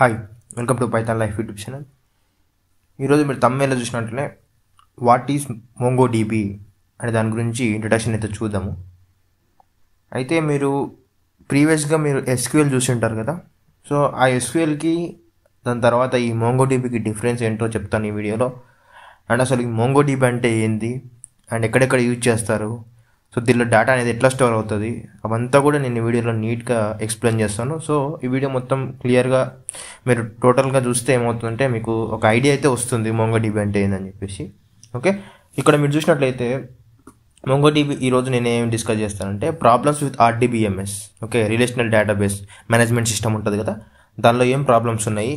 Hi welcome to Python life YouTube channel ఈరోజు మీరు తమ్మేలో చూసినట్లే వాట్ ఈస్ మోంగో డీబీ అనే దాని గురించి ఇంట్రడక్షన్ అయితే చూద్దాము. అయితే మీరు ప్రీవియస్గా మీరు ఎస్క్యూఎల్ చూసి ఉంటారు కదా సో ఆ ఎస్క్యూఎల్కి దాని తర్వాత ఈ మోంగో డీబీకి డిఫరెన్స్ ఏంటో చెప్తాను ఈ వీడియోలో అండ్ అసలు ఈ మోంగో డీబీ అంటే ఏంది? అండ్ ఎక్కడెక్కడ యూజ్ చేస్తారు? సో దీనిలో డేటా అనేది ఎట్లా స్టోర్ అవుతుంది? అవంతా కూడా నేను ఈ వీడియోలో నీట్గా ఎక్స్ప్లెయిన్ చేస్తాను. సో ఈ వీడియో మొత్తం క్లియర్గా మీరు టోటల్గా చూస్తే ఏమవుతుందంటే మీకు ఒక ఐడియా అయితే వస్తుంది మోంగోడీబీ అంటే ఏందని చెప్పేసి. ఓకే ఇక్కడ మీరు చూసినట్లయితే మోంగోడీబీ ఈరోజు నేను ఏం డిస్కస్ చేస్తానంటే problems with RDBMS okay relational database management system ఉంటుంది కదా? దానిలో ఏం ప్రాబ్లమ్స్ ఉన్నాయి?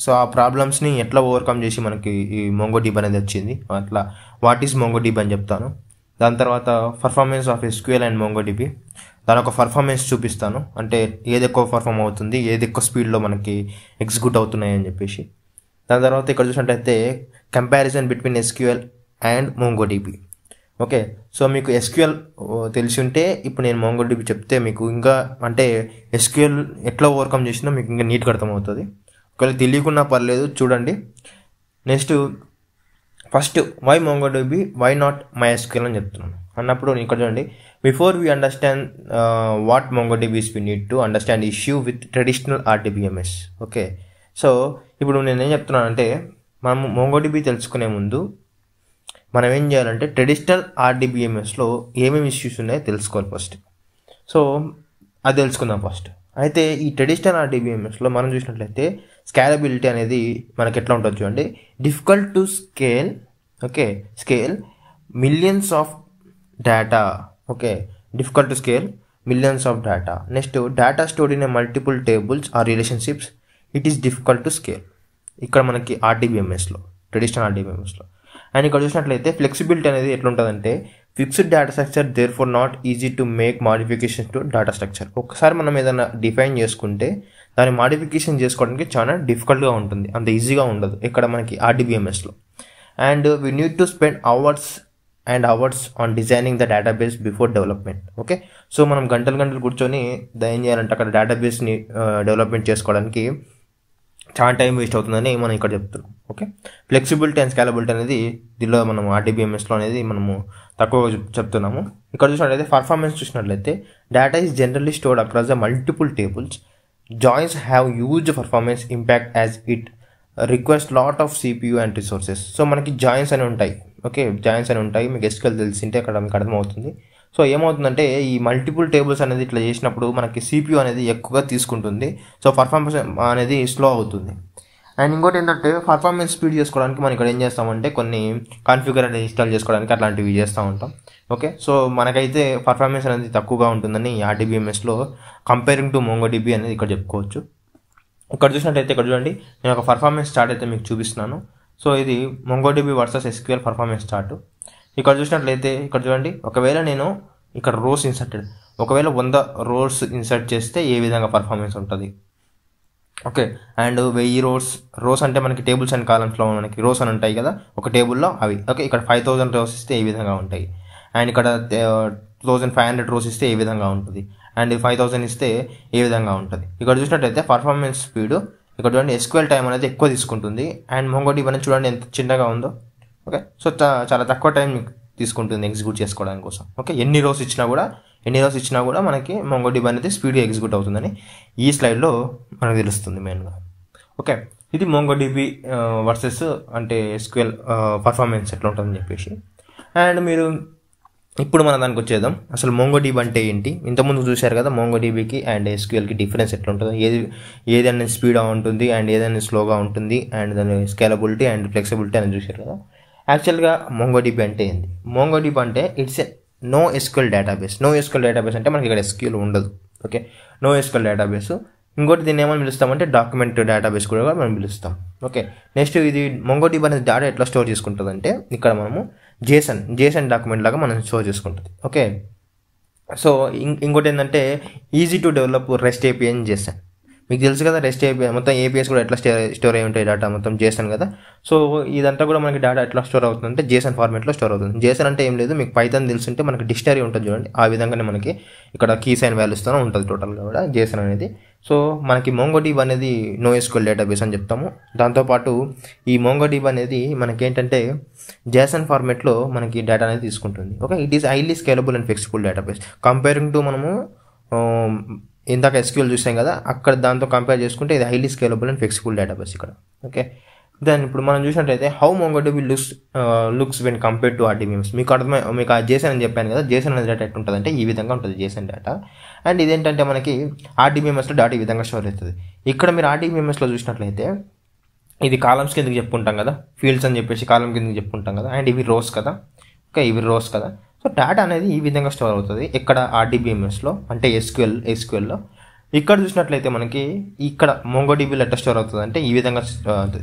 సో ఆ ప్రాబ్లమ్స్ని ఎట్లా ఓవర్కమ్ చేసి మనకి ఈ మొంగో మోంగోడీబ్ అనేది వచ్చింది? అట్లా వాట్ ఈస్ మోంగోడీబ్ అని చెప్తాను. దాని తర్వాత performance of SQL and MongoDB దాని ఒక పర్ఫార్మెన్స్ చూపిస్తాను. అంటే ఏది ఎక్కువ పర్ఫామ్ అవుతుంది ఏది ఎక్కువ స్పీడ్లో మనకి ఎగ్జిక్యూట్ అవుతున్నాయి అని చెప్పేసి. దాని తర్వాత ఇక్కడ చూసినట్టయితే comparison between SQL and MongoDB okay so మీకు ఎస్క్యూఎల్ తెలిసి ఉంటే ఇప్పుడు నేను మోంగోడిబి చెప్తే మీకు ఇంకా అంటే ఎస్క్యూఎల్ ఎట్లా ఓవర్కమ్ చేసినా మీకు ఇంకా నీట్గా అర్థమవుతుంది. ఒకవేళ తెలియకున్నా పర్లేదు చూడండి. Next first why MongoDB why not MySQL అని చెప్తున్నాను. అన్నప్పుడు ఇక్కడ చూడండి before we understand what MongoDB's we need to understand issue with traditional RDBMS okay so ఇప్పుడు నేనేం చెప్తున్నానంటే మనం మోంగోడిబి తెలుసుకునే ముందు మనం ఏం చేయాలంటే ట్రెడిషనల్ ఆర్డీబీఎంఎస్లో ఏమేమి ఇష్యూస్ ఉన్నాయో తెలుసుకోవాలి ఫస్ట్ సో అది తెలుసుకుందాం ఫస్ట్ అయితే ఈ ట్రెడిషనల్ ఆర్డీబీఎంఎస్లో మనం చూసినట్లయితే స్కేలబిలిటీ అనేది మనకి ఎట్లా ఉంటుంది చూడండి. Difficult to scale okay scale millions of data okay difficult to scale millions of data next data stored in multiple tables or relationships it is difficult to scale ఇక్కడ మనకి ఆర్టీబీఎంఎస్లో ట్రెడిషనల్ ఆర్టీబీఎంఎస్లో అండ్ ఇక్కడ చూసినట్లయితే flexibility అనేది ఎట్లుంటుందంటే fixed data structure therefore not easy to make modification to data structure ఒకసారి మనం ఏదైనా define చేసుకుంటే దాని మాడిఫికేషన్ చేసుకోవడానికి చాలా డిఫికల్ట్గా ఉంటుంది. అంత ఈజీగా ఉండదు ఇక్కడ మనకి ఆర్డీబీఎంఎస్లో and we need to spend hours and hours on designing the database before development. Okay? So మనం గంటలు గంటలు కూర్చొని ఏం చేయాలంటే అక్కడ డేటాబేస్ని డెవలప్మెంట్ చేసుకోవడానికి చాలా టైం వేస్ట్ అవుతుందని మనం ఇక్కడ చెప్తున్నాం. ఓకే? ఫ్లెక్సిబిలిటీ అండ్ స్కాలబిలిటీ అనేది దీనిలో మనం ఆర్డీబీఎంఎస్లో అనేది మనము తక్కువ చెప్తున్నాము. ఇక్కడ చూసినట్లయితే పర్ఫార్మెన్స్ చూసినట్లయితే data is generally stored across the multiple tables joins have huge performance impact as it request lot of CPU and resources so మనకి జాయిన్స్ అని ఉంటాయి. ఓకే జాయిన్స్ అని ఉంటాయి. మీకు ఎస్కల్ తెలిసింటే అక్కడ మీకు అర్థమవుతుంది. సో ఏమవుతుందంటే ఈ మల్టిపుల్ టేబుల్స్ అనేది ఇట్లా చేసినప్పుడు మనకి సిపియూ అనేది ఎక్కువగా తీసుకుంటుంది. సో పర్ఫార్మెన్స్ అనేది స్లో అవుతుంది. అండ్ ఇంకోటి ఏంటంటే పర్ఫార్మెన్స్ స్పీడ్ చేసుకోవడానికి మనం ఇక్కడ ఏం చేస్తామంటే కొన్ని కాన్ఫిగర్ అనేది ఇన్స్టాల్ చేసుకోవడానికి అట్లాంటివి చేస్తూ ఉంటాం. ఓకే సో మనకైతే పర్ఫార్మెన్స్ అనేది తక్కువగా ఉంటుందని ఆర్డీబీఎంఎస్లో కంపేరింగ్ టు మోంగోడిబి అనేది ఇక్కడ చెప్పుకోవచ్చు. ఇక్కడ చూసినట్టయితే ఇక్కడ చూడండి నేను ఒక పర్ఫార్మెన్స్ చార్ట్ అయితే మీకు చూపిస్తున్నాను. సో ఇది MongoDB versus SQL performance chart ఇక్కడ చూసినట్లయితే ఇక్కడ చూడండి ఒకవేళ నేను ఇక్కడ రోస్ ఇన్సర్టెడ్ ఒకవేళ వంద రోల్స్ ఇన్సర్ట్ చేస్తే ఏ విధంగా పర్ఫార్మెన్స్ ఉంటుంది? ఓకే. అండ్ వెయ్యి రోస్ రోస్ అంటే మనకి టేబుల్స్ అండ్ కాలమ్స్లో మనకి రోస్ అని ఉంటాయి కదా? ఒక టేబుల్లో అవి. ఓకే ఇక్కడ ఫైవ్ థౌసండ్ రోస్ ఇస్తే ఏ విధంగా ఉంటాయి? అండ్ ఇక్కడ two thousand five hundred rows ఇస్తే ఏ విధంగా ఉంటుంది? అండ్ ఫైవ్ థౌసండ్ ఇస్తే ఏ విధంగా ఉంటుంది? ఇక్కడ చూసినట్టయితే పర్ఫార్మెన్స్ స్పీడ్ ఇక్కడ చూడండి ఎస్క్వెల్ టైం అనేది ఎక్కువ తీసుకుంటుంది. అండ్ మొంగోటి ఇవన్నీ చూడండి ఎంత చిన్నగా ఉందో. ఓకే. సో చాలా తక్కువ టైం తీసుకుంటుంది ఎగ్జిక్యూట్ చేసుకోవడానికి కోసం. ఓకే ఎన్ని రోజు ఇచ్చినా కూడా ఎన్ని రోజు ఇచ్చినా కూడా మనకి మొంగోడిబ్ అనేది స్పీడ్గా ఎగ్జిక్యూట్ అవుతుందని ఈ స్లైడ్లో మనకు తెలుస్తుంది మెయిన్గా ఓకే ఇది మొంగోడిబి వర్సెస్ అంటే ఎస్క్యూఎల్ పర్ఫార్మెన్స్ ఎట్లా ఉంటుందని చెప్పేసి. అండ్ మీరు ఇప్పుడు మనం దానికి వచ్చేద్దాం. అసలు మోంగోడీబీ అంటే ఏంటి? ఇంతకుముందు చూశారు కదా మోంగోడీబీకి అండ్ ఎస్క్యూఎల్కి డిఫరెన్స్ ఎట్లా ఉంటుందో ఏది ఏదైనా స్పీడ్గా ఉంటుంది అండ్ ఏదైనా స్లోగా ఉంటుంది అండ్ దాని స్కేలబిలిటీ అండ్ ఫ్లెక్సిబిలిటీ అని చూశారు కదా. యాక్చువల్గా మోంగోడీబీ అంటే ఏంటి మోంగోడీబీ అంటే it's a no SQL database no SQL database అంటే మనకి ఇక్కడ ఎస్క్యూఎల్ ఉండదు. ఓకే నో ఎస్క్యూఎల్ డేటాబేస్ ఇంకోటి దీన్ని ఏమని పిలుస్తామంటే డాక్యుమెంట్ డేటాబేస్ కూడా మనం పిలుస్తాం. ఓకే నెక్స్ట్ ఇది మొంగోడీబీ అనేది డేటా ఎట్లా స్టోర్ చేసుకుంటుందంటే ఇక్కడ మనము జేసన్ జేసన్ డాక్యుమెంట్ లాగా మనం స్టోర్ చేసుకుంటుంది. ఓకే సో ఇంకోటి ఏంటంటే easy to develop REST API and JSON మీకు తెలుసు కదా రెస్ట్ ఏపీ మొత్తం ఏపీఎస్ కూడా ఎట్లా స్టోర్ స్టోర్ అయి ఉంటాయి డేటా మొత్తం జేసన్ కదా. సో ఇదంతా కూడా మనకి డేటా ఎట్లా స్టోర్ అవుతుందంటే జేసన్ ఫార్మేట్లో స్టోర్ అవుతుంది. జేసన్ అంటే ఏం లేదు మీకు పైథాన్ తెలుసుంటే మనకి డిక్షనరీ ఉంటుంది చూడండి. ఆ విధంగానే మనకి ఇక్కడ కీస్ అండ్ వాల్యూస్తోనే ఉంటుంది టోటల్గా కూడా జేసన్ అనేది. సో మనకి మోంగోడీబ్ అనేది నో ఎస్క్యూఎల్ డేటాబేస్ అని చెప్తాము. దాంతోపాటు ఈ మోంగోడీబ్ అనేది మనకి ఏంటంటే జాసన్ ఫార్మేట్లో మనకి డేటా అనేది తీసుకుంటుంది. Okay it is highly scalable and flexible database comparing to మనము um, ఇందాక ఎస్క్యూఎల్ చూసాం కదా అక్కడ దాంతో కంపేర్ చేసుకుంటే ఇది highly scalable and flexible database ఇక్కడ. ఓకే దాని ఇప్పుడు మనం చూసినట్లయితే how MongoDB looks looks when compare to RDBMS మీకు అర్థమై మీకు ఆ జేసన్ అని చెప్పాను కదా జేసన్ అనే డేటా ఎట్లా ఉంటుందంటే ఈ విధంగా ఉంటుంది జేసన్ డేటా అండ్ ఇదేంటంటే మనకి ఆర్డీబీఎంఎస్లో డేటా ఈ విధంగా స్టోర్ అవుతుంది. ఇక్కడ మీరు ఆర్డీబీఎంఎస్లో చూసినట్లయితే ఇది కాలమ్స్ కిందకి చెప్పుకుంటాం కదా ఫీల్డ్స్ అని చెప్పేసి కాలం కిందకి చెప్పుకుంటాం కదా అండ్ ఇవి రోస్ కదా. ఓకే ఇవి రోస్ కదా. సో డేటా అనేది ఈ విధంగా స్టోర్ అవుతుంది. ఇక్కడ ఆర్డీబీఎంఎస్లో అంటే ఎస్క్యూఎల్ ఎస్క్యూఎల్లో ఇక్కడ చూసినట్లయితే మనకి ఇక్కడ మోంగోడీబీలో ఎట్లా స్టోర్ అవుతుంది. అంటే ఈ విధంగా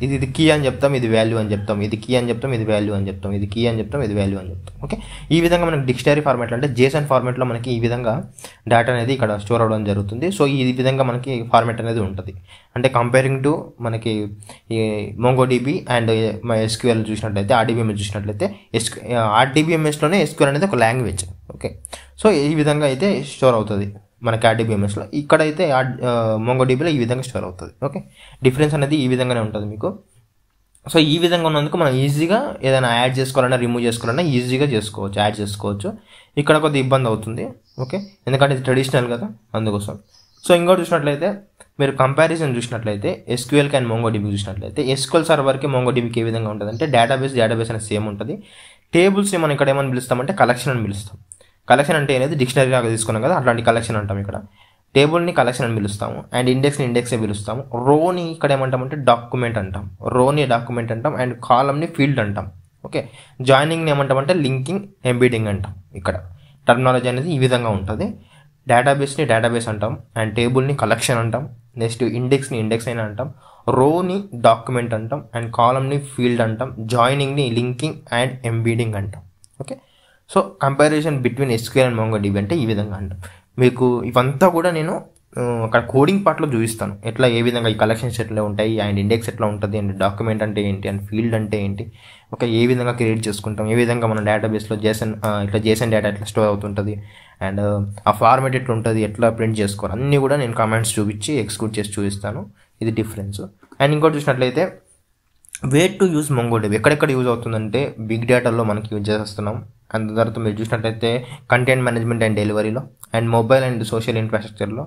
ఇది ఇది కీ అని చెప్తాం ఇది వాల్యూ అని చెప్తాం ఇది కీ అని చెప్తాం ఇది వాల్యూ అని చెప్తాం ఇది కీ అని చెప్తాం ఇది వాల్యూ అని చెప్తాం. ఓకే ఈ విధంగా మనకి డిక్షనరీ ఫార్మాట్లో అంటే జేసన్ ఫార్మాట్లో మనకి ఈ విధంగా డేటా అనేది ఇక్కడ స్టోర్ అవ్వడం జరుగుతుంది. సో ఈ విధంగా మనకి ఫార్మాట్ అనేది ఉంటుంది. అంటే కంపేరింగ్ టు మనకి ఈ అండ్ మా ఎస్క్యూఎల్ చూసినట్లయితే ఆర్డీబీఎంఎస్ చూసినట్లయితే ఎస్ ఆర్డీబీఎంఎస్లోనే ఎస్క్యూఎల్ అనేది ఒక లాంగ్వేజ్ ఓకే సో ఈ విధంగా అయితే స్టోర్ అవుతుంది. మనకి క్యాడిబిఎంఎస్లో ఇక్కడైతే మోంగోడీబీలో ఈ విధంగా స్టోర్ అవుతుంది. ఓకే? డిఫరెన్స్ అనేది ఈ విధంగానే ఉంటుంది మీకు. సో ఈ విధంగా ఉన్నందుకు మనం ఈజీగా ఏదైనా యాడ్ చేసుకోవాలన్నా రిమూవ్ చేసుకోవాలన్నా ఈజీగా చేసుకోవచ్చు యాడ్ చేసుకోవచ్చు. ఇక్కడ కొద్దిగా ఇబ్బంది అవుతుంది. ఓకే? ఎందుకంటే ఇది ట్రెడిషనల్ కదా అందుకోసం. సో ఇంకోటి చూసినట్లయితే మీరు కంపారిజన్ చూసినట్లయితే ఎస్క్యూఎల్కి అండ్ మోంగోడీబీ చూసినట్లయితే ఎస్క్యూఎల్ సర్వర్కి మోంగోడీబీకి ఏ విధంగా ఉంటుంది అంటే డేటాబేస్ డేటాబేస్ అనేది సేమ్ ఉంటుంది. టేబుల్స్ని మనం ఇక్కడ ఏమని పిలుస్తామంటే కలెక్షన్ అని పిలుస్తాం. కలెక్షన్ అంటే అనేది డిక్షనరీ లాగా తీసుకున్నాం కదా అట్లాంటి కలెక్షన్ అంటాం ఇక్కడ. టేబుల్ని కలెక్షన్ అని పిలుస్తాము. అండ్ ఇండెక్స్ని ఇండెక్స్ పిలుస్తాము. రోని ఇక్కడ ఏమంటామంటే డాక్యుమెంట్ అంటాం. రోని డాక్యుమెంట్ అంటాం. అండ్ కాలమ్ని ఫీల్డ్ అంటాం. ఓకే జాయినింగ్ని ఏమంటామంటే లింకింగ్ ఎంబీడింగ్ అంటాం ఇక్కడ. టర్మినాలజీ అనేది ఈ విధంగా ఉంటుంది. డేటాబేస్ని డేటాబేస్ అంటాం. అండ్ టేబుల్ని కలెక్షన్ అంటాం. నెక్స్ట్ ఇండెక్స్ని ఇండెక్స్ అయినా అంటాం. రోని డాక్యుమెంట్ అంటాం. అండ్ కాలమ్ని ఫీల్డ్ అంటాం. జాయినింగ్ని లింకింగ్ అండ్ ఎంబీడింగ్ అంటాం. Okay so comparison between SQL and MongoDB అంటే ఈ విధంగా అంటాం. మీకు ఇవంతా కూడా నేను అక్కడ కోడింగ్ పార్ట్లో చూపిస్తాను. ఎట్లా ఏ విధంగా ఈ కలెక్షన్స్ ఎట్లా ఉంటాయి అండ్ ఇండెక్స్ ఎట్లా ఉంటుంది అండ్ డాక్యుమెంట్ అంటే ఏంటి అండ్ ఫీల్డ్ అంటే ఏంటి ఒక ఏ విధంగా క్రియేట్ చేసుకుంటాం ఏ విధంగా మన డేటాబేస్లో జేసన్ ఇట్లా జేసన్ డేటా ఎట్లా స్టోర్ అవుతుంటుంది అండ్ ఆ ఫార్మేట్ ఎట్లా ఉంటుంది ఎట్లా ప్రింట్ చేసుకోవాలి అన్నీ కూడా నేను కామెంట్స్ చూపించి ఎక్స్క్యూట్ చేసి చూపిస్తాను. ఇది డిఫరెన్స్ అండ్ ఇంకోటి చూసినట్లయితే వే టు యూజ్ మొంగోడేవి ఎక్కడెక్కడ యూజ్ అవుతుందంటే బిగ్ డేటాలో మనకి యూజ్ చేస్తున్నాం. అండ్ తర్వాత మీరు చూసినట్లయితే కంటెంట్ మేనేజ్మెంట్ అండ్ డెలివరీలో అండ్ మొబైల్ అండ్ సోషల్ ఇన్ఫ్రాస్ట్రక్చర్లో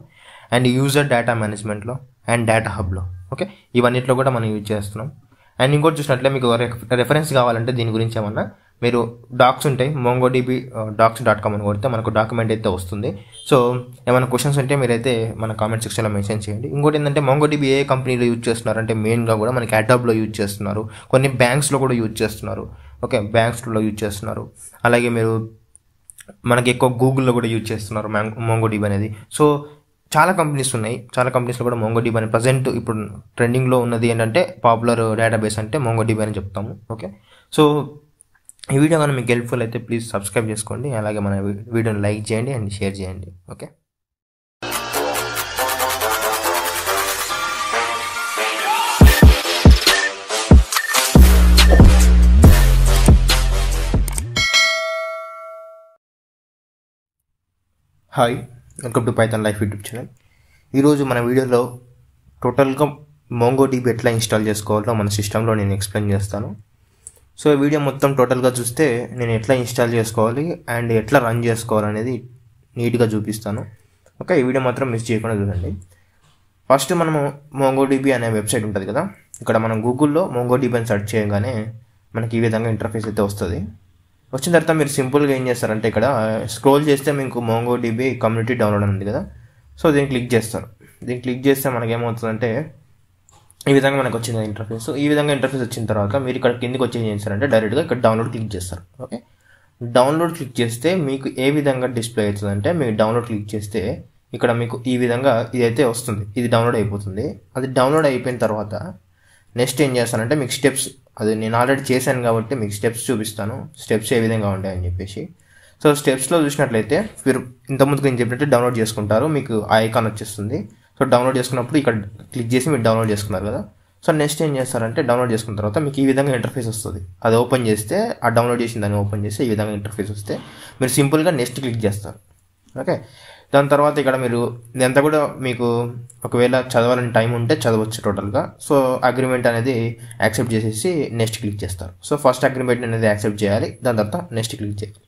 అండ్ యూజర్ డేటా మేనేజ్మెంట్లో అండ్ డేటా హబ్లో ఓకే ఇవన్నిట్లో కూడా మనం యూజ్ చేస్తున్నాం. అండ్ ఇంకోటి చూసినట్లే మీకు రెఫరెన్స్ కావాలంటే దీని గురించి ఏమన్నా మీరు డాక్స్ ఉంటాయి మోంగోడిబి డాక్స్ డాట్ కామ్ అని కొడితే మనకు డాక్యుమెంట్ అయితే వస్తుంది. సో ఏమైనా క్వశ్చన్స్ ఉంటే మీరైతే మన కామెంట్ సెక్షన్లో మెన్షన్ చేయండి. ఇంకోటి ఏంటంటే మోంగోడిబి ఏ కంపెనీలో యూజ్ చేస్తున్నారు అంటే మెయిన్గా కూడా మనకి అడాబ్లో యూజ్ చేస్తున్నారు. కొన్ని బ్యాంక్స్లో కూడా యూజ్ చేస్తున్నారు. ఓకే బ్యాంక్స్లో యూజ్ చేస్తున్నారు. అలాగే మీరు మనకి ఎక్కువ గూగుల్లో కూడా యూజ్ చేస్తున్నారు మోంగోడిబి అనేది. సో చాలా కంపెనీస్ ఉన్నాయి. చాలా కంపెనీస్లో కూడా మోంగోడిబి అని ప్రజెంట్ ఇప్పుడు ట్రెండింగ్లో ఉన్నది ఏంటంటే పాపులర్ డేటాబేస్ అంటే మోంగోడిబి అని చెప్తాము. ఓకే సో ఈ వీడియో కానీ మీకు హెల్ప్ఫుల్ అయితే ప్లీజ్ సబ్స్క్రైబ్ చేసుకోండి. అలాగే మన వీడియోని లైక్ చేయండి అండ్ షేర్ చేయండి. Okay hi welcome to Python Life YouTube channel ఈరోజు మన వీడియోలో టోటల్గా మోంగో డీబీ ఎట్లా ఇన్స్టాల్ చేసుకోవాలో మన సిస్టంలో నేను ఎక్స్ప్లెయిన్ చేస్తాను. సో ఈ వీడియో మొత్తం టోటల్గా చూస్తే నేను ఎట్లా ఇన్స్టాల్ చేసుకోవాలి అండ్ ఎట్లా రన్ చేసుకోవాలనేది నీట్గా చూపిస్తాను. ఓకే ఈ వీడియో మాత్రం మిస్ చేయకుండా చూడండి. ఫస్ట్ మనము మోంగో డీబీ అనే వెబ్సైట్ ఉంటుంది కదా. ఇక్కడ మనం గూగుల్లో మోంగోడీబీ అని సెర్చ్ చేయగానే మనకి ఈ విధంగా ఇంటర్ఫేస్ అయితే వస్తుంది. వచ్చిన తర్వాత మీరు సింపుల్గా ఏం చేస్తారంటే ఇక్కడ స్క్రోల్ చేస్తే మీకు మోంగో డిబి కమ్యూనిటీ డౌన్లోడ్ అని ఉంది కదా. సో దీన్ని క్లిక్ చేస్తారు. దీన్ని క్లిక్ చేస్తే మనకి ఏమవుతుందంటే ఈ విధంగా మనకు వచ్చింది ఇంటర్ఫేస్ ఈ విధంగా ఇంటర్ఫేస్ వచ్చిన తర్వాత మీరు ఇక్కడ కిందికి వచ్చి ఏం చేస్తారంటే డైరెక్ట్గా ఇక్కడ డౌన్లోడ్ క్లిక్ చేస్తారు. ఓకే? డౌన్లోడ్ క్లిక్ చేస్తే మీకు ఏ విధంగా డిస్ప్లే అవుతుందంటే మీరు డౌన్లోడ్ క్లిక్ చేస్తే ఇక్కడ మీకు ఈ విధంగా ఇదైతే వస్తుంది. ఇది డౌన్లోడ్ అయిపోతుంది. అది డౌన్లోడ్ అయిపోయిన తర్వాత నెక్స్ట్ ఏం చేస్తానంటే మీకు స్టెప్స్ అది నేను ఆల్రెడీ చేశాను కాబట్టి మీకు స్టెప్స్ చూపిస్తాను. స్టెప్స్ ఏ విధంగా ఉంటాయని చెప్పేసి. సో స్టెప్స్లో చూసినట్లయితే మీరు ఇంతకుముందుకు నేను చెప్పినట్టు డౌన్లోడ్ చేసుకుంటారు. మీకు ఆ ఐకాన్ వచ్చేస్తుంది. సో డౌన్లోడ్ చేసుకున్నప్పుడు ఇక్కడ క్లిక్ చేసి మీరు డౌన్లోడ్ చేసుకున్నారు కదా. సో నెక్స్ట్ ఏం చేస్తారంటే డౌన్లోడ్ చేసుకున్న తర్వాత మీకు ఈ విధంగా ఇంటర్ఫేస్ వస్తుంది. అది ఓపెన్ చేస్తే ఆ డౌన్లోడ్ చేసిన దాన్ని ఓపెన్ చేస్తే ఈ విధంగా ఇంటర్ఫేస్ వస్తే మీరు సింపుల్గా నెక్స్ట్ క్లిక్ చేస్తారు. ఓకే? దాని తర్వాత ఇక్కడ మీరు ఎంత కూడా మీకు ఒకవేళ చదవాలని టైం ఉంటే చదవచ్చు టోటల్గా సో అగ్రిమెంట్ అనేది యాక్సెప్ట్ చేసేసి నెక్స్ట్ క్లిక్ చేస్తారు. సో ఫస్ట్ అగ్రిమెంట్ అనేది యాక్సెప్ట్ చేయాలి. దాని తర్వాత నెక్స్ట్ క్లిక్ చేయాలి.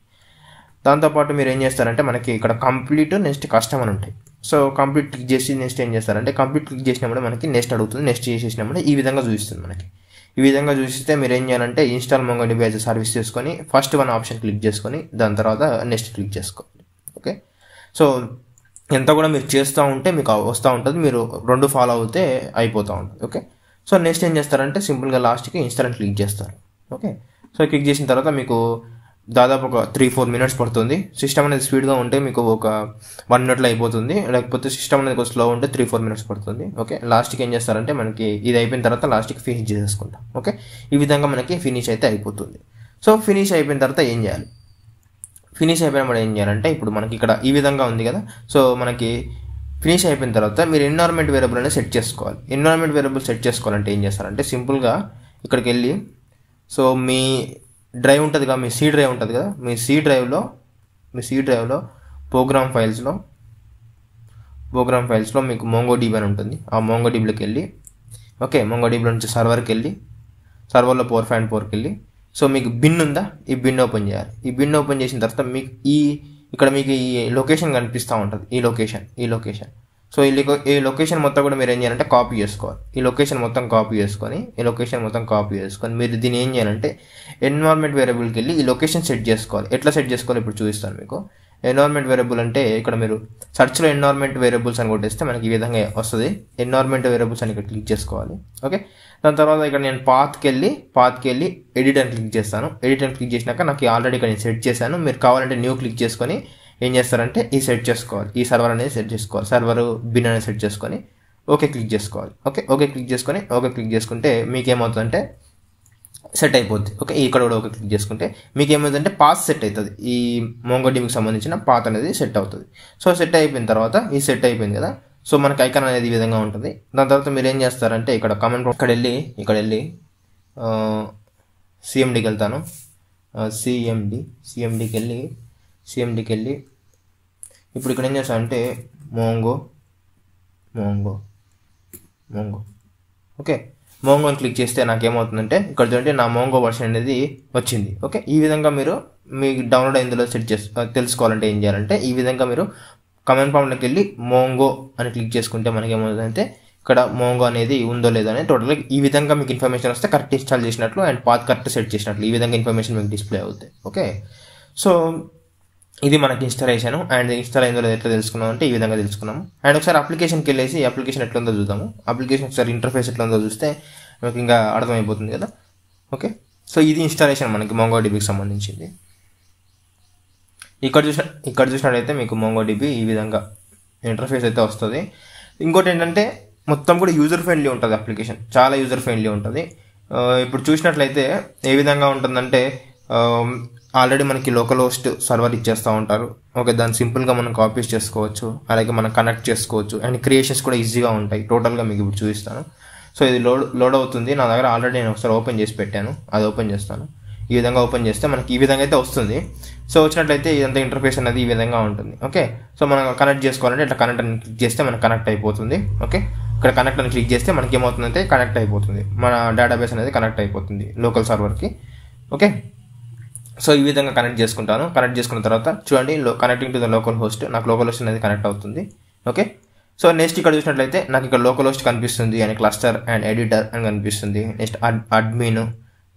దాంతోపాటు మీరు ఏం చేస్తారంటే మనకి ఇక్కడ కంప్లీట్ నెక్స్ట్ కష్టం అని ఉంటాయి. సో కంప్లీట్ క్లిక్ చేసి నెక్స్ట్ ఏం చేస్తారంటే కంప్లీట్ క్లిక్ చేసినప్పుడు మనకి నెక్స్ట్ అడుగుతుంది. నెక్స్ట్ చేసేసినప్పుడు ఈ విధంగా చూపిస్తుంది మనకి. ఈ విధంగా చూసిస్తే మీరు ఏం చేయాలంటే ఇన్స్టాల్ మొంగోడిబి యాజ్ సర్వీస్ చేసుకొని ఫస్ట్ వన్ ఆప్షన్ క్లిక్ చేసుకొని దాని తర్వాత నెక్స్ట్ క్లిక్ చేసుకోవాలి. ఓకే సో ఎంత కూడా మీరు చేస్తూ ఉంటే మీకు వస్తూ ఉంటుంది. మీరు రెండు ఫాలో అవుతే అయిపోతూ ఉంటుంది. ఓకే? సో నెక్స్ట్ ఏం చేస్తారంటే సింపుల్గా లాస్ట్కి ఇన్స్టాలెంట్ క్లిక్ చేస్తారు. ఓకే? సో క్లిక్ చేసిన తర్వాత మీకు దాదాపు ఒక త్రీ ఫోర్ మినిట్స్ పడుతుంది. సిస్టమ్ అనేది స్పీడ్గా ఉంటే మీకు ఒక వన్ మినిట్లో అయిపోతుంది. లేకపోతే సిస్టమ్ అనేది ఒక స్లో ఉంటే త్రీ ఫోర్ మినిట్స్ పడుతుంది. ఓకే? లాస్ట్కి ఏం చేస్తారంటే మనకి ఇది అయిపోయిన తర్వాత లాస్ట్కి ఫినిష్ చేసేసుకుంటాం. ఓకే? ఈ విధంగా మనకి ఫినిష్ అయితే అయిపోతుంది. సో ఫినిష్ అయిపోయిన తర్వాత ఏం చేయాలి? ఫినిష్ అయిపోయినప్పుడు ఏం చేయాలంటే ఇప్పుడు మనకి ఇక్కడ ఈ విధంగా ఉంది కదా సో మనకి ఫినిష్ అయిపోయిన తర్వాత మీరు ఎన్వైర్మెంట్ వేరియబుల్ అనేది సెట్ చేసుకోవాలి. ఎన్వైర్మెంట్ వేరియబుల్ సెట్ చేసుకోవాలంటే ఏం చేస్తారంటే సింపుల్గా ఇక్కడికి వెళ్ళి సో మీ డ్రైవ్ ఉంటుంది కదా మీ సి డ్రైవ్ ఉంటుంది కదా మీ సి డ్రైవ్లో మీ సి డ్రైవ్లో ప్రోగ్రామ్ ఫైల్స్లో ప్రోగ్రామ్ ఫైల్స్లో మీకు మోంగో డీబీ అని ఉంటుంది. ఆ మోంగో డీబీలోకి వెళ్ళి ఓకే మోంగో డీబీలో నుంచి సర్వర్కి వెళ్ళి సర్వర్లో ఫోర్ ఫైవ్ ఫోర్కి వెళ్ళి సో మీకు బిన్ ఉందా? ఈ బిన్ ఓపెన్ చేయాలి. ఈ బిన్ ఓపెన్ చేసిన తర్వాత మీకు ఈ ఇక్కడ మీకు ఈ లొకేషన్ కనిపిస్తూ ఉంటుంది. ఈ లొకేషన్ ఈ లొకేషన్. సో ఈ ఈ లొకేషన్ మొత్తం కూడా మీరు ఏం చేయాలంటే కాపీ చేసుకోవాలి. ఈ లొకేషన్ మొత్తం కాపీ చేసుకొని ఈ లొకేషన్ మొత్తం కాపీ చేసుకొని మీరు దీన్ని ఏం చేయాలంటే ఎన్విరాన్మెంట్ వేరియబుల్కి వెళ్ళి ఈ లొకేషన్ సెట్ చేసుకోవాలి. ఎట్లా సెట్ చేసుకోవాలి ఇప్పుడు చూపిస్తాను మీకు. ఎన్వైర్మెంట్ వేరియబుల్ అంటే ఇక్కడ మీరు సర్చ్లో ఎన్వైర్మెంట్ వేరియబుల్స్ అని కొట్టేస్తే మనకి ఈ విధంగా వస్తుంది. ఎన్వైర్మెంట్ వేరియబుల్స్ అని ఇక్కడ క్లిక్ చేసుకోవాలి. ఓకే దాని తర్వాత ఇక్కడ నేను పాత్కి వెళ్ళి పాత్కి వెళ్ళి ఎడిట్ అని క్లిక్ చేస్తాను. ఎడిట్ అని క్లిక్ చేసినాక నాకు ఆల్రెడీ ఇక్కడ నేను సెట్ చేశాను. మీరు కావాలంటే న్యూ క్లిక్ చేసుకొని ఏం చేస్తారంటే ఈ సెట్ చేసుకోవాలి. ఈ సర్వర్ అనేది సెట్ చేసుకోవాలి. సర్వర్ బిన్ అనేది సెట్ చేసుకొని ఓకే క్లిక్ చేసుకోవాలి. ఓకే ఓకే క్లిక్ చేసుకొని ఓకే క్లిక్ చేసుకుంటే మీకు ఏమవుతుందంటే సెట్ అయిపోద్ది. ఓకే ఇక్కడ కూడా ఒక క్లిక్ చేసుకుంటే మీకు ఏమవుతుందంటే పాత్ సెట్ అవుతుంది ఈ మోంగోడిమికి సంబంధించిన పాత్ అనేది సెట్ అవుతుంది. సో సెట్ అయిపోయిన తర్వాత ఈ సెట్ అయిపోయింది కదా. సో మనకి ఐకాన్ అనేది ఈ విధంగా ఉంటుంది. దాని తర్వాత మీరు ఏం చేస్తారంటే ఇక్కడ కమెంట్ ఇక్కడ వెళ్ళి ఇక్కడ వెళ్ళి సిఎండికి వెళ్తాను. సిఎండి సిఎండికి వెళ్ళి సిఎండికి వెళ్ళి ఇప్పుడు ఇక్కడ ఏం చేస్తానంటే Mongo Mongo Mongo okay. Mongo అని క్లిక్ చేస్తే నాకు ఏమవుతుందంటే ఇక్కడ చూడండి నా మోంగో వర్షన్ అనేది వచ్చింది. ఓకే ఈ విధంగా మీరు మీకు డౌన్లోడ్ అయిందిలో సెట్ చేసు తెలుసుకోవాలంటే ఏం చేయాలంటే ఈ విధంగా మీరు కమెంట్ ఫామ్లోకి వెళ్ళి మోంగో అని క్లిక్ చేసుకుంటే మనకి ఏమవుతుందంటే ఇక్కడ మోంగో అనేది ఉందో లేదో అనేది టోటల్గా ఈ విధంగా మీకు ఇన్ఫర్మేషన్ వస్తే కరెక్ట్ ఇన్స్టాల్ చేసినట్లు అండ్ పాత్ కరెక్ట్ సెట్ చేసినట్లు ఈ విధంగా ఇన్ఫర్మేషన్ మీకు డిస్ప్లే అవుతుంది ఓకే సో ఇది మనకి ఇన్స్టాలేషన్. అండ్ ఇన్స్టాల్ అయిందో లేదో ఎట్లా తెలుసుకున్నాం అంటే ఈ విధంగా తెలుసుకున్నాము. అండ్ ఒకసారి అప్లికేషన్కి వెళ్ళేసి అప్లికేషన్ ఎట్లుందో చూద్దాము. అప్లికేషన్ ఒకసారి ఇంటర్ఫేస్ ఎట్లా ఉందో చూస్తే మీకు ఇంకా అర్థమైపోతుంది కదా? ఓకే? సో ఇది ఇన్స్టాలేషన్ మనకి మోంగోడిబికి సంబంధించింది. ఇక్కడ చూసిన ఇక్కడ చూసినట్టయితే మీకు మోంగోడిబి ఈ విధంగా ఇంటర్ఫేస్ అయితే వస్తుంది. ఇంకోటి ఏంటంటే మొత్తం కూడా యూజర్ ఫ్రెండ్లీ ఉంటుంది అప్లికేషన్. చాలా యూజర్ ఫ్రెండ్లీ ఉంటుంది. ఇప్పుడు చూసినట్లయితే ఏ విధంగా ఉంటుందంటే ఆల్రెడీ మనకి లోకల్ హోస్ట్ సర్వర్ ఇచ్చేస్తూ ఉంటారు. ఓకే దాన్ని సింపుల్గా మనం కాపీస్ చేసుకోవచ్చు. అలాగే మనం కనెక్ట్ చేసుకోవచ్చు. అండ్ క్రియేషన్స్ కూడా ఈజీగా ఉంటాయి. టోటల్గా మీకు ఇప్పుడు చూపిస్తాను. సో ఇది లోడ్ లోడ్ అవుతుంది. నా దగ్గర ఆల్రెడీ నేను ఒకసారి ఓపెన్ చేసి పెట్టాను. అది ఓపెన్ చేస్తాను. ఈ విధంగా ఓపెన్ చేస్తే మనకి ఈ విధంగా అయితే వస్తుంది. సో వచ్చినట్లయితే ఇదంతా ఇంటర్ఫేస్ అనేది ఈ విధంగా ఉంటుంది. ఓకే సో మనం కనెక్ట్ చేసుకోవాలంటే ఇట్లా కనెక్ట్ అని క్లిక్ చేస్తే మనకు కనెక్ట్ అయిపోతుంది. ఓకే ఇక్కడ కనెక్ట్ అని క్లిక్ చేస్తే మనకి ఏమవుతుందంటే కనెక్ట్ అయిపోతుంది. మన డేటాబేస్ అనేది కనెక్ట్ అయిపోతుంది లోకల్ సర్వర్కి. ఓకే సో ఈ విధంగా కనెక్ట్ చేసుకుంటాను. కనెక్ట్ చేసుకున్న తర్వాత చూడండి connecting to the local host నాకు లోకల్ హోస్ట్ అనేది కనెక్ట్ అవుతుంది. ఓకే? సో నెక్స్ట్ ఇక్కడ చూసినట్లయితే నాకు ఇక్కడ లోకల్ హోస్ట్ కనిపిస్తుంది అండ్ క్లస్టర్ అండ్ ఎడిటర్ అని కనిపిస్తుంది. నెక్స్ట్ అడ్ అడ్మిన్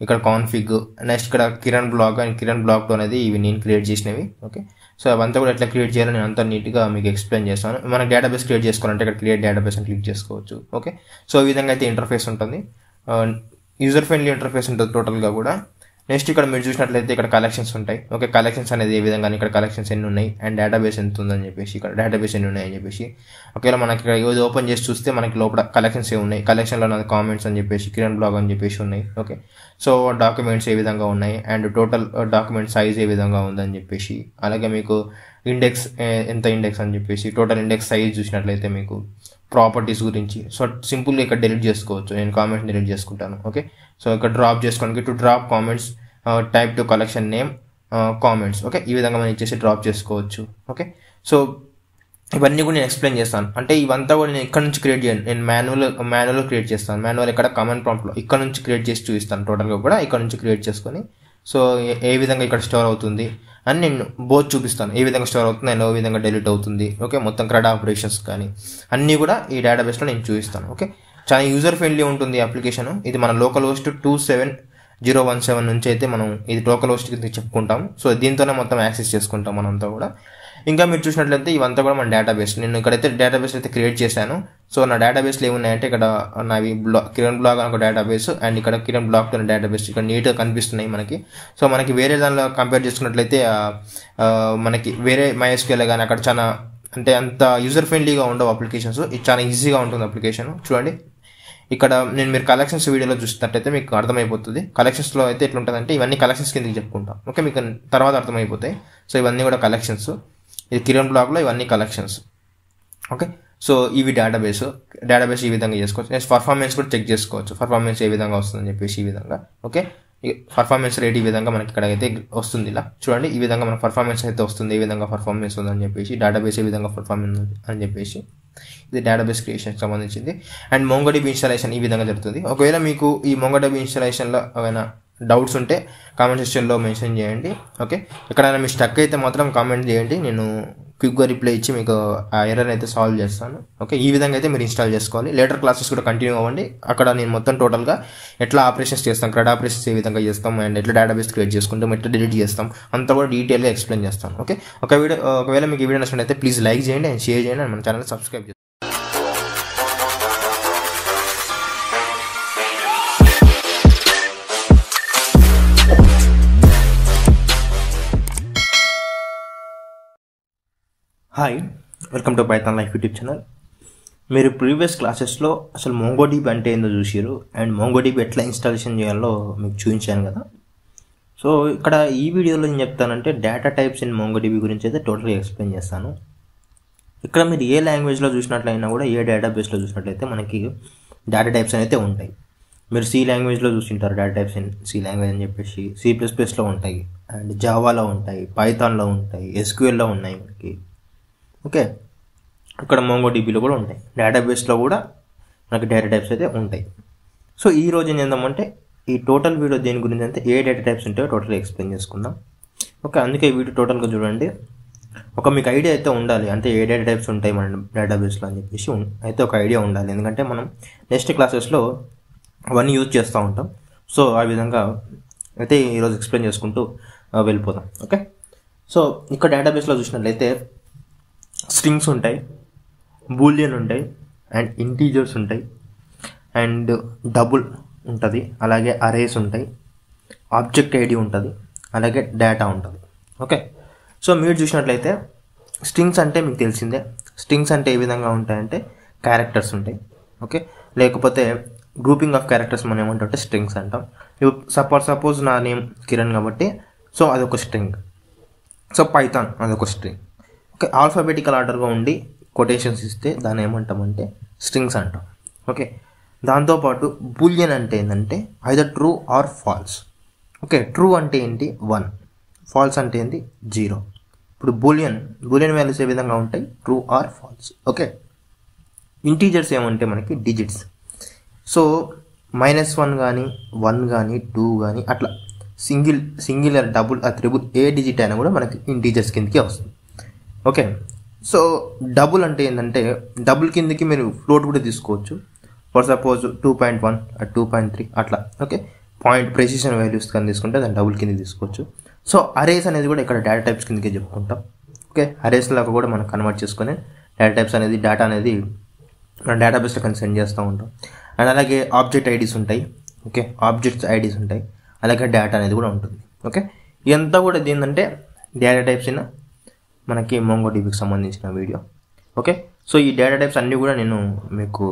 ఇక్కడ కాన్ఫిగ్ నెక్స్ట్ ఇక్కడ Kiran blog and Kiran blog అనేది ఇవి నేను క్రియేట్ చేసినవి. ఓకే? సో అవంతా కూడా ఎట్లా క్రియేట్ చేయాలో నేను అంతా నీట్గా మీకు ఎక్స్ప్లెయిన్ చేస్తాను. మన డేటాబేస్ క్రియేట్ చేసుకోవాలంటే ఇక్కడ క్రియేట్ డేటాబేస్ అని క్లిక్ చేసుకోవచ్చు. ఓకే? సో ఈ విధంగా అయితే ఇంటర్ఫేస్ ఉంటుంది. యూజర్ ఫ్రెండ్లీ ఇంటర్ఫేస్ ఉంటుంది టోటల్గా కూడా. నెక్స్ట్ ఇక్కడ మీరు చూసినట్లయితే ఇక్కడ కలెక్షన్స్ ఉంటాయి. ఓకే కలెక్షన్స్ అనేది ఏ విధంగా ఇక్కడ కలెక్షన్స్ ఎన్ని ఉన్నాయి? అండ్ డేటాబేస్ ఎంత ఉందని చెప్పేసి ఇక్కడ డేటాబేస్ ఎన్ని ఉన్నాయని చెప్పేసి. ఒకవేళ మనకి ఇక్కడ ఏది ఓపెన్ చేసి చూస్తే మనకి లోపల కలెక్షన్స్ ఏ ఉన్నాయి? కలెక్షన్లో నాది కామెంట్స్ అని చెప్పేసి కిరణ్ బ్లాగ్ అని చెప్పేసి ఉన్నాయి. ఓకే సో డాక్యుమెంట్స్ ఏ విధంగా ఉన్నాయి? అండ్ టోటల్ డాక్యుమెంట్ సైజ్ ఏ విధంగా ఉందని చెప్పేసి. అలాగే మీకు ఇండెక్స్ ఎంత ఇండెక్స్ అని చెప్పేసి టోటల్ ఇండెక్స్ సైజ్ చూసినట్లయితే మీకు ప్రాపర్టీస్ గురించి. సో సింపుల్గా ఇక్కడ డిలీట్ చేసుకోవచ్చు. నేను కామెంట్స్ డిలీట్ చేసుకుంటాను. ఓకే సో ఇక్కడ డ్రాప్ చేసుకోవడానికి to drop comments type to collection name comments okay ఈ విధంగా మనం ఇచ్చేసి డ్రాప్ చేసుకోవచ్చు. ఓకే సో ఇవన్నీ కూడా నేను ఎక్స్ప్లెయిన్ చేస్తాను. అంటే ఇవంతా కూడా నేను ఇక్కడ నుంచి క్రియేట్ చేయను. నేను మాన్యువల్ మాన్యువల్ క్రియేట్ చేస్తాను. మాన్యువల్ ఇక్కడ కామన్ ప్రాంప్ట్లో ఇక్కడ నుంచి క్రియేట్ చేసి చూపిస్తాను. టోటల్గా కూడా ఇక్కడ నుంచి క్రియేట్ చేసుకొని. సో ఏ- ఏ విధంగా ఇక్కడ స్టోర్ అవుతుంది అని నేను బోత్ చూపిస్తాను. ఏ విధంగా స్టోర్ అవుతుంది అండ్ ఏ విధంగా డెలీట్ అవుతుంది. ఓకే మొత్తం క్రెడ్ ఆపరేషన్స్ కానీ అన్నీ కూడా ఈ డేటాబేస్లో నేను చూపిస్తాను. ఓకే చాలా యూజర్ ఫ్రెండ్లీ ఉంటుంది అప్లికేషన్ ఇది మన local host two seven zero one seven నుంచి అయితే మనం ఇది లోకల్ హోస్ట్ కింద చెప్పుకుంటాం. సో దీంతోనే మొత్తం యాక్సెస్ చేసుకుంటాం మనంతా కూడా. ఇంకా మీరు చూసినట్లయితే ఇవంతా కూడా మన డేటాబేస్ నేను ఇక్కడైతే డేటాబేస్ అయితే క్రియేట్ చేశాను. సో నా డేటాబేస్లో ఏమున్నాయంటే ఇక్కడ నావి బ్లా కిరణ్ బ్లాగ్ అని ఒక డేటాబేస్ అండ్ ఇక్కడ కిరణ్ బ్లాగ్ అనే డేటాబేస్ ఇక్కడ నీట్గా కనిపిస్తున్నాయి మనకి. సో మనకి వేరే దానిలో కంపేర్ చేసుకున్నట్లయితే మనకి వేరే మైఎస్కేల్ కానీ అక్కడ చాలా అంటే అంత యూజర్ ఫ్రెండ్లీగా ఉండవు అప్లికేషన్స్ ఇది చాలా ఈజీగా ఉంటుంది అప్లికేషన్ చూడండి. ఇక్కడ నేను మీరు కలెక్షన్స్ వీడియోలో చూసినట్టయితే మీకు అర్థమైపోతుంది. కలెక్షన్స్లో అయితే ఎట్లుంటుందంటే ఇవన్నీ కలెక్షన్స్ కిందకి చెప్పుకుంటాం. ఓకే మీకు తర్వాత అర్థమైపోతాయి. సో ఇవన్నీ కూడా కలెక్షన్స్ ఇది కిరణ్ బ్లాగ్లో ఇవన్నీ కలెక్షన్స్ ఓకే సో ఇవి డేటాబేస్ డేటాబేస్ ఈ విధంగా చేసుకోవచ్చు. నెక్స్ట్ పర్ఫార్మెన్స్ కూడా చెక్ చేసుకోవచ్చు. పర్ఫార్మెన్స్ ఏ విధంగా వస్తుందని చెప్పేసి ఈ విధంగా. ఓకే పర్ఫార్మెన్స్ రేట్ ఈ విధంగా మనకి ఇక్కడ అయితే వస్తుంది ఇలా. చూడండి ఈ విధంగా మన పర్ఫార్మెన్స్ అయితే వస్తుంది ఏ విధంగా పర్ఫార్మెన్స్ ఉందని చెప్పేసి డేటాబేస్ ఏ విధంగా పర్ఫార్మెన్స్ అని చెప్పేసి ఇది డేటాబేస్ క్రియేషన్కి సంబంధించింది. అండ్ మొంగోడిబి ఇన్స్టాలేషన్ ఈ విధంగా జరుగుతుంది. ఒకవేళ మీకు ఈ మొంగోడిబి ఇన్స్టాలేషన్లో ఏమైనా డౌట్స్ ఉంటే కామెంట్ సెక్షన్లో మెన్షన్ చేయండి ఓకే ఎక్కడైనా మీ స్టక్ అయితే మాత్రం కామెంట్ చేయండి. నేను క్విక్గా రిప్లై ఇచ్చి మీకు ఆ ఎర్రర్ అయితే సాల్వ్ చేస్తాను. ఓకే ఈ విధంగా అయితే మీరు ఇన్స్టాల్ చేసుకోవాలి. లేటర్ క్లాసెస్ కూడా కంటిన్యూ అవ్వండి. అక్కడ నేను మొత్తం టోటల్గా ఎట్లా ఆపరేషన్స్ చేస్తాం క్రెడ్ ఆపరేషన్స్ ఏ విధంగా చేస్తాం అండ్ ఎట్లా డేటాబేస్ క్రియేట్ చేసుకుంటాం ఎట్లా డిలీట్ చేస్తాం అంతా కూడా డీటెయిల్గా ఎక్స్ప్లెయిన్ చేస్తాను. ఓకే ఒక వీడియో ఒకవేళ మీకు ఈ వీడియో నచ్చినట్లయితే ప్లీజ్ లైక్ చేయండి అండ్ షేర్ చేయండి అండ్ మన ఛానల్ సబ్స్క్రైబ్ చేయండి. Hi welcome to Python Life YouTube channel మీరు ప్రీవియస్ క్లాసెస్లో అసలు మోంగోడీబీ అంటే ఏందో చూసారు అండ్ మోంగోడీబీ ఎట్లా ఇన్స్టాలేషన్ చేయాలో మీకు చూపించాను కదా. సో ఇక్కడ ఈ వీడియోలో ఏం చెప్తానంటే డేటా టైప్స్ ఇన్ మోంగోడీబీ గురించి అయితే టోటల్గా ఎక్స్ప్లెయిన్ చేస్తాను. ఇక్కడ మీరు ఏ లాంగ్వేజ్లో చూసినట్లయినా కూడా ఏ డేటాబేస్లో చూసినట్లయితే మనకి డేటా టైప్స్ అయితే ఉంటాయి. మీరు సి లాంగ్వేజ్లో చూసింటారు data types in C language అని చెప్పేసి సి ప్లస్ ప్లస్లో ఉంటాయి అండ్ జావాలో ఉంటాయి పైథాన్లో ఉంటాయి ఎస్క్యూఎల్లో ఉన్నాయి మనకి. ఓకే? ఇక్కడ మోంగో డీబీలో కూడా ఉంటాయి. డేటాబేస్లో కూడా మనకి డేటా టైప్స్ అయితే ఉంటాయి. సో ఈ రోజు ఏం చేద్దామంటే ఈ టోటల్ వీడియో దేని గురించి అంటే ఏ డేటా టైప్స్ ఉంటాయో టోటల్ ఎక్స్ప్లెయిన్ చేసుకుందాం. ఓకే అందుకే వీడియో టోటల్గా చూడండి. ఒక మీకు ఐడియా అయితే ఉండాలి. అంటే ఏ డేటా టైప్స్ ఉంటాయి మన డేటాబేస్లో అని చెప్పేసి అయితే ఒక ఐడియా ఉండాలి. ఎందుకంటే మనం నెక్స్ట్ క్లాసెస్లో అవన్నీ యూజ్ చేస్తూ ఉంటాం. సో ఆ విధంగా అయితే ఈరోజు ఎక్స్ప్లెయిన్ చేసుకుంటూ వెళ్ళిపోదాం. ఓకే సో ఇక్కడ డేటాబేస్లో చూసినట్లయితే స్ట్రింగ్స్ ఉంటాయి బూలియన్ ఉంటాయి అండ్ ఇంటీజర్స్ ఉంటాయి అండ్ డబుల్ ఉంటుంది అలాగే అరేస్ ఉంటాయి ఆబ్జెక్ట్ ఐడి ఉంటుంది అలాగే డేటా ఉంటుంది. ఓకే? సో మీరు చూసినట్లయితే స్ట్రింగ్స్ అంటే మీకు తెలిసిందే. స్ట్రింగ్స్ అంటే ఏ విధంగా ఉంటాయంటే క్యారెక్టర్స్ ఉంటాయి. ఓకే? లేకపోతే గ్రూపింగ్ ఆఫ్ క్యారెక్టర్స్ మనం ఏమంటే స్ట్రింగ్స్ అంటాం. సపోజ్ సపోజ్ నా నేమ్ కిరణ్ కాబట్టి సో అదొక స్ట్రింగ్. సో పైథాన్ అదొక స్ట్రింగ్. ఆల్ఫాబెటికల్ ఆర్డర్గా ఉండి కొటేషన్స్ ఇస్తే దాన్ని ఏమంటామంటే స్ట్రింగ్స్ అంటాం. ఓకే దాంతోపాటు బూలియన్ అంటే ఏంటంటే either true or false okay true అంటే ఏంటి? వన్ ఫాల్స్ అంటే ఏంటి? జీరో ఇప్పుడు బూలియన్ బూలియన్ వాల్యూస్ ఏ విధంగా ఉంటాయి? True or false okay integers ఏమంటే మనకి డిజిట్స్ సో మైనస్ వన్ కానీ వన్ కానీ టూ కానీ అట్లా. సింగిల్ సింగిల్ డబుల్ ఆ త్రిబుల్ ఏ డిజిట్ అయినా కూడా మనకి ఇంటీజర్స్ కిందకి వస్తుంది. ఓకే. సో డబుల్ అంటే ఏంటంటే డబుల్ కిందకి మీరు ఫ్లోట్ కూడా తీసుకోవచ్చు. For suppose two point one two point three అట్లా. ఓకే? పాయింట్ ప్రెసిషన్ వాల్యూస్ కానీ తీసుకుంటే దాన్ని డబుల్ కింద తీసుకోవచ్చు. సో అరేస్ అనేది కూడా ఇక్కడ డేటా టైప్స్ కిందకే చెప్పుకుంటాం. ఓకే? అరేస్ లాగా కూడా మనం కన్వర్ట్ చేసుకొని డేటా టైప్స్ అనేది డేటా అనేది మన డేటాబేస్లో కానీ సెండ్ చేస్తూ ఉంటాం. అండ్ అలాగే ఆబ్జెక్ట్ ఐడీస్ ఉంటాయి. ఓకే? ఆబ్జెక్ట్స్ ఐడీస్ ఉంటాయి. అలాగే డేటా అనేది కూడా ఉంటుంది. ఓకే? ఇదంతా కూడా ఏంటంటే డేటా టైప్స్ అయినా మనకి మోంగో డీబీకి సంబంధించిన వీడియో ఓకే సో ఈ డేటా టైప్స్ అన్నీ కూడా నేను మీకు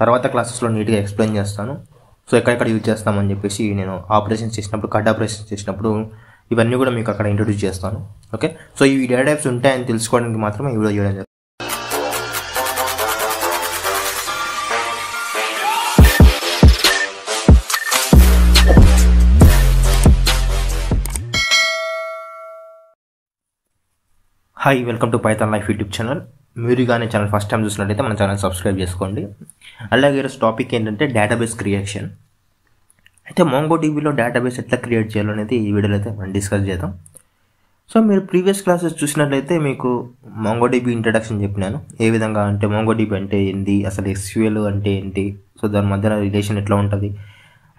తర్వాత క్లాసెస్లో నీట్గా ఎక్స్ప్లెయిన్ చేస్తాను. సో ఎక్కడెక్కడ యూజ్ చేస్తామని చెప్పేసి నేను ఆపరేషన్స్ చేసినప్పుడు కట్ ఆపరేషన్స్ చేసినప్పుడు ఇవన్నీ కూడా మీకు అక్కడ ఇంట్రొడ్యూస్ చేస్తాను. ఓకే సో ఈ డేటా టైప్స్ ఉంటాయని తెలుసుకోవడానికి మాత్రమే ఈ వీడియో చేయడం hi welcome to Python Life YouTube channel మీరు కానీ ఛానల్ ఫస్ట్ టైం చూసినట్టయితే మన ఛానల్ సబ్స్క్రైబ్ చేసుకోండి. అలాగే ఈరోజు టాపిక్ ఏంటంటే డేటాబేస్ క్రియేషన్ అయితే మోంగో టీవీలో డేటాబేస్ ఎట్లా క్రియేట్ చేయాలో అనేది ఈ వీడియోలో అయితే మనం డిస్కస్ చేద్దాం. సో మీరు ప్రీవియస్ క్లాసెస్ చూసినట్లయితే మీకు మోంగోడీబీ ఇంట్రడక్షన్ చెప్పినాను. ఏ విధంగా అంటే మోంగో డీబీ అంటే ఏంటి అసలు ఎస్క్యూఎల్ అంటే ఏంటి? సో దాని మధ్యన రిలేషన్ ఎట్లా ఉంటుంది?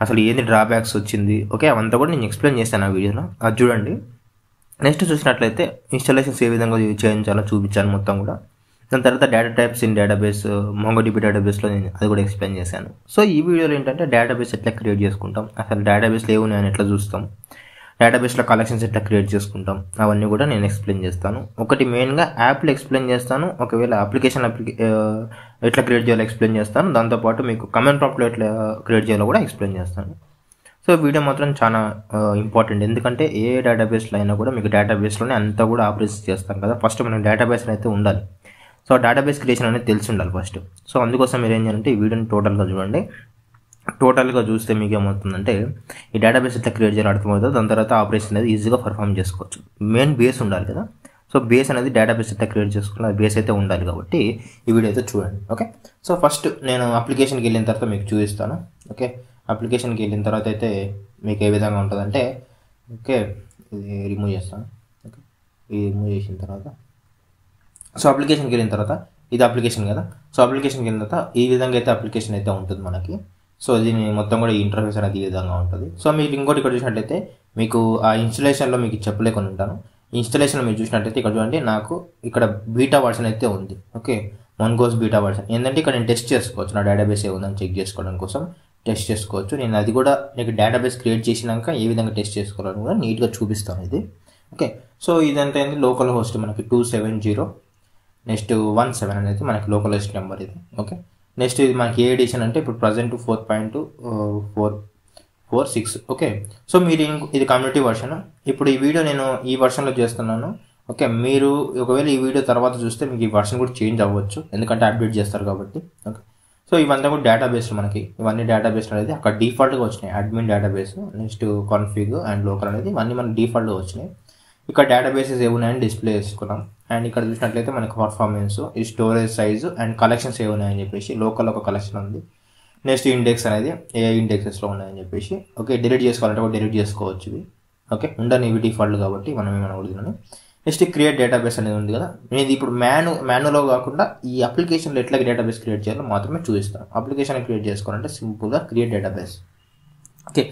అసలు ఏంది డ్రాబ్యాక్స్ వచ్చింది? ఓకే అవంతా కూడా నేను ఎక్స్ప్లెయిన్ చేస్తాను ఆ వీడియోలో. అది చూడండి. నెక్స్ట్ చూసినట్లయితే ఇన్స్టాలేషన్స్ ఏ విధంగా చేయించాలో చూపించాను మొత్తం కూడా. దాని తర్వాత data types in database MongoDB డేటాబేస్లో నేను అది కూడా ఎక్స్ప్లెయిన్ చేశాను. సో ఈ వీడియోలో ఏంటంటే డేటాబేస్ ఎట్లా క్రియేట్ చేసుకుంటాం అసలు డేటాబేస్లో ఏమున్నాయని ఎట్లా చూస్తాం డేటాబేస్లో కలెక్షన్స్ ఎట్లా క్రియేట్ చేసుకుంటాం అవన్నీ కూడా నేను ఎక్స్ప్లెయిన్ చేస్తాను. ఒకటి మెయిన్గా యాప్లు ఎక్స్ప్లెయిన్ చేస్తాను ఒకవేళ అప్లికేషన్ అప్లికే ఎట్లా క్రియేట్ చేయాలో ఎక్స్ప్లెయిన్ చేస్తాను దాంతోపాటు మీకు కమెంట్ ప్రాంప్ట్లో ఎట్లా క్రియేట్ చేయాలో కూడా ఎక్స్ప్లెయిన్ చేస్తాను. సో వీడియో మాత్రం చాలా ఇంపార్టెంట్. ఎందుకంటే ఏ డేటాబేస్లో అయినా కూడా మీకు డేటాబేస్లోనే అంతా కూడా ఆపరేషన్ చేస్తాం కదా. ఫస్ట్ మనకి డేటాబేస్ అయితే ఉండాలి. సో డేటాబేస్ క్రియేషన్ అనేది తెలిసి ఉండాలి ఫస్ట్. సో అందుకోసం మీరు ఏం చేయాలంటే ఈ వీడియోని టోటల్గా చూడండి. టోటల్గా చూస్తే మీకు ఏమవుతుందంటే ఈ డేటాబేస్ ఎట్లా క్రియేట్ చేయాలి అర్థమవుతుంది. దాని తర్వాత ఆపరేషన్ అనేది ఈజీగా పర్ఫామ్ చేసుకోవచ్చు. మెయిన్ బేస్ ఉండాలి కదా. సో బేస్ అనేది డేటాబేస్ ఎట్లా క్రియేట్ చేసుకోవాలి బేస్ అయితే ఉండాలి కాబట్టి ఈ వీడియో అయితే చూడండి. ఓకే? సో ఫస్ట్ నేను అప్లికేషన్కి వెళ్ళిన తర్వాత మీకు చూపిస్తాను. ఓకే? అప్లికేషన్కి వెళ్ళిన తర్వాత అయితే మీకు ఏ విధంగా ఉంటుందంటే ఓకే ఇది రిమూవ్ చేస్తాను. ఓకే ఇది రిమూవ్ చేసిన తర్వాత. సో అప్లికేషన్కి వెళ్ళిన తర్వాత ఇది అప్లికేషన్ కదా. సో అప్లికేషన్కి వెళ్ళిన తర్వాత ఈ విధంగా అయితే అప్లికేషన్ అయితే ఉంటుంది మనకి. సో దీని మొత్తం కూడా ఇంటర్ఫేస్ అనేది ఈ విధంగా ఉంటుంది. సో మీకు ఇంకోటి ఇక్కడ చూసినట్టయితే మీకు ఆ ఇన్స్టలేషన్లో మీకు చెప్పలేకుండా ఉంటాను. ఇన్స్టలేషన్లో మీరు చూసినట్టయితే ఇక్కడ చూడండి నాకు ఇక్కడ బీటా వర్షన్ అయితే ఉంది. Okay one goes beta version ఏంటంటే ఇక్కడ నేను టెస్ట్ చేసుకోవచ్చు. నా డేటాబేస్ ఏ ఉందని చెక్ చేసుకోవడం కోసం. టెస్ట్ చేసుకోవచ్చు. నేను అది కూడా నీకు డేటాబేస్ క్రియేట్ చేసినాక ఏ విధంగా టెస్ట్ చేసుకోవాలని కూడా నీట్గా చూపిస్తాను ఇది. ఓకే సో ఇదంతా ఏంది? లోకల్ హోస్ట్ మనకి two seven zero next one seven అనేది మనకి లోకల్ హోస్ట్ నెంబర్ ఇది. ఓకే నెక్స్ట్ ఇది మనకి ఏ ఎడిషన్ అంటే ఇప్పుడు present four point four four six okay so మీరు ఇది కమ్యూనిటీ వర్షన్ ఇప్పుడు ఈ వీడియో నేను ఈ వర్షన్లో చేస్తున్నాను. ఓకే మీరు ఒకవేళ ఈ వీడియో తర్వాత చూస్తే మీకు ఈ వర్షన్ కూడా చేంజ్ అవ్వచ్చు. ఎందుకంటే అప్డేట్ చేస్తారు కాబట్టి. ఓకే సో ఇవంతా కూడా డేటాబేస్ మనకి ఇవన్నీ డేటాబేస్ అనేది అక్కడ డిఫాల్ట్గా వచ్చినాయి. Admin database next config and local అనేది ఇవన్నీ మనకి డిఫాల్ట్గా వచ్చినాయి. ఇక్కడ డేటాబేసెస్ ఏమున్నాయని డిస్ప్లే చేసుకున్నాం. అండ్ ఇక్కడ చూసినట్లయితే మనకి పర్ఫార్మెన్స్ ఈ స్టోరేజ్ సైజు అండ్ కలెక్షన్స్ ఏమున్నాయని చెప్పేసి లోకల్ ఒక కలెక్షన్ ఉంది. నెక్స్ట్ ఇండెక్స్ అనేది ఏ ఇండెక్సెస్లో ఉన్నాయని చెప్పేసి ఓకే డిలీట్ చేసుకోవాలంటే కూడా డిలీట్ చేసుకోవచ్చు ఇవి ఓకే ఉండని ఇవి డిఫాల్ట్ కాబట్టి మనం ఏమైనా కూడా నెక్స్ట్ క్రియేట్ డేటాబేస్ అనేది ఉంది కదా. నేను ఇప్పుడు మ్యాను మ్యానులో కాకుండా ఈ అప్లికేషన్లో ఎట్లా డేటాబేస్ క్రియేట్ చేయాలో మాత్రమే చూపిస్తాను. అప్లికేషన్ క్రియేట్ చేసుకోవాలంటే సింపుల్గా create database okay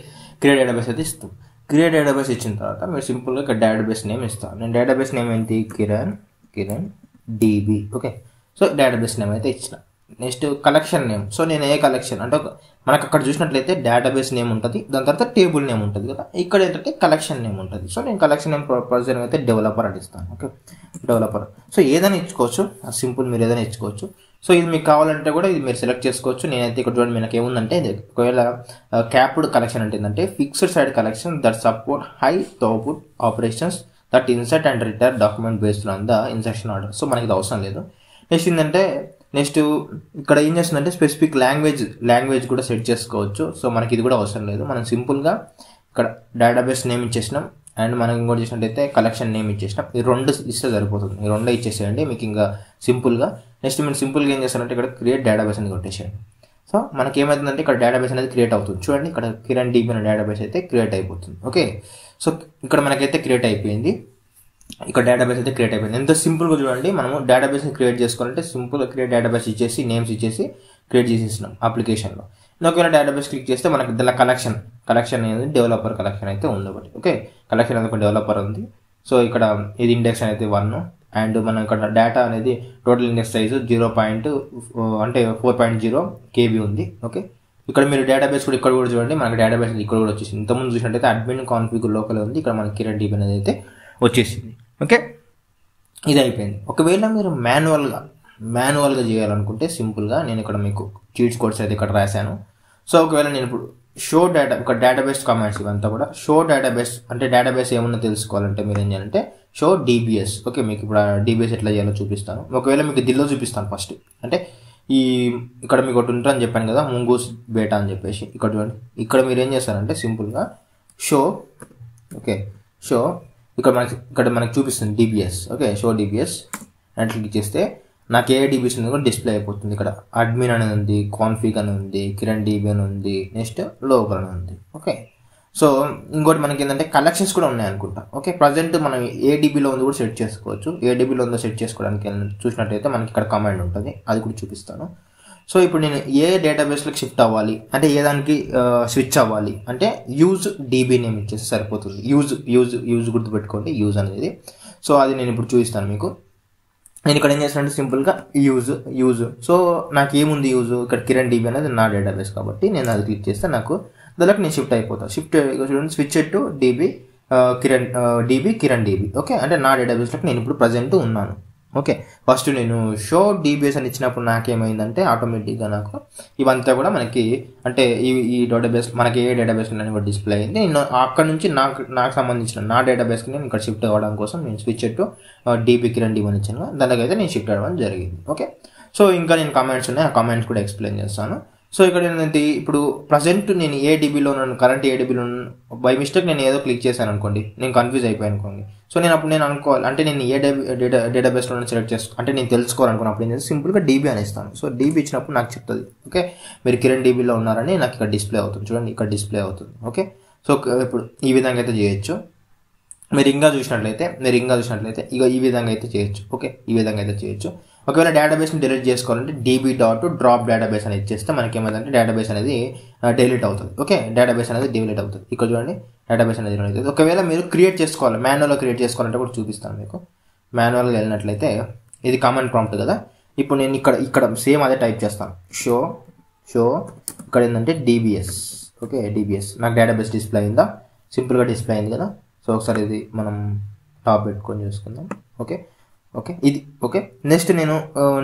create database అయితే ఇస్తాం. క్రియేట్ డేటాబేస్ ఇచ్చిన తర్వాత మీరు సింపుల్గా ఇక్కడ డేటాబేస్ నేమ్ ఇస్తాను. నేను డేటాబేస్ నేమ్ ఏంటి? Kiran Kiran DB okay so database name అయితే ఇచ్చిన. నెక్స్ట్ కలెక్షన్ నేమ్ సో నేను ఏ కలెక్షన్ అంటే మనకు అక్కడ చూసినట్లయితే డేటాబేస్ నేమ్ ఉంటుంది. దాని తర్వాత టేబుల్ నేమ్ ఉంటుంది కదా. ఇక్కడ ఏంటంటే కలెక్షన్ నేమ్ ఉంటుంది. సో నేను కలెక్షన్ నేమ్ ప్రొజెక్ట్ అయితే డెవలపర్ అని ఇస్తాను. ఓకే డెవలపర్ సో ఏదైనా ఇచ్చుకోవచ్చు. సింపుల్ మీరు ఏదైనా ఇచ్చుకోవచ్చు. సో ఇది మీకు కావాలంటే కూడా ఇది మీరు సెలెక్ట్ చేసుకోవచ్చు. నేనైతే ఇక్కడ చూడండి మనకి ఏముందంటే ఒకవేళ క్యాప్డ్ కలెక్షన్ అంటే ఏంటంటే fixed size collection that support high throughput operations that insert and retrieve document based on the insertion order so మనకి ఇది అవసరం లేదు. నెక్స్ట్ ఏంటంటే నెక్స్ట్ ఇక్కడ ఏం చేస్తుందంటే స్పెసిఫిక్ లాంగ్వేజ్ లాంగ్వేజ్ కూడా సెట్ చేసుకోవచ్చు. సో మనకి ఇది కూడా అవసరం లేదు. మనం సింపుల్గా ఇక్కడ డేటాబేస్ నేమ్ ఇచ్చేసినాం. అండ్ మనం ఇంకోటి చేసినట్టయితే కలెక్షన్ నేమ్ ఇచ్చేసినాం. ఈ రెండు ఇస్తే సరిపోతుంది. ఈ రెండు ఇచ్చేసేయండి. మీకు ఇంకా సింపుల్గా నెక్స్ట్ మీరు సింపుల్గా ఏం చేస్తారంటే ఇక్కడ క్రియేట్ డేటాబేస్ అని కొట్టేసేయండి. సో మనకి ఏమవుతుందంటే ఇక్కడ డేటాబేస్ అనేది క్రియేట్ అవుతుంది. చూడండి ఇక్కడ కిరణ్ డీబీ అనే డేటాబేస్ అయితే క్రియేట్ అయిపోతుంది. ఓకే సో ఇక్కడ మనకైతే క్రియేట్ అయిపోయింది. ఇక్కడ డేటాబేస్ అయితే క్రియేట్ అయిపోయింది. ఎంత సింపుల్గా చూడండి మనము డేటాబేస్ని క్రియేట్ చేసుకోవాలంటే సింపుల్గా క్రియేట్ డేటాబేస్ ఇచ్చేసి నేమ్స్ ఇచ్చేసి క్రియేట్ చేసేసినాం అప్లికేషన్లో ఒకవేళ డేటాబేస్ క్లిక్ చేస్తే మనకి దాని కలెక్షన్ కలెక్షన్ అనేది డెవలపర్ కలెక్షన్ అయితే ఉంది ఒకటి. ఓకే కలెక్షన్ అనేది ఒక డెవలపర్ ఉంది. సో ఇక్కడ ఇది ఇండెక్స్ అనేది వన్ అండ్ మనం ఇక్కడ డేటా అనేది total index size zero point అంటే ఫోర్ పాయింట్ జీరో కేబీ ఉంది. ఓకే ఇక్కడ మీరు డేటాబేస్ కూడా ఇక్కడ కూడా చూడండి మనకి డేటాబేస్ ఇక్కడ కూడా వచ్చేసింది. ఇంతకుముందు చూసినట్టయితే అడ్మిన్ కాన్ఫిగర్ లోకల్ ఉంది. ఇక్కడ మనకి కిరణ్ డీబీ అనేది అయితే వచ్చేసింది. ఓకే? ఇది అయిపోయింది ఒకవేళ మీరు మాన్యువల్గా మాన్యువల్గా చేయాలనుకుంటే సింపుల్గా నేను ఇక్కడ మీకు చీట్స్ కోడ్స్ అయితే ఇక్కడ రాశాను. సో ఒకవేళ నేను ఇప్పుడు షో డేటా ఒక డేటాబేస్ కమాండ్స్ ఇవంతా కూడా షో డేటాబేస్ అంటే డేటాబేస్ ఏమన్నా తెలుసుకోవాలంటే మీరు ఏం చేయాలంటే షో డీబీఎస్. ఓకే మీకు ఇప్పుడు డీబీఎస్ ఎట్లా చేయాలో చూపిస్తాను. ఒకవేళ మీకు దిల్లో చూపిస్తాను ఫస్ట్. అంటే ఈ ఇక్కడ మీకు ఒకటి ఉంటుందని చెప్పాను కదా ముంగూస్ బేటా అని చెప్పేసి. ఇక్కడ చూడండి. ఇక్కడ మీరు ఏం చేస్తారంటే సింపుల్గా షో ఓకే షో ఇక్కడ మనకి ఇక్కడ మనకి చూపిస్తుంది డిబిఎస్ ఓకే షో డిబిఎస్ అంటే క్లిక్ చేస్తే నాకు ఏ డిబిఎస్ ఉంది కూడా డిస్ప్లే అయిపోతుంది ఇక్కడ. అడ్మిన్ అని ఉంది కాన్ఫిగ్ అని ఉంది కిరణ్ డిబి అని ఉంది నెక్స్ట్ లోకల్ అని ఉంది. ఓకే సో ఇంకోటి మనకి ఏంటంటే కలెక్షన్స్ కూడా ఉన్నాయి అనుకుంటా. ఓకే ప్రజెంట్ మనం ఏ డిబిలో ఉంది కూడా సెట్ చేసుకోవచ్చు. ఏ డిబిలో ఉందో సెట్ చేసుకోవడానికి చూసినట్టయితే మనకి ఇక్కడ కమాండ్ ఉంటుంది. అది కూడా చూపిస్తాను. సో ఇప్పుడు నేను ఏ డేటాబేస్లోకి షిఫ్ట్ అవ్వాలి? అంటే ఏ దానికి స్విచ్ అవ్వాలి? అంటే యూజ్ డీబీ నేమ్ ఇచ్చేసి సరిపోతుంది. యూజ్ యూజ్ యూజ్ గుర్తుపెట్టుకోండి. యూజ్ అనేది. సో అది నేను ఇప్పుడు చూపిస్తాను మీకు. నేను ఇక్కడ ఏం చేస్తానంటే సింపుల్గా యూజ్ యూజ్ సో నాకు ఏముంది యూజ్ ఇక్కడ కిరణ్ డీబీ అనేది నా డేటాబేస్ కాబట్టి నేను అది క్లిక్ చేస్తే నాకు దానికి నేను షిఫ్ట్ అయిపోతాను షిఫ్ట్ చూడండి switch to DB Kiran DB Kiran DB okay? అంటే నా డేటాబేస్లోకి నేను ఇప్పుడు ప్రజెంట్ ఉన్నాను. ఓకే. ఫస్ట్ నేను షో డీబీఎస్ అని ఇచ్చినప్పుడు నాకేమైందంటే ఆటోమేటిక్గా నాకు ఇవంతా కూడా మనకి అంటే ఈ ఈ డేటాబేస్ మనకి ఏ డేటాబేస్ అని కూడా డిస్ప్లే అయింది. నేను అక్కడ నుంచి నాకు నాకు సంబంధించిన నా డేటాబేస్కి నేను ఇక్కడ షిఫ్ట్ అవ్వడం కోసం నేను స్విచ్ టు డీబీ కిరణ్ ఇవ్వని అని ఇచ్చాను. దానికైతే నేను షిఫ్ట్ అవ్వడం జరిగింది. ఓకే. సో ఇంకా నేను కామెంట్స్ ఉన్నాయి. ఆ కామెంట్స్ కూడా ఎక్స్ప్లెయిన్ చేస్తాను. సో ఇక్కడ ఏంటంటే ఇప్పుడు ప్రజెంట్ నేను ఏ డీబీలో ఉన్నాను కరెంట్ ఏ డీబీలో బై మిస్టేక్ నేను ఏదో క్లిక్ చేశాను అనుకోండి. నేను కన్ఫ్యూజ్ అయిపోయాను అనుకోండి. సో నేను అప్పుడు నేను అనుకోవాలి. అంటే నేను ఏ డేటా డేటాబేస్లో సెలెక్ట్ చేసు అంటే నేను తెలుసుకోవాలనుకున్నప్పుడు ఏం చేస్తే సింపుల్గా డీబీ అని ఇస్తాను సో డీబీ ఇచ్చినప్పుడు నాకు చెప్తుంది. ఓకే మీరు కిరణ్ డీబీలో ఉన్నారని నాకు ఇక్కడ డిస్ప్లే అవుతుంది. చూడండి ఇక్కడ డిస్ప్లే అవుతుంది. ఓకే సో ఇప్పుడు ఈ విధంగా అయితే చేయొచ్చు. మీరు ఇంకా చూసినట్లయితే మీరు ఇంకా చూసినట్లయితే ఇక ఈ విధంగా అయితే చేయొచ్చు. ఓకే ఈ విధంగా అయితే చేయొచ్చు. ఒకవేళ డేటాబేస్ని డిలీట్ చేసుకోవాలంటే డీబీ డాట్ డ్రాప్ డేటాబేస్ అనేది చేస్తే మనకి ఏమైందంటే డేటాబేస్ అనేది డిలీట్ అవుతుంది. ఓకే? డేటాబేస్ అనేది డిలీట్ అవుతుంది. ఇక్కడ చూడండి. డేటాబేస్ అనేది డిలీట్ అవుతుంది. ఒకవేళ మీరు క్రియేట్ చేసుకోవాలి మాన్యువల్గా క్రియేట్ చేసుకోవాలంటే కూడా చూపిస్తాను మీకు. మాన్యువల్గా వెళ్ళినట్లయితే ఇది కామన్ ప్రాంప్ట్ కదా. ఇప్పుడు నేను ఇక్కడ ఇక్కడ సేమ్ అదే టైప్ చేస్తాను. షో షో ఇక్కడ ఏంటంటే డీబీఎస్ ఓకే? డీబీఎస్ నాకు డేటాబేస్ డిస్ప్లే అయిందా? సింపుల్గా డిస్ప్లే అయింది కదా. సో ఒకసారి ఇది మనం టాప్ పెట్టుకొని చూసుకుందాం. ఓకే? ఓకే? ఇది ఓకే? నెక్స్ట్ నేను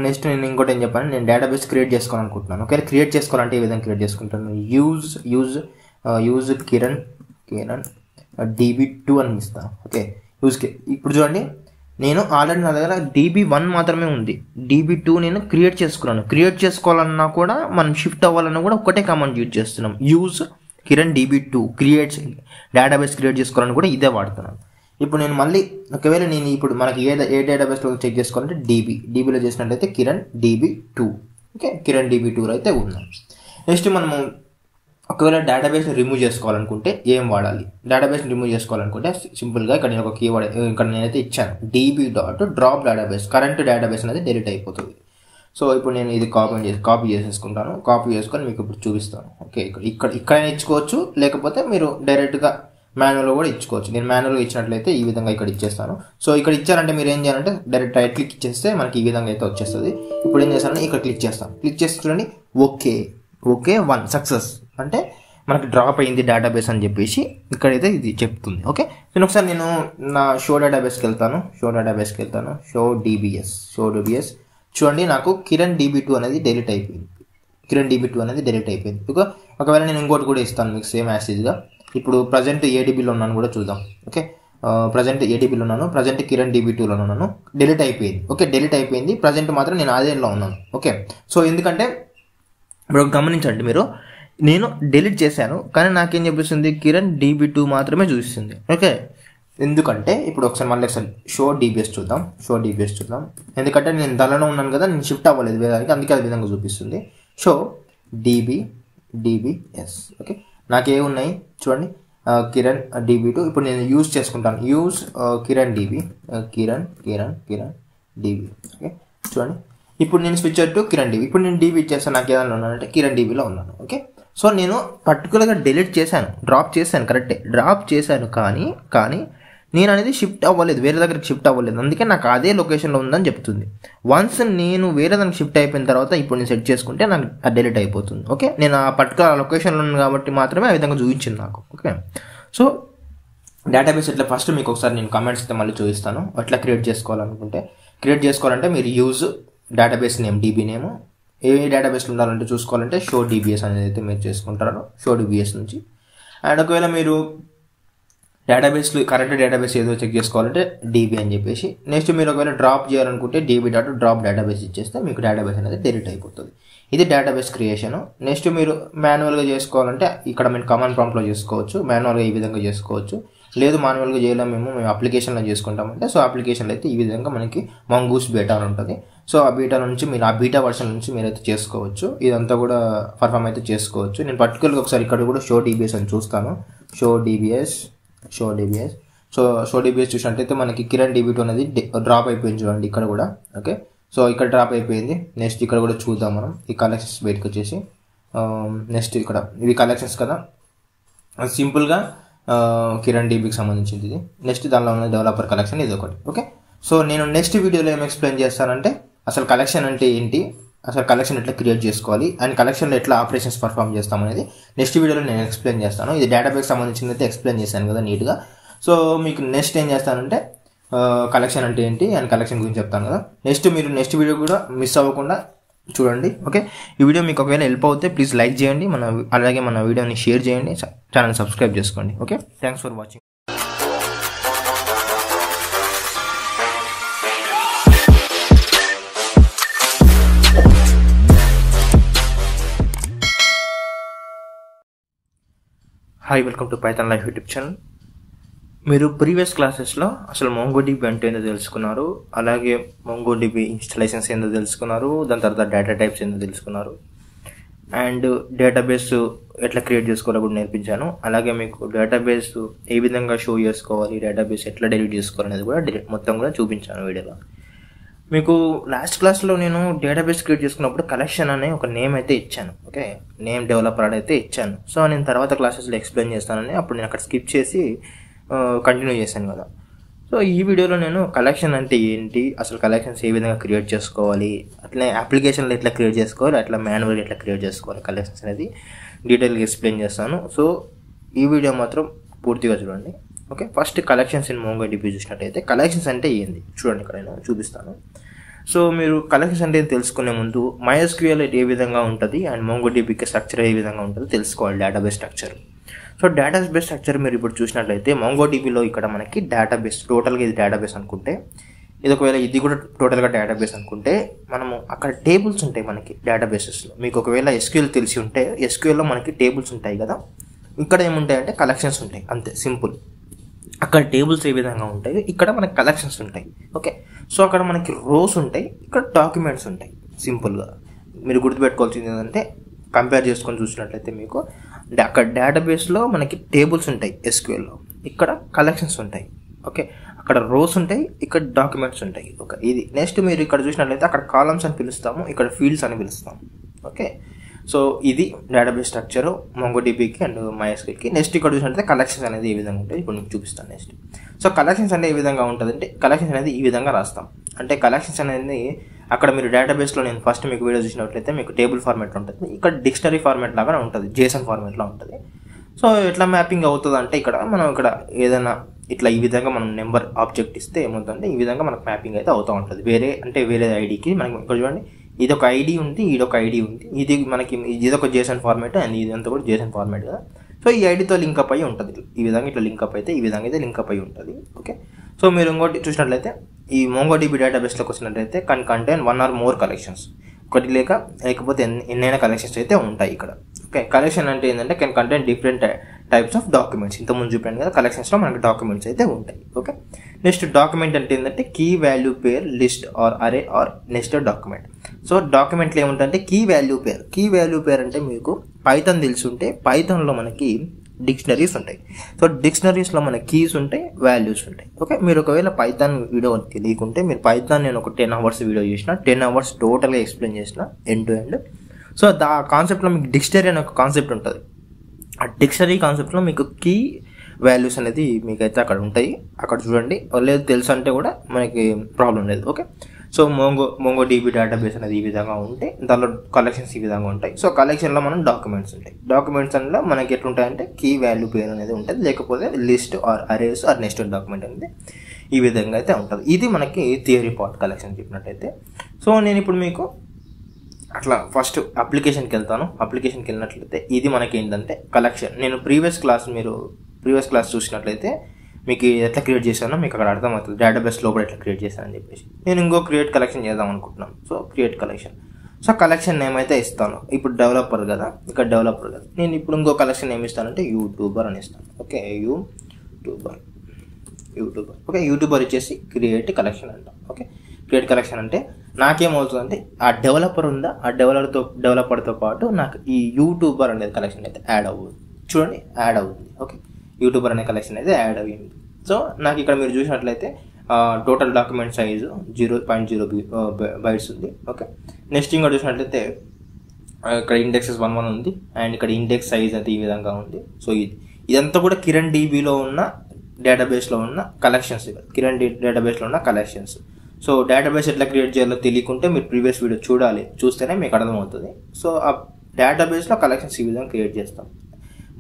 నెక్స్ట్ నేను ఇంకోటి ఏం చెప్పాను? నేను డేటాబేస్ క్రియేట్ చేసుకోవాలనుకుంటున్నాను. ఓకే క్రియేట్ చేసుకోవాలంటే ఈ విధంగా క్రియేట్ చేసుకుంటాను? Use use use Kiran Kiran DB two అని ఇస్తాను ఓకే? యూజ్ ఇప్పుడు చూడండి. నేను ఆల్రెడీ నా దగ్గర డీబీ వన్ మాత్రమే ఉంది. డీబీ టూ నేను క్రియేట్ చేసుకున్నాను. క్రియేట్ చేసుకోవాలన్నా కూడా మనం షిఫ్ట్ అవ్వాలన్నా కూడా ఒకటే కమాండ్ యూజ్ చేస్తున్నాం. Use Kiran DB two create database create చేసుకోవాలని కూడా ఇదే వాడుతున్నాను. ఇప్పుడు నేను మళ్ళీ ఒకవేళ నేను ఇప్పుడు మనకి ఏ ఏ డేటాబేస్లో చెక్ చేసుకోవాలంటే డీబీ డీబీలో చేసినట్లయితే Kiran DB two okay Kiran DB two అయితే ఉన్నాం. నెక్స్ట్ మనము ఒకవేళ డేటాబేస్ రిమూవ్ చేసుకోవాలనుకుంటే ఏం వాడాలి? డేటాబేస్ రిమూవ్ చేసుకోవాలనుకుంటే సింపుల్గా ఇక్కడ నేను ఒక కీవర్డ్ ఇక్కడ నేనైతే ఇచ్చాను. DB dot drop database current database అనేది డిలీట్ అయిపోతుంది. సో ఇప్పుడు నేను ఇది కాపీ చేసి కాపీ చేసేసుకుంటాను. కాపీ చేసుకొని మీకు ఇప్పుడు చూపిస్తాను. ఓకే ఇక్కడ ఇక్కడ ఇక్కడైనా ఇచ్చుకోవచ్చు. లేకపోతే మీరు డైరెక్ట్గా మాన్యువల్గా కూడా ఇచ్చుకోవచ్చు. నేను మాన్యువల్గా ఇచ్చినట్లయితే ఈ విధంగా ఇక్కడ ఇచ్చేస్తాను. సో ఇక్కడ ఇచ్చారంటే మీరు ఏం చేయాలంటే డైరెక్ట్ రైట్ క్లిక్ ఇచ్చేస్తే మనకి ఈ విధంగా అయితే వచ్చేస్తుంది. ఇప్పుడు ఏం చేస్తానంటే ఇక్కడ క్లిక్ చేస్తాను క్లిక్ చేసి చూడండి ఓకే. Okay one. సక్సెస్. అంటే మనకి డ్రాప్ అయింది డేటాబేస్ అని చెప్పేసి ఇక్కడైతే ఇది చెప్తుంది. ఓకే? నేను ఒకసారి నేను నా షో డేటాబేస్కి వెళ్తాను. షో డేటాబేస్కి వెళ్తాను. Show DBS. Show DBS. చూడండి నాకు కిరణ్ డీబీ టూ అనేది డెలిట్ అయిపోయింది. కిరణ్ డీబీ టూ అనేది డెలిట్ అయిపోయింది. ఒకవేళ నేను ఇంకోటి కూడా ఇస్తాను మీకు సేమ్ యాసిడ్గా ఇప్పుడు ప్రజెంట్ ఏడీబీలో ఉన్నాను కూడా చూద్దాం. ఓకే? ప్రజెంట్ ఏడీబీలో ఉన్నాను ప్రజెంట్ కిరణ్ డీబీ టూలో ఉన్నాను. డెలిట్ అయిపోయింది. ఓకే? డెలిట్ అయిపోయింది. ప్రజెంట్ మాత్రం నేను ఆదేన్లో ఉన్నాను. ఓకే? సో ఎందుకంటే ఇప్పుడు గమనించండి మీరు నేను డెలిట్ చేశాను కానీ నాకేం చూపిస్తుంది? కిరణ్ డీబీ టూ మాత్రమే చూపిస్తుంది. ఓకే? ఎందుకంటే ఇప్పుడు ఒకసారి మళ్ళీ ఒకసారి షో డీబీఎస్ చూద్దాం. షో డీబీఎస్ చూద్దాం. ఎందుకంటే నేను దానిలో ఉన్నాను కదా నేను షిఫ్ట్ అవ్వలేదు వేదానికి అందుకే అదే విధంగా చూపిస్తుంది. Show DB DBS okay? నాకే ఉన్నాయి చూడండి కిరణ్ డీబీ టూ. ఇప్పుడు నేను యూజ్ చేసుకుంటాను. Use Kiran DB. Kiran Kiran Kiran DB. Okay? చూడండి. ఇప్పుడు నేను స్విచ్ టు కిరణ్ డీబీ. ఇప్పుడు నేను డీబీ చేస్తాను నాకు ఏదైనా ఉన్నానంటే కిరణ్ డీబీలో ఉన్నాను. ఓకే? సో నేను పర్టికులర్గా డిలీట్ చేశాను. డ్రాప్ చేశాను కరెక్టే డ్రాప్ చేశాను కానీ కానీ నేను అనేది షిఫ్ట్ అవ్వలేదు వేరే దగ్గరికి షిఫ్ట్ అవ్వలేదు. అందుకే నాకు అదే లొకేషన్లో ఉందని చెప్తుంది. వన్స్ నేను వేరే దానికి షిఫ్ట్ అయిపోయిన తర్వాత ఇప్పుడు నేను సెట్ చేసుకుంటే నాకు డిలీట్ అయిపోతుంది. ఓకే నేను ఆ పర్టికులర్ లొకేషన్లో ఉన్నాను కాబట్టి మాత్రమే ఆ విధంగా చూపించింది నాకు. ఓకే సో డేటాబేస్ ఎట్లా? ఫస్ట్ మీకు ఒకసారి నేను కామెంట్స్ అయితే మళ్ళీ చూపిస్తాను. అట్లా క్రియేట్ చేసుకోవాలనుకుంటే. క్రియేట్ చేసుకోవాలంటే మీరు use database name DB name ఏ డేటాబేస్లో ఉండాలంటే చూసుకోవాలంటే షో డీబీఎస్ అనేది అయితే మీరు చేసుకుంటారు. షో డీబీఎస్ నుంచి. అండ్ ఒకవేళ మీరు డేటాబేస్లు కరెంట్ డేటాబేస్ ఏదో చెక్ చేసుకోవాలంటే డీబీ అని చెప్పేసి. నెక్స్ట్ మీరు ఒకవేళ డ్రాప్ చేయాలనుకుంటే డీబీ డాట్ డ్రాప్ డేటాబేస్ ఇచ్చేస్తే మీకు డేటాబేస్ అనేది డెలిట్ అయిపోతుంది. ఇది డేటాబేస్ క్రియేషన్ నెక్స్ట్ మీరు మాన్యువల్గా చేసుకోవాలంటే ఇక్కడ మీరు కమాండ్ ప్రాంప్ట్లో చేసుకోవచ్చు. మాన్యువల్గా ఈ విధంగా చేసుకోవచ్చు. లేదు మాన్యువల్గా చేయలేము మేము మేము అప్లికేషన్లో చేసుకుంటామంటే సో అప్లికేషన్లో అయితే ఈ విధంగా మనకి మంగూస్ బీటా అని ఉంటుంది. సో ఆ బీటా నుంచి మీరు ఆ బీటా వర్షన్ నుంచి మీరైతే చేసుకోవచ్చు. ఇదంతా కూడా పర్ఫామ్ అయితే చేసుకోవచ్చు. నేను పర్టికులర్గా ఒకసారి ఇక్కడ కూడా షో డీబీఎస్ అని చూస్తాను. Show DBS show DBS so show DBS చూసినట్టయితే మనకి కిరణ్ డిబిట్ అనేది డ్రాప్ అయిపోయింది చూడండి ఇక్కడ కూడా ఓకే సో ఇక్కడ డ్రాప్ అయిపోయింది. నెక్స్ట్ ఇక్కడ కూడా చూద్దాం మనం ఈ కలెక్షన్స్ బయటకు వచ్చేసి. Um, నెక్స్ట్ ఇక్కడ ఇవి కలెక్షన్స్ కదా. సింపుల్గా uh, కిరణ్ డీబీకి సంబంధించింది ఇది. నెక్స్ట్ దానిలో ఉన్న డెవలపర్ కలెక్షన్ ఇది ఒకటి ఓకే సో నేను నెక్స్ట్ వీడియోలో ఏం ఎక్స్ప్లెయిన్ చేస్తానంటే అసలు కలెక్షన్ అంటే ఏంటి? అసలు కలెక్షన్ ఎట్లా క్రియేట్ చేసుకోవాలి? అండ్ కలెక్షన్లో ఎట్లా ఆపరేషన్స్ పర్ఫామ్ చేస్తాం అనేది నెక్స్ట్ వీడియోలో నేను ఎక్స్ప్లెయిన్ చేస్తాను. ఇది డేటాబేస్ సంబంధించింది అయితే ఎక్స్ప్లెయిన్ చేశాను కదా నీట్గా సో మీకు నెక్స్ట్ ఏం చేస్తానంటే కలెక్షన్ అంటే ఏంటి? అండ్ కలెక్షన్ గురించి చెప్తాను కదా. నెక్స్ట్ మీరు నెక్స్ట్ వీడియో కూడా మిస్ అవ్వకుండా చూడండి ఓకే ఈ వీడియో మీకు ఒకవేళ హెల్ప్ అవుతే ప్లీజ్ లైక్ చేయండి. మన అలాగే మన వీడియోని షేర్ చేయండి. ఛానల్ సబ్స్క్రైబ్ చేసుకోండి okay thanks for watching hi welcome to Python life YouTube channel మీరు ప్రీవియస్ క్లాసెస్లో అసలు మొంగోడిబి అంటే ఏందో తెలుసుకున్నారు అలాగే మొంగోడిబి ఇన్స్టలేషన్స్ ఏందో తెలుసుకున్నారు దాని తర్వాత డేటా టైప్స్ ఏందో తెలుసుకున్నారు అండ్ డేటాబేస్ ఎట్లా క్రియేట్ చేసుకోవాలో కూడా నేర్పించాను. అలాగే మీకు డేటాబేస్ ఏ విధంగా షో చేసుకోవాలి డేటాబేస్ ఎట్లా డెలీట్ చేసుకోవాలనేది కూడా మొత్తం కూడా చూపించాను వీడియోలో. మీకు లాస్ట్ క్లాస్లో నేను డేటాబేస్ క్రియేట్ చేసుకున్నప్పుడు కలెక్షన్ అనే ఒక నేమ్ అయితే ఇచ్చాను ఓకే నేమ్ డెవలపర్ అయితే ఇచ్చాను. సో నేను తర్వాత క్లాసెస్లో ఎక్స్ప్లెయిన్ చేస్తానని అప్పుడు నేను అక్కడ స్కిప్ చేసి కంటిన్యూ చేశాను కదా. సో ఈ వీడియోలో నేను కలెక్షన్ అంటే ఏంటి? అసలు కలెక్షన్స్ ఏ విధంగా క్రియేట్ చేసుకోవాలి? అట్లనే అప్లికేషన్లు ఎట్లా క్రియేట్ చేసుకోవాలి? అట్లా మాన్యువల్ ఎట్లా క్రియేట్ చేసుకోవాలి? కలెక్షన్స్ అనేది డీటెయిల్గా ఎక్స్ప్లెయిన్ చేస్తాను. సో ఈ వీడియో మాత్రం పూర్తిగా చూడండి. Okay first collections in MongoDB చూసినట్టయితే కలెక్షన్స్ అంటే ఏంది? చూడండి ఇక్కడ నేను చూపిస్తాను. సో మీరు కలెక్షన్స్ అంటే తెలుసుకునే ముందు మైఎస్క్యూఎల్ ఏ విధంగా ఉంటుంది అండ్ మోంగో డిపికి స్ట్రక్చర్ ఏ విధంగా ఉంటుందో తెలుసుకోవాలి database structure so database structure మీరు ఇప్పుడు చూసినట్లయితే మోంగో డిబిలో ఇక్కడ మనకి డేటాబేస్ టోటల్గా ఇది డేటాబేస్ అనుకుంటే ఇది ఒకవేళ ఇది కూడా టోటల్గా డేటాబేస్ అనుకుంటే మనము అక్కడ టేబుల్స్ ఉంటాయి మనకి డేటాబేసెస్లో మీకు ఒకవేళ ఎస్క్యూఎల్ తెలిసి ఉంటే ఎస్క్యూఎల్లో మనకి టేబుల్స్ ఉంటాయి కదా. ఇక్కడ ఏముంటాయంటే కలెక్షన్స్ ఉంటాయి అంతే సింపుల్ అక్కడ టేబుల్స్ ఏ విధంగా ఉంటాయి ఇక్కడ మనకి కలెక్షన్స్ ఉంటాయి. ఓకే? సో అక్కడ మనకి రోస్ ఉంటాయి ఇక్కడ డాక్యుమెంట్స్ ఉంటాయి. సింపుల్గా మీరు గుర్తుపెట్టుకోవాల్సింది ఏంటంటే కంపేర్ చేసుకొని చూసినట్లయితే మీకు అక్కడ డేటాబేస్లో మనకి టేబుల్స్ ఉంటాయి ఎస్క్యూఎల్లో ఇక్కడ కలెక్షన్స్ ఉంటాయి. ఓకే? అక్కడ రోస్ ఉంటాయి ఇక్కడ డాక్యుమెంట్స్ ఉంటాయి. ఓకే? ఇది నెక్స్ట్ మీరు ఇక్కడ చూసినట్లయితే అక్కడ కాలమ్స్ అని పిలుస్తాము ఇక్కడ ఫీల్డ్స్ అని పిలుస్తాము. ఓకే? సో ఇది డేటాబేస్ స్ట్రక్చర్ మొంగోడిబికి అండ్ మైఎస్క్యూఎల్కి నెక్స్ట్ ఇక్కడ చూసినట్లయితే కలెక్షన్స్ అనేది ఏ విధంగా ఉంటుంది ఇప్పుడు మీకు చూపిస్తాను నెక్స్ట్ సో కలెక్షన్స్ అనేది ఏ విధంగా ఉంటుంది అంటే కలెక్షన్స్ అనేది ఈ విధంగా రాస్తాం. అంటే కలెక్షన్స్ అనేది అక్కడ మీరు డేటాబేస్లో నేను ఫస్ట్ మీకు వీడియో చూసినట్లయితే మీకు టేబుల్ ఫార్మేట్ ఉంటుంది. ఇక్కడ డిక్షనరీ ఫార్మాట్ లాగా ఉంటుంది. జేసన్ ఫార్మేట్లో ఉంటుంది. సో ఎట్లా మ్యాపింగ్ అవుతుంది అంటే ఇక్కడ మనం ఇక్కడ ఏదైనా ఇట్లా ఈ విధంగా మనం నెంబర్ ఆబ్జెక్ట్ ఇస్తే ఏమవుతుందంటే ఈ విధంగా మనకు మ్యాపింగ్ అయితే అవుతూ ఉంటుంది. వేరే అంటే వేరే ఐడికి మనకి ఇక్కడ చూడండి. ఇది ఒక ఐడి ఉంది ఇది ఒక ఐడి ఉంది. ఇది మనకి ఇది ఒక జేసన్ ఫార్మేట్ అండ్ ఇదంతా కూడా జేసన్ ఫార్మేట్ కదా. సో ఈ ఐడితో లింకప్ అయ్యి ఉంటుంది. ఈ విధంగా ఇట్లా లింకప్ అయితే ఈ విధంగా అయితే లింకప్ అయ్యి ఉంటుంది. ఓకే సో మీరు ఇంకోటి చూసినట్లయితే ఈ మోంగోడిబి డేటాబేస్లోకి వచ్చినట్లయితే con contain one or more collections ఒకటి లేక లేకపోతే ఎన్నైనా కలెక్షన్స్ అయితే ఉంటాయి ఇక్కడ. ఓకే కలెక్షన్ అంటే ఏంటంటే can contain different types of documents ఇంతకుముందు చూపాను కదా కలెక్షన్స్లో మనకి డాక్యుమెంట్స్ అయితే ఉంటాయి. ఓకే నెక్స్ట్ డాక్యుమెంట్ అంటే ఏంటంటే key value pair list or array or next document so డాక్యుమెంట్లు ఏముంటాయంటే key value pair. Key value pair అంటే మీకు పైథన్ తెలిసి ఉంటే మనకి డిక్షనరీస్ ఉంటాయి. సో డిక్షనరీస్లో మన కీస్ ఉంటాయి వాల్యూస్ ఉంటాయి. ఓకే? మీరు ఒకవేళ పైథాన్ వీడియో తెలియకుంటే మీరు పైథాన్ నేను ఒక టెన్ అవర్స్ వీడియో చేసిన టెన్ అవర్స్ టోటల్గా ఎక్స్ప్లెయిన్ చేసిన end to end. So the కాన్సెప్ట్లో మీకు డిక్షనరీ అనే ఒక కాన్సెప్ట్ ఉంటుంది. ఆ డిక్షనరీ కాన్సెప్ట్లో మీకు కీ వాల్యూస్ అనేది మీకైతే అక్కడ ఉంటాయి. అక్కడ చూడండి. లేదు తెలుసు అంటే కూడా మనకి ప్రాబ్లం లేదు. Okay? So Mongo MongoDB database అనేది ఈ విధంగా ఉంటే దానిలో కలెక్షన్స్ ఈ విధంగా ఉంటాయి. సో కలెక్షన్లో మనం డాక్యుమెంట్స్ ఉంటాయి. డాక్యుమెంట్స్ అందులో మనకి ఎట్లుంటాయంటే కీ వాల్యూ పేరు అనేది ఉంటుంది. లేకపోతే list or arrays or next document అనేది ఈ విధంగా అయితే ఉంటుంది. ఇది మనకి థియరీ పార్ట్ కలెక్షన్ చెప్పినట్టయితే. సో నేను ఇప్పుడు మీకు అట్లా ఫస్ట్ అప్లికేషన్కి వెళ్తాను. అప్లికేషన్కి వెళ్ళినట్లయితే ఇది మనకి ఏంటంటే కలెక్షన్ నేను ప్రీవియస్ క్లాస్ మీరు ప్రీవియస్ క్లాస్ చూసినట్లయితే మీకు ఎట్లా క్రియేట్ చేశానో మీకు అక్కడ అర్థమవుతుంది. డేటాబేస్ లోపల ఎట్లా క్రియేట్ చేశానని చెప్పేసి. నేను ఇంకో క్రియేట్ కలెక్షన్ చేద్దాం అనుకుంటున్నాను so create collection so collection name అయితే ఇస్తాను. ఇప్పుడు డెవలపర్ కదా. ఇక్కడ డెవలపర్ కదా. నేను ఇప్పుడు ఇంకో కలెక్షన్ నేమ్ ఇస్తానంటే యూట్యూబర్ అని ఇస్తాను. Okay you YouTuber YouTuber okay YouTuber వచ్చేసి క్రియేట్ కలెక్షన్ అంటాం. ఓకే క్రియేట్ కలెక్షన్ అంటే నాకేమవుతుందంటే ఆ డెవలపర్ ఉందా? ఆ డెవలపర్తో డెవలపర్తో పాటు నాకు ఈ యూట్యూబర్ అనేది కలెక్షన్ అయితే యాడ్ అవుతుంది. చూడండి యాడ్ అవుతుంది. ఓకే యూట్యూబర్ అనే కలెక్షన్ అయితే యాడ్ అయ్యింది. సో నాకు ఇక్కడ మీరు చూసినట్లయితే total document size zero point zero bytes ఉంది. ఓకే నెక్స్ట్ ఇంకా చూసినట్లయితే ఇక్కడ ఇండెక్సెస్ వన్ వన్ ఉంది. అండ్ ఇక్కడ ఇండెక్స్ సైజ్ అయితే ఈ విధంగా ఉంది. సో ఇది ఇదంతా కూడా కిరణ్ డీబీలో ఉన్న డేటాబేస్లో ఉన్న కలెక్షన్స్ కిరణ్ డీ డేటాబేస్లో ఉన్న కలెక్షన్స్ సో డేటాబేస్ ఎట్లా క్రియేట్ చేయాలో తెలియకుంటే మీరు ప్రీవియస్ వీడియో చూడాలి. చూస్తేనే మీకు అర్థమవుతుంది. సో ఆ డేటాబేస్లో కలెక్షన్స్ ఈ విధంగా క్రియేట్ చేస్తాం.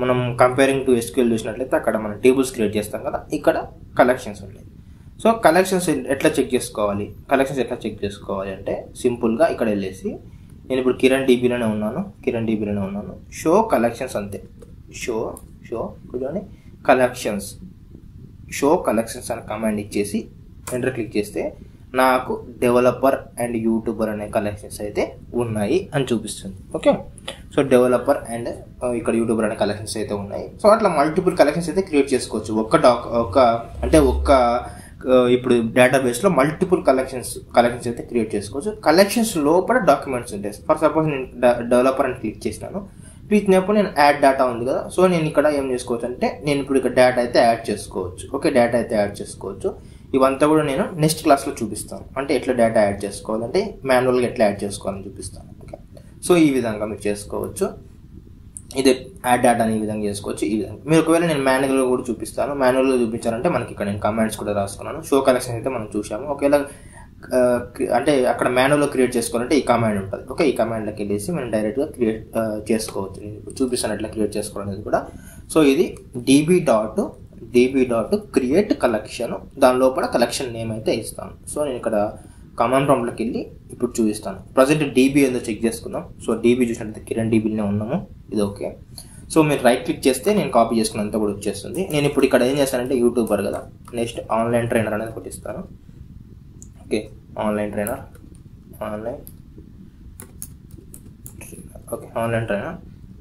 మనం కంపేరింగ్ టు ఎస్క్యూఎల్ చూసినట్లయితే అక్కడ మనం టేబుల్స్ క్రియేట్ చేస్తాం కదా ఇక్కడ కలెక్షన్స్ ఉన్నాయి సో కలెక్షన్స్ ఎట్లా చెక్ చేసుకోవాలి? కలెక్షన్స్ ఎట్లా చెక్ చేసుకోవాలి అంటే సింపుల్గా ఇక్కడ వెళ్ళేసి నేను ఇప్పుడు కిరణ్ డీబీలోనే ఉన్నాను కిరణ్ డీబీలోనే ఉన్నాను. షో కలెక్షన్స్ అంతే. షో షో చూడండి. కలెక్షన్స్ షో కలెక్షన్స్ అనే కమాండ్ ఇచ్చేసి ఎంటర్ క్లిక్ చేస్తే నాకు డెవలపర్ అండ్ యూట్యూబర్ అనే కలెక్షన్స్ అయితే ఉన్నాయి అని చూపిస్తుంది. ఓకే సో డెవలపర్ అండ్ ఇక్కడ యూట్యూబర్ అనే కలెక్షన్స్ అయితే ఉన్నాయి. సో అట్లా మల్టిపుల్ కలెక్షన్స్ అయితే క్రియేట్ చేసుకోవచ్చు. ఒక్క డాక్ ఒక అంటే ఒక్క uh, ఇప్పుడు డేటాబేస్లో మల్టిపుల్ కలెక్షన్స్ కలెక్షన్స్ అయితే క్రియేట్ చేసుకోవచ్చు. కలెక్షన్స్ లోపల డాక్యుమెంట్స్ ఉంటాయి. ఫర్ సపోజ్ నేను డెవలపర్ అని క్లిక్ చేసినాను. క్లిక్ చేసినప్పుడు నేను యాడ్ డేటా ఉంది కదా. సో నేను ఇక్కడ ఏం చేసుకోవచ్చు అంటే నేను ఇప్పుడు ఇక్కడ డేటా అయితే యాడ్ చేసుకోవచ్చు. ఓకే డేటా అయితే యాడ్ చేసుకోవచ్చు. ఇవంతా కూడా నేను నెక్స్ట్ క్లాస్లో చూపిస్తాను. అంటే ఎట్లా డేటా యాడ్ చేసుకోవాలంటే మాన్యువల్గా ఎట్లా యాడ్ చేసుకోవాలని చూపిస్తాను. ఓకే సో ఈ విధంగా మీరు చేసుకోవచ్చు. ఇది యాడ్ డేటాని ఈ విధంగా చేసుకోవచ్చు. ఈ విధంగా. మీరు ఒకవేళ నేను మాన్యువల్గా కూడా చూపిస్తాను. మాన్యువల్గా చూపించాలంటే మనకి ఇక్కడ నేను కమాండ్స్ కూడా రాసుకున్నాను. షో కలెక్షన్ అయితే మనం చూసాము ఒకవేళ అంటే అక్కడ మాన్యువల్లో క్రియేట్ చేసుకోవాలంటే ఈ కమాండ్ ఉంటుంది. ఓకే ఈ కమాండ్లోకి వెళ్ళేసి మనం డైరెక్ట్గా క్రియేట్ చేసుకోవచ్చు. నేను ఇప్పుడు చూపిస్తాను ఎట్లా క్రియేట్ చేసుకోవడం కూడా. సో ఇది DB dot DB dot create collection. దాని లోపల కలెక్షన్ నేమ్ అయితే ఇస్తాను. సో నేను ఇక్కడ కమాండ్ ప్రాంప్ట్లోకి వెళ్ళి ఇప్పుడు చూపిస్తాను. ప్రజెంట్ డీబీ ఏందో చెక్ చేసుకుందాం. సో డీబీ చూసినట్లయితే కిరణ్ డీబీలోనే ఉన్నాము. ఇది ఓకే. సో మీరు రైట్ క్లిక్ చేస్తే నేను కాపీ చేసుకున్నంత కూడా వచ్చేస్తుంది. నేను ఇప్పుడు ఇక్కడ ఏం చేస్తానంటే యూట్యూబర్ కదా. నెక్స్ట్ ఆన్లైన్ ట్రైనర్ అనేది ఒకటి ఇస్తాను. Okay. Online trainer online okay online trainer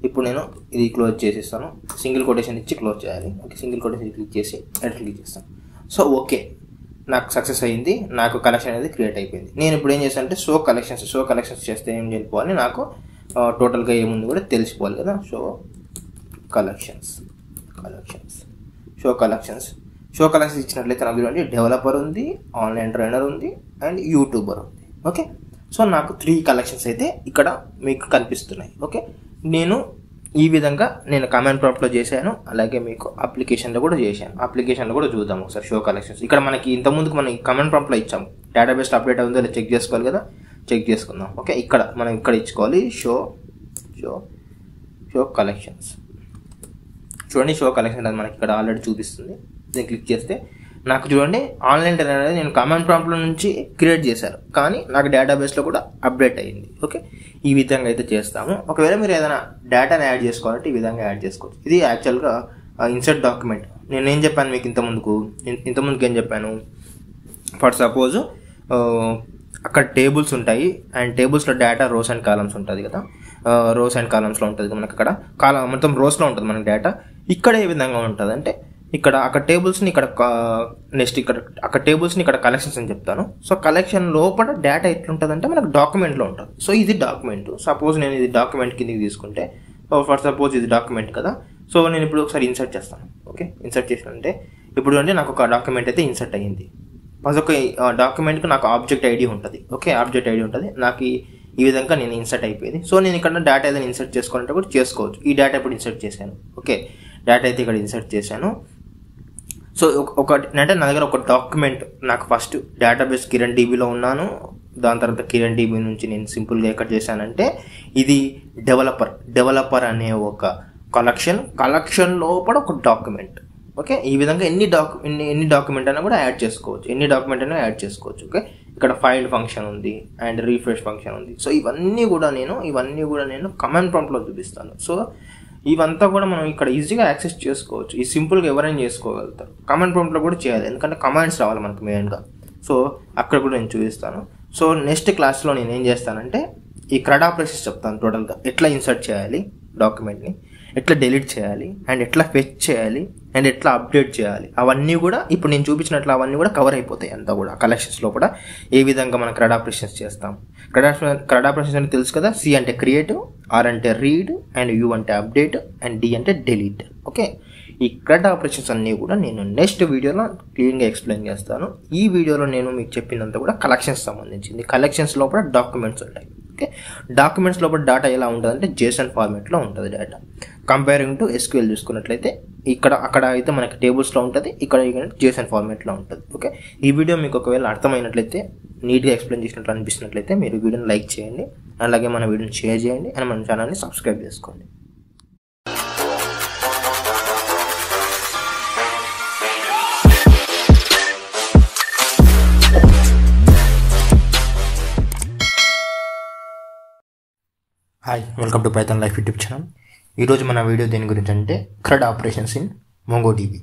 ఇప్పుడు నేను ఇది క్లోజ్ చేసేస్తాను. సింగిల్ కొటేషన్ ఇచ్చి క్లోజ్ చేయాలి. ఓకే సింగిల్ కొటేషన్ క్లిక్ చేసి ఎడిట్ క్లిక్ చేస్తాను. సో ఓకే నాకు సక్సెస్ అయింది. నాకు కలెక్షన్ అనేది క్రియేట్ అయిపోయింది. నేను ఇప్పుడు ఏం చేస్తాను అంటే షో కలెక్షన్స్ షో కలెక్షన్స్ చేస్తే ఏం వెళ్ళిపోవాలి నాకు టోటల్గా ఏముంది కూడా తెలిసిపోవాలి కదా? Show collections collections show collections show collections ఇచ్చినట్లయితే నాకు చూడండి డెవలపర్ ఉంది ఆన్లైన్ ట్రైనర్ ఉంది అండ్ యూట్యూబర్ ఉంది. ఓకే సో నాకు త్రీ కలెక్షన్స్ అయితే ఇక్కడ మీకు కనిపిస్తున్నాయి. ఓకే నేను ఈ విధంగా నేను కమెంట్ ప్రాప్ట్లో చేశాను. అలాగే మీకు అప్లికేషన్లో కూడా చేశాను. అప్లికేషన్లో కూడా చూద్దాం ఒకసారి షో కలెక్షన్స్ ఇక్కడ మనకి ఇంతకుముందుకు మనం కమెంట్ ప్రాప్ట్లో ఇచ్చాము. డేటాబేస్ అప్డేట్ అవుందో లేదా చెక్ చేసుకోవాలి కదా? చెక్ చేసుకుందాం. ఓకే ఇక్కడ మనం ఇక్కడ ఇచ్చుకోవాలి షో షో షో కలెక్షన్స్ చూడండి షో కలెక్షన్ అది మనకి ఇక్కడ ఆల్రెడీ చూపిస్తుంది. దీన్ని క్లిక్ చేస్తే నాకు చూడండి ఆన్లైన్ ట్రైనర్ అనేది నేను కమాండ్ ప్రాంప్ట్ నుంచి క్రియేట్ చేశాను. కానీ నాకు డేటాబేస్లో కూడా అప్డేట్ అయ్యింది. ఓకే ఈ విధంగా అయితే చేస్తాము. ఒకవేళ మీరు ఏదైనా డేటాని యాడ్ చేసుకోవాలంటే ఈ విధంగా యాడ్ చేసుకోవచ్చు. ఇది యాక్చువల్గా ఇన్సర్ట్ డాక్యుమెంట్ నేను ఏం చెప్పాను మీకు ఇంత ముందుకు ఇంత ముందుకు ఏం చెప్పాను? ఫర్ సపోజ్ అక్కడ టేబుల్స్ ఉంటాయి. అండ్ టేబుల్స్లో డేటా రోస్ అండ్ కాలమ్స్ ఉంటుంది కదా? రోస్ అండ్ కాలమ్స్లో ఉంటుంది మనకు మనకి అక్కడ కాలం మొత్తం రోస్లో ఉంటుంది మనకి డేటా ఇక్కడ ఏ విధంగా ఉంటుంది అంటే ఇక్కడ అక్కడ టేబుల్స్ని ఇక్కడ నెక్స్ట్ ఇక్కడ అక్కడ టేబుల్స్ని ఇక్కడ కలెక్షన్స్ అని చెప్తాను. సో కలెక్షన్ లోపల డేటా ఎట్లుంటుంది అంటే మనకు డాక్యుమెంట్లో ఉంటుంది. సో ఇది డాక్యుమెంట్ సపోజ్ నేను ఇది డాక్యుమెంట్ కిందకి తీసుకుంటే ఫర్ సపోజ్ ఇది డాక్యుమెంట్ కదా. సో నేను ఇప్పుడు ఒకసారి ఇన్సర్ట్ చేస్తాను. ఓకే ఇన్సర్ట్ చేసినంటే ఇప్పుడు అంటే నాకు ఒక డాక్యుమెంట్ అయితే ఇన్సర్ట్ అయ్యింది. ఫస్ట్ ఒక డాక్యుమెంట్కి నాకు ఆబ్జెక్ట్ ఐడి ఉంటుంది. ఓకే ఆబ్జెక్ట్ ఐడి ఉంటుంది. నాకు ఈ- ఈ విధంగా నేను ఇన్సర్ట్ అయిపోయింది. సో నేను ఇక్కడ డేటా ఏదైనా ఇన్సర్ట్ చేసుకోవాలంటే కూడా చేసుకోవచ్చు. ఈ డేటా ఇప్పుడు ఇన్సర్ట్ చేశాను. ఓకే డేటా అయితే ఇక్కడ ఇన్సర్ట్ చేశాను. సో ఒక- అంటే నా దగ్గర ఒక డాక్యుమెంట్ నాకు ఫస్ట్ డేటాబేస్ కిరణ్ డీబీలో ఉన్నాను. దాని తర్వాత కిరణ్ డీబీ నుంచి నేను సింపుల్గా ఎక్కడ చేశానంటే ఇది డెవలపర్ డెవలపర్ అనే ఒక కలెక్షన్ కలెక్షన్ లోపల ఒక డాక్యుమెంట్ ఓకే ఈ విధంగా ఎన్ని డాక్యు ఎన్ని ఎన్ని డాక్యుమెంట్ అయినా కూడా యాడ్ చేసుకోవచ్చు. ఎన్ని డాక్యుమెంట్ అయినా యాడ్ చేసుకోవచ్చు. ఓకే ఇక్కడ ఫైండ్ ఫంక్షన్ ఉంది అండ్ రీఫ్రెష్ ఫంక్షన్ ఉంది. సో ఇవన్నీ కూడా నేను ఇవన్నీ కూడా నేను కమాండ్ ప్రాంప్ట్లో చూపిస్తాను. సో ఇవంతా కూడా మనం ఇక్కడ ఈజీగా యాక్సెస్ చేసుకోవచ్చు. ఈ సింపుల్గా ఎవరైనా చేసుకోగలుగుతారు. కమాండ్ ప్రాంప్ట్లో కూడా చేయాలి. ఎందుకంటే కమాండ్స్ రావాలి మనకు మెయిన్గా. సో అక్కడ కూడా నేను చూపిస్తాను. సో నెక్స్ట్ క్లాస్లో నేను ఏం చేస్తానంటే ఈ క్రడా ప్రాసెస్ చెప్తాను టోటల్గా. ఎట్లా ఇన్సర్ట్ చేయాలి డాక్యుమెంట్ని ఎట్లా డిలీట్ చేయాలి అండ్ ఎట్లా ఫెచ్ చేయాలి అండ్ ఎట్లా అప్డేట్ చేయాలి. అవన్నీ కూడా ఇప్పుడు నేను చూపించినట్లు అవన్నీ కూడా కవర్ అయిపోతాయి అంతా కూడా కలెక్షన్స్లో కూడా. ఏ విధంగా మనం క్రడా ఆపరేషన్స్ చేస్తాం. క్రడా క్రడా ఆపరేషన్స్ అని తెలుసు కదా? సి అంటే creative r enter read and u enter update and d enter delete. Okay? ఈ క్రెడ్ ఆపరేషన్స్ అన్నీ కూడా నేను నెక్స్ట్ వీడియోలో క్లియర్గా ఎక్స్ప్లెయిన్ చేస్తాను. ఈ వీడియోలో నేను మీకు చెప్పినంత కూడా కలెక్షన్స్ సంబంధించింది. కలెక్షన్స్ లోపల డాక్యుమెంట్స్ ఉంటాయి. ఓకే డాక్యుమెంట్స్ లోపల డేటా ఎలా ఉంటుంది అంటే జేసన్ ఫార్మేట్లో ఉంటుంది డేటా కంపేరింగ్ టు ఎస్క్యూఎల్ చూసుకున్నట్లయితే ఇక్కడ అక్కడ అయితే మనకి టేబుల్స్లో ఉంటుంది ఇక్కడ జేసన్ ఫార్మేట్లో ఉంటుంది. ఓకే ఈ వీడియో మీకు ఒకవేళ అర్థమైనట్లయితే నీట్గా ఎక్స్ప్లెయిన్ చేసినట్లు అనిపిస్తున్నట్లయితే మీరు వీడియోని లైక్ చేయండి. అలాగే మన వీడియోని షేర్ చేయండి. అండ్ మన ఛానల్ని సబ్స్క్రైబ్ చేసుకోండి. Hi welcome to Python life YouTube channel ఈరోజు మన వీడియో దేని గురించి అంటే CRUD operations in MongoDB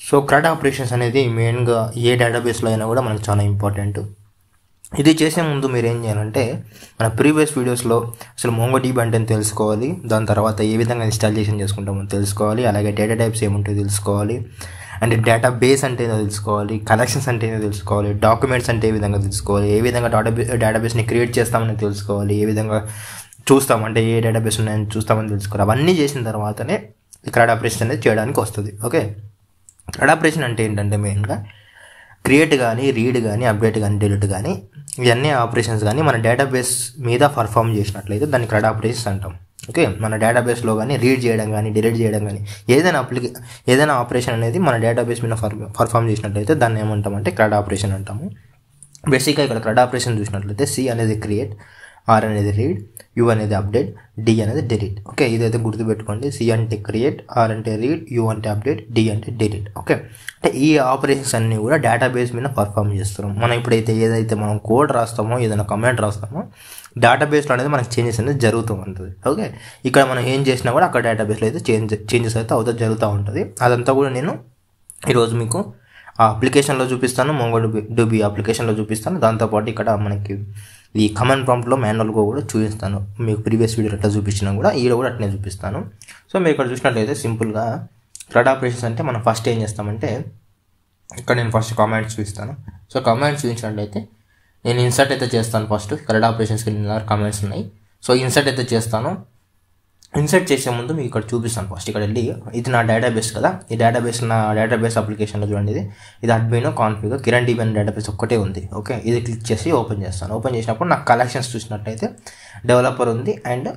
so CRUD operations అనేది మెయిన్గా ఏ డేటాబేస్లో అయినా కూడా మనకు చాలా ఇంపార్టెంట్ ఇది చేసే ముందు మీరు ఏం చేయాలంటే మన ప్రీవియస్ వీడియోస్లో అసలు మొంగో డీబీ అంటే తెలుసుకోవాలి. దాని తర్వాత ఏ విధంగా ఇన్స్టాలేషన్ చేసుకుంటామో తెలుసుకోవాలి. అలాగే డేటా టైప్స్ ఏముంటాయో తెలుసుకోవాలి. అంటే డేటాబేస్ అంటే ఏదో తెలుసుకోవాలి కలెక్షన్స్ అంటే ఏదో తెలుసుకోవాలి డాక్యుమెంట్స్ అంటే ఏ విధంగా తెలుసుకోవాలి ఏ విధంగా డేటాబే డేటాబేస్ని క్రియేట్ చేస్తామని తెలుసుకోవాలి ఏ విధంగా చూస్తాం అంటే ఏ డేటాబేస్ ఉన్నాయని చూస్తామని తెలుసుకోవాలి. అవన్నీ చేసిన తర్వాతనే క్రెడ్ ఆపరేషన్ అనేది చేయడానికి వస్తుంది. ఓకే? క్రెడ్ ఆపరేషన్ అంటే ఏంటంటే మెయిన్గా క్రియేట్ కానీ రీడ్ కానీ అప్డేట్ కానీ డిలీట్ కానీ ఇవన్నీ ఆపరేషన్స్ కానీ మన డేటాబేస్ మీద పర్ఫామ్ చేసినట్లయితే దాన్ని క్రాడ్ ఆపరేషన్స్ అంటాం. ఓకే? మన డేటాబేస్లో కానీ రీడ్ చేయడం కానీ డిలీట్ చేయడం కానీ ఏదైనా అప్లికే ఏదైనా ఆపరేషన్ అనేది మన డేటాబేస్ మీద పర్ఫామ్ చేసినట్లయితే దాన్ని ఏమంటామంటే క్రెడ్ ఆపరేషన్ అంటాము. బేసిక్గా ఇక్కడ క్రెడ్ ఆపరేషన్ చూసినట్లయితే సి అనేది క్రియేట్ ఆర్ అనేది రీడ్ యు అనేది అప్డేట్ డి అనేది డిలీట్ ఓకే? ఇదైతే గుర్తుపెట్టుకోండి. సి అంటే క్రియేట్ ఆర్ అంటే రీడ్ యు అంటే అప్డేట్ డి అంటే డిలీట్ ఓకే? అంటే ఈ ఆపరేషన్స్ అన్నీ కూడా డేటాబేస్ మీద పర్ఫామ్ చేస్తున్నాం. మనం ఇప్పుడైతే ఏదైతే మనం కోడ్ రాస్తామో ఏదైనా కమెంట్ రాస్తామో డేటాబేస్లో అనేది మనకి చేంజెస్ అనేది జరుగుతూ ఉంటుంది. ఓకే ఇక్కడ మనం ఏం చేసినా కూడా అక్కడ డేటాబేస్లో అయితే చేంజ్ చేంజెస్ అయితే అవుతా జరుగుతూ ఉంటుంది. అదంతా కూడా నేను ఈరోజు మీకు ఆ అప్లికేషన్లో చూపిస్తాను. మొంగో డూబీ డూబీ అప్లికేషన్లో చూపిస్తాను. దాంతోపాటు ఇక్కడ మనకి ఈ కమెంట్ ప్రాంప్ట్లో మాన్యువల్గా కూడా చూపిస్తాను. మీకు ప్రీవియస్ వీడియో ఎట్లా చూపించినా కూడా ఈడ కూడా అట్లనే చూపిస్తాను. సో మీరు ఇక్కడ చూసినట్లయితే సింపుల్గా థ్రెడ్ ఆపరేషన్స్ అంటే మనం ఫస్ట్ ఏం చేస్తామంటే ఇక్కడ నేను ఫస్ట్ కామెంట్స్ చూపిస్తాను. సో కామెంట్స్ చూపించినట్లయితే నేను ఇన్సర్ట్ అయితే చేస్తాను ఫస్ట్ క్రెడ్ ఆపరేషన్స్కి కామెంట్స్ ఉన్నాయి. సో ఇన్సర్ట్ అయితే చేస్తాను. ఇన్సర్ట్ చేసే ముందు మీకు ఇక్కడ చూపిస్తాను ఫస్ట్ ఇక్కడ వెళ్ళి ఇది నా డేటాబేస్ కదా. ఈ డేటాబేస్ నా డేటాబేస్ అప్లికేషన్లో చూడండి ఇది. ఇది అడ్మిన్ కాన్ఫిగర్ కిరణ్ డీబీ అనే డేటాబేస్ ఒక్కటే ఉంది. ఓకే ఇది క్లిక్ చేసి ఓపెన్ చేస్తాను. ఓపెన్ చేసినప్పుడు నాకు కలెక్షన్స్ చూసినట్టయితే డెవలపర్ ఉంది అండ్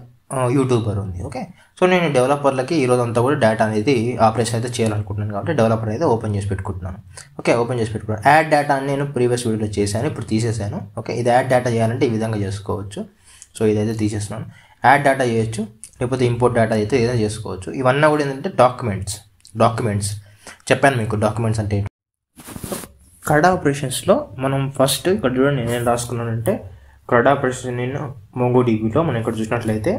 యూట్యూబర్ uh, ఉంది. ఓకే సో నేను డెవలపర్లకి ఈరోజు అంతా కూడా డేటా అనేది ఆపరేషన్ అయితే చేయాలనుకుంటున్నాను కాబట్టి డెవలపర్ అయితే ఓపెన్ చేసి పెట్టుకుంటున్నాను. ఓకే ఓపెన్ చేసి పెట్టుకున్నాను. యాడ్ డేటా అని నేను ప్రీవియస్ వీడియోలో చేశాను ఇప్పుడు తీసేసాను ఓకే ఇది యాడ్ డేటా చేయాలంటే ఈ విధంగా చేసుకోవచ్చు. సో ఇదైతే తీసేస్తున్నాను. యాడ్ డేటా చేయొచ్చు లేకపోతే ఇంపోర్ట్ డేటా అయితే ఏదైనా చేసుకోవచ్చు. ఇవన్నీ కూడా ఏంటంటే డాక్యుమెంట్స్ డాక్యుమెంట్స్ చెప్పాను మీకు డాక్యుమెంట్స్ అంటే క్రడ్ ఆపరేషన్స్లో మనం ఫస్ట్ ఇక్కడ చూడండి నేను రాసుకున్నానంటే క్రడ్ ఆపరేషన్ నేను మోంగో డీబీలో మనం ఇక్కడ చూసినట్లయితే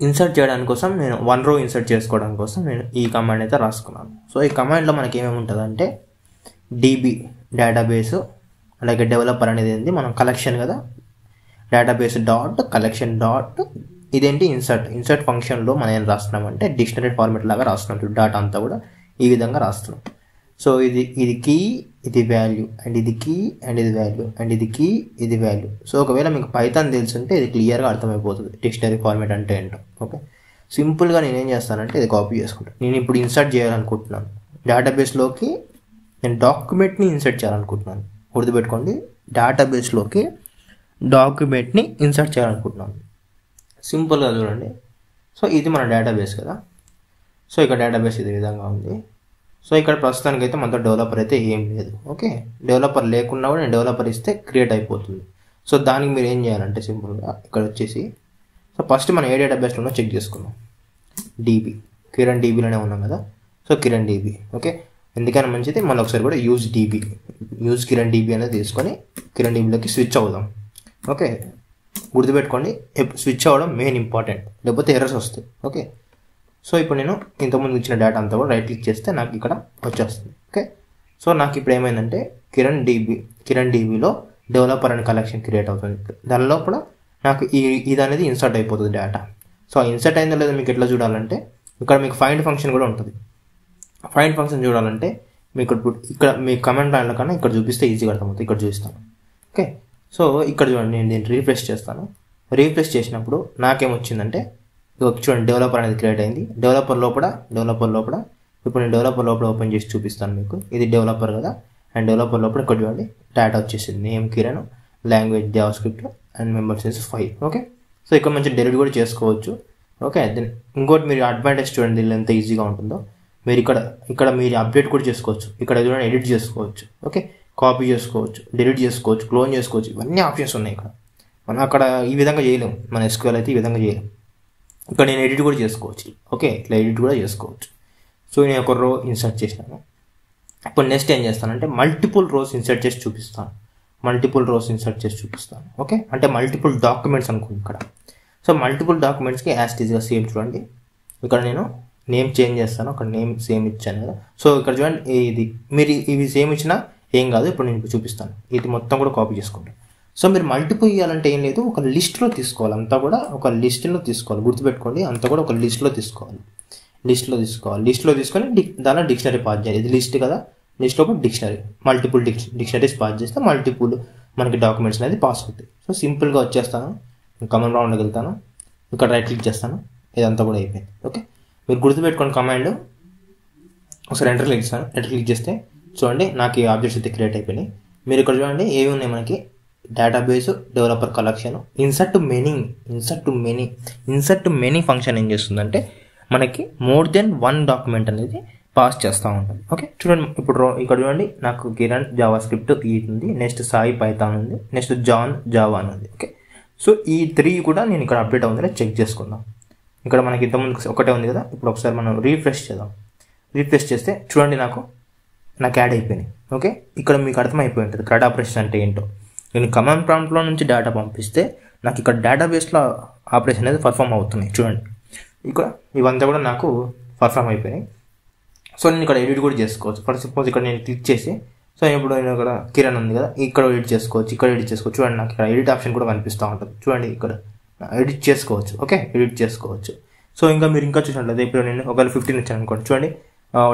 ఇన్సర్ట్ చేయడానికి కోసం నేను వన్ రో ఇన్సర్ట్ చేసుకోవడం కోసం నేను ఈ కమాండ్ అయితే రాసుకున్నాను. సో ఈ కమాండ్లో మనకి ఏమేమి ఉంటుందంటే డీబీ డేటాబేస్ అలాగే డెవలపర్ అనేది ఏంది? మనం కలెక్షన్ కదా? డేటాబేస్ డాట్ కలెక్షన్ డాట్ ఇదేంటి? ఇన్సర్ట్ ఇన్సర్ట్ ఫంక్షన్లో మనం ఏం రాస్తున్నామంటే డిక్షనరీ ఫార్మెట్ లాగా రాస్తున్నాం. డాటా అంతా కూడా ఈ విధంగా రాస్తున్నాం. సో ఇది ఇది కీ ఇది వాల్యూ అండ్ ఇది కీ అండ్ ఇది వాల్యూ అండ్ ఇది కీ ఇది వాల్యూ సో ఒకవేళ మీకు పైథాన్ తెలుసుంటే ఇది క్లియర్గా అర్థమైపోతుంది డిక్షనరీ ఫార్మెట్ అంటే ఏంటో. ఓకే సింపుల్గా నేను ఏం చేస్తానంటే ఇది కాపీ చేసుకుంటాను నేను ఇప్పుడు ఇన్సర్ట్ చేయాలనుకుంటున్నాను. డేటాబేస్లోకి నేను డాక్యుమెంట్ని ఇన్సర్ట్ చేయాలనుకుంటున్నాను. గుర్తుపెట్టుకోండి డేటాబేస్లోకి డాక్యుమెంట్ని ఇన్సర్ట్ చేయాలనుకుంటున్నాను. సింపుల్గా చూడండి. సో ఇది మన డేటాబేస్ కదా. సో ఇక్కడ డేటాబేస్ ఇది విధంగా ఉంది. సో ఇక్కడ ప్రస్తుతానికి అయితే మనతో డెవలపర్ అయితే ఏం లేదు. ఓకే డెవలపర్ లేకున్నా కూడా నేను డెవలపర్ ఇస్తే క్రియేట్ అయిపోతుంది. సో దానికి మీరు ఏం చేయాలంటే సింపుల్గా ఇక్కడ వచ్చేసి సో ఫస్ట్ మనం ఏ డేటాబేస్లో చెక్ చేసుకుందాం. డీబీ కిరణ్ డీబీలోనే ఉన్నాం కదా? సో కిరణ్ డీబీ ఓకే ఎందుకైనా మంచిది మళ్ళీ ఒకసారి కూడా use DB use Kiran DB అనేది తీసుకొని కిరణ్ డీబీలోకి స్విచ్ అవుదాం. ఓకే గుర్తుపెట్టుకోండి స్విచ్ అవ్వడం మెయిన్ ఇంపార్టెంట్ లేకపోతే ఎర్రర్స్ వస్తాయి. ఓకే సో ఇప్పుడు నేను ఇంతకుముందు ఇచ్చిన డేటా అంతా కూడా రైట్ క్లిక్ చేస్తే నాకు ఇక్కడ వచ్చేస్తుంది. ఓకే సో నాకు ఇప్పుడు ఏమైందంటే కిరణ్ డీబీ కిరణ్ డీబీలో డెవలపర్ అండ్ కలెక్షన్ క్రియేట్ అవుతుంది. దాని లోపల నాకు ఈ ఇది అనేది ఇన్సర్ట్ అయిపోతుంది డేటా సో ఇన్సర్ట్ అయిందో లేదో మీకు ఎట్లా చూడాలంటే ఇక్కడ మీకు ఫైండ్ ఫంక్షన్ కూడా ఉంటుంది. ఫైండ్ ఫంక్షన్ చూడాలంటే మీకు ఇప్పుడు ఇక్కడ మీ కమెంట్ లైన్లో కన్నా ఇక్కడ చూపిస్తే ఈజీగా అర్థమవుతుంది. ఇక్కడ చూపిస్తాను. ఓకే సో ఇక్కడ చూడండి నేను దీన్ని రీఫ్రెష్ చేస్తాను. రీఫ్రెష్ చేసినప్పుడు నాకేమొచ్చిందంటే చూడండి డెవలపర్ అనేది క్రియేట్ అయింది. డెవలపర్ లోపల డెవలపర్ లోపల ఇప్పుడు నేను డెవలపర్ లోపల ఓపెన్ చేసి చూపిస్తాను మీకు. ఇది డెవలపర్ కదా. అండ్ డెవలపర్ లోపల ఇక్కడ చూడండి. డేటా వచ్చేసింది. Name Kiran language JavaScript and members వచ్చేసి ఫైవ్ ఓకే సో ఇక్కడ మంచి డెలివరీ కూడా చేసుకోవచ్చు. ఓకే దెన్ ఇంకోటి మీరు అడ్వాంటేజ్ చూడండి దీనిలో ఎంత ఈజీగా ఉంటుందో. మీరు ఇక్కడ ఇక్కడ మీరు అప్డేట్ కూడా చేసుకోవచ్చు. ఇక్కడ చూడండి ఎడిట్ చేసుకోవచ్చు. ఓకే కాపీ చేసుకోవచ్చు డిలీట్ చేసుకోవచ్చు క్లోన్ చేసుకోవచ్చు. ఇవన్నీ ఆప్షన్స్ ఉన్నాయి ఇక్కడ. మనం అక్కడ ఈ విధంగా చేయలేము. మన ఎస్క్యూఎల్ అయితే ఈ విధంగా చేయలేము. ఇక్కడ నేను ఎడిట్ కూడా చేసుకోవచ్చు. ఓకే ఇట్లా ఎడిట్ కూడా చేసుకోవచ్చు. సో నేను ఒక రో ఇన్సర్ట్ చేసినాను ఇప్పుడు నెక్స్ట్ ఏం చేస్తానంటే మల్టిపుల్ రోస్ ఇన్సర్ట్ చేసి చూపిస్తాను. మల్టిపుల్ రోస్ ఇన్సర్ట్ చేసి చూపిస్తాను. ఓకే అంటే మల్టిపుల్ డాక్యుమెంట్స్ అనుకోండి ఇక్కడ. సో మల్టిపుల్ డాక్యుమెంట్స్కి యాస్టీజ్గా సేమ్ చూడండి. ఇక్కడ నేను నేమ్ చేంజ్ చేస్తాను. అక్కడ నేమ్ సేమ్ ఇచ్చాను కదా. సో ఇక్కడ చూడండి ఇది మీరు ఇవి సేమ్ ఇచ్చినా ఏం కాదు. ఇప్పుడు నేను చూపిస్తాను. ఇది మొత్తం కూడా కాపీ చేసుకుంటాను సో మీరు మల్టిపుల్ ఇవ్వాలంటే ఏం లేదు ఒక లిస్ట్లో తీసుకోవాలి. అంతా కూడా ఒక లిస్ట్లో తీసుకోవాలి. గుర్తుపెట్టుకోండి అంతా కూడా ఒక లిస్ట్లో తీసుకోవాలి. లిస్ట్లో తీసుకోవాలి. లిస్ట్లో తీసుకొని డిక్ దానిలో డిక్షనరీ పాస్ చేయాలి. ఇది లిస్ట్ కదా లిస్ట్లో ఒక dictionary multiple dic dictionaries pass చేస్తే మల్టిపుల్ మనకి డాక్యుమెంట్స్ అనేది పాస్ అవుతాయి. సో సింపుల్గా వచ్చేస్తాను. కమెంట్ రౌండ్కి వెళ్తాను. ఇక్కడ రైట్ క్లిక్ చేస్తాను. ఇదంతా కూడా అయిపోయింది. ఓకే? మీరు గుర్తుపెట్టుకోండి కమాండ్ ఒకసారి ఎంటర్ క్లిక్ చేస్తాను ఎంటర్ క్లిక్ చేస్తే చూడండి నాకు ఈ ఆబ్జెక్ట్స్ అయితే క్రియేట్ అయిపోయినాయి. మీరు ఇక్కడ చూడండి ఏవి ఉన్నాయి మనకి? Database developer collection insert many insert many. Insert many function ఏం చేస్తుందంటే మనకి మోర్ దెన్ వన్ డాక్యుమెంట్ అనేది పాస్ చేస్తూ ఉంటుంది. ఓకే? చూడండి ఇప్పుడు రో- ఇక్కడ చూడండి నాకు కిరణ్ జావా స్క్రిప్ట్ ఈ ఉంది నెక్స్ట్ సాయి పైథాన్ ఉంది నెక్స్ట్ జాన్ జావా అని ఉంది. ఓకే? సో ఈ త్రీ కూడా నేను ఇక్కడ అప్డేట్ అవుతుందో చెక్ చేసుకుందాం. ఇక్కడ మనకి ఇంతకుముందు ఒకటే ఉంది కదా ఇప్పుడు ఒకసారి మనం రీఫ్రెష్ చేద్దాం. రీఫ్రెష్ చేస్తే చూడండి నాకు నాకు యాడ్ అయిపోయినాయి. ఓకే? ఇక్కడ మీకు అర్థమైపోయి ఉంటుంది క్రెడ్ ఆపరేషన్ అంటే ఏంటో. నేను కమాండ్ ప్రాంప్ట్లో నుంచి డేటా పంపిస్తే నాకు ఇక్కడ డేటాబేస్లో ఆపరేషన్ అనేది పర్ఫామ్ అవుతున్నాయి చూడండి. ఇక్కడ ఇవంతా కూడా నాకు పర్ఫామ్ అయిపోయినాయి. సో నేను ఇక్కడ ఎడిట్ కూడా చేసుకోవచ్చు. ఫర్ సపోజ్ ఇక్కడ నేను క్లిక్ చేసి సో ఇప్పుడు నేను ఇక్కడ కిరణ్ ఉంది కదా ఇక్కడ ఎడిట్ చేసుకోవచ్చు ఇక్కడ ఎడిట్ చేసుకోవచ్చు. చూడండి నాకు ఇక్కడ ఎడిట్ ఆప్షన్ కూడా కనిపిస్తూ ఉంటుంది. చూడండి ఇక్కడ. ఎడిట్ చేసుకోవచ్చు ఓకే ఎడిట్ చేసుకోవచ్చు. సో ఇంకా మీరు ఇంకా చూసినట్లయితే ఇప్పుడు నేను ఒకవేళ ఫిఫ్టీన్ ఇచ్చాను అనుకోండి. చూడండి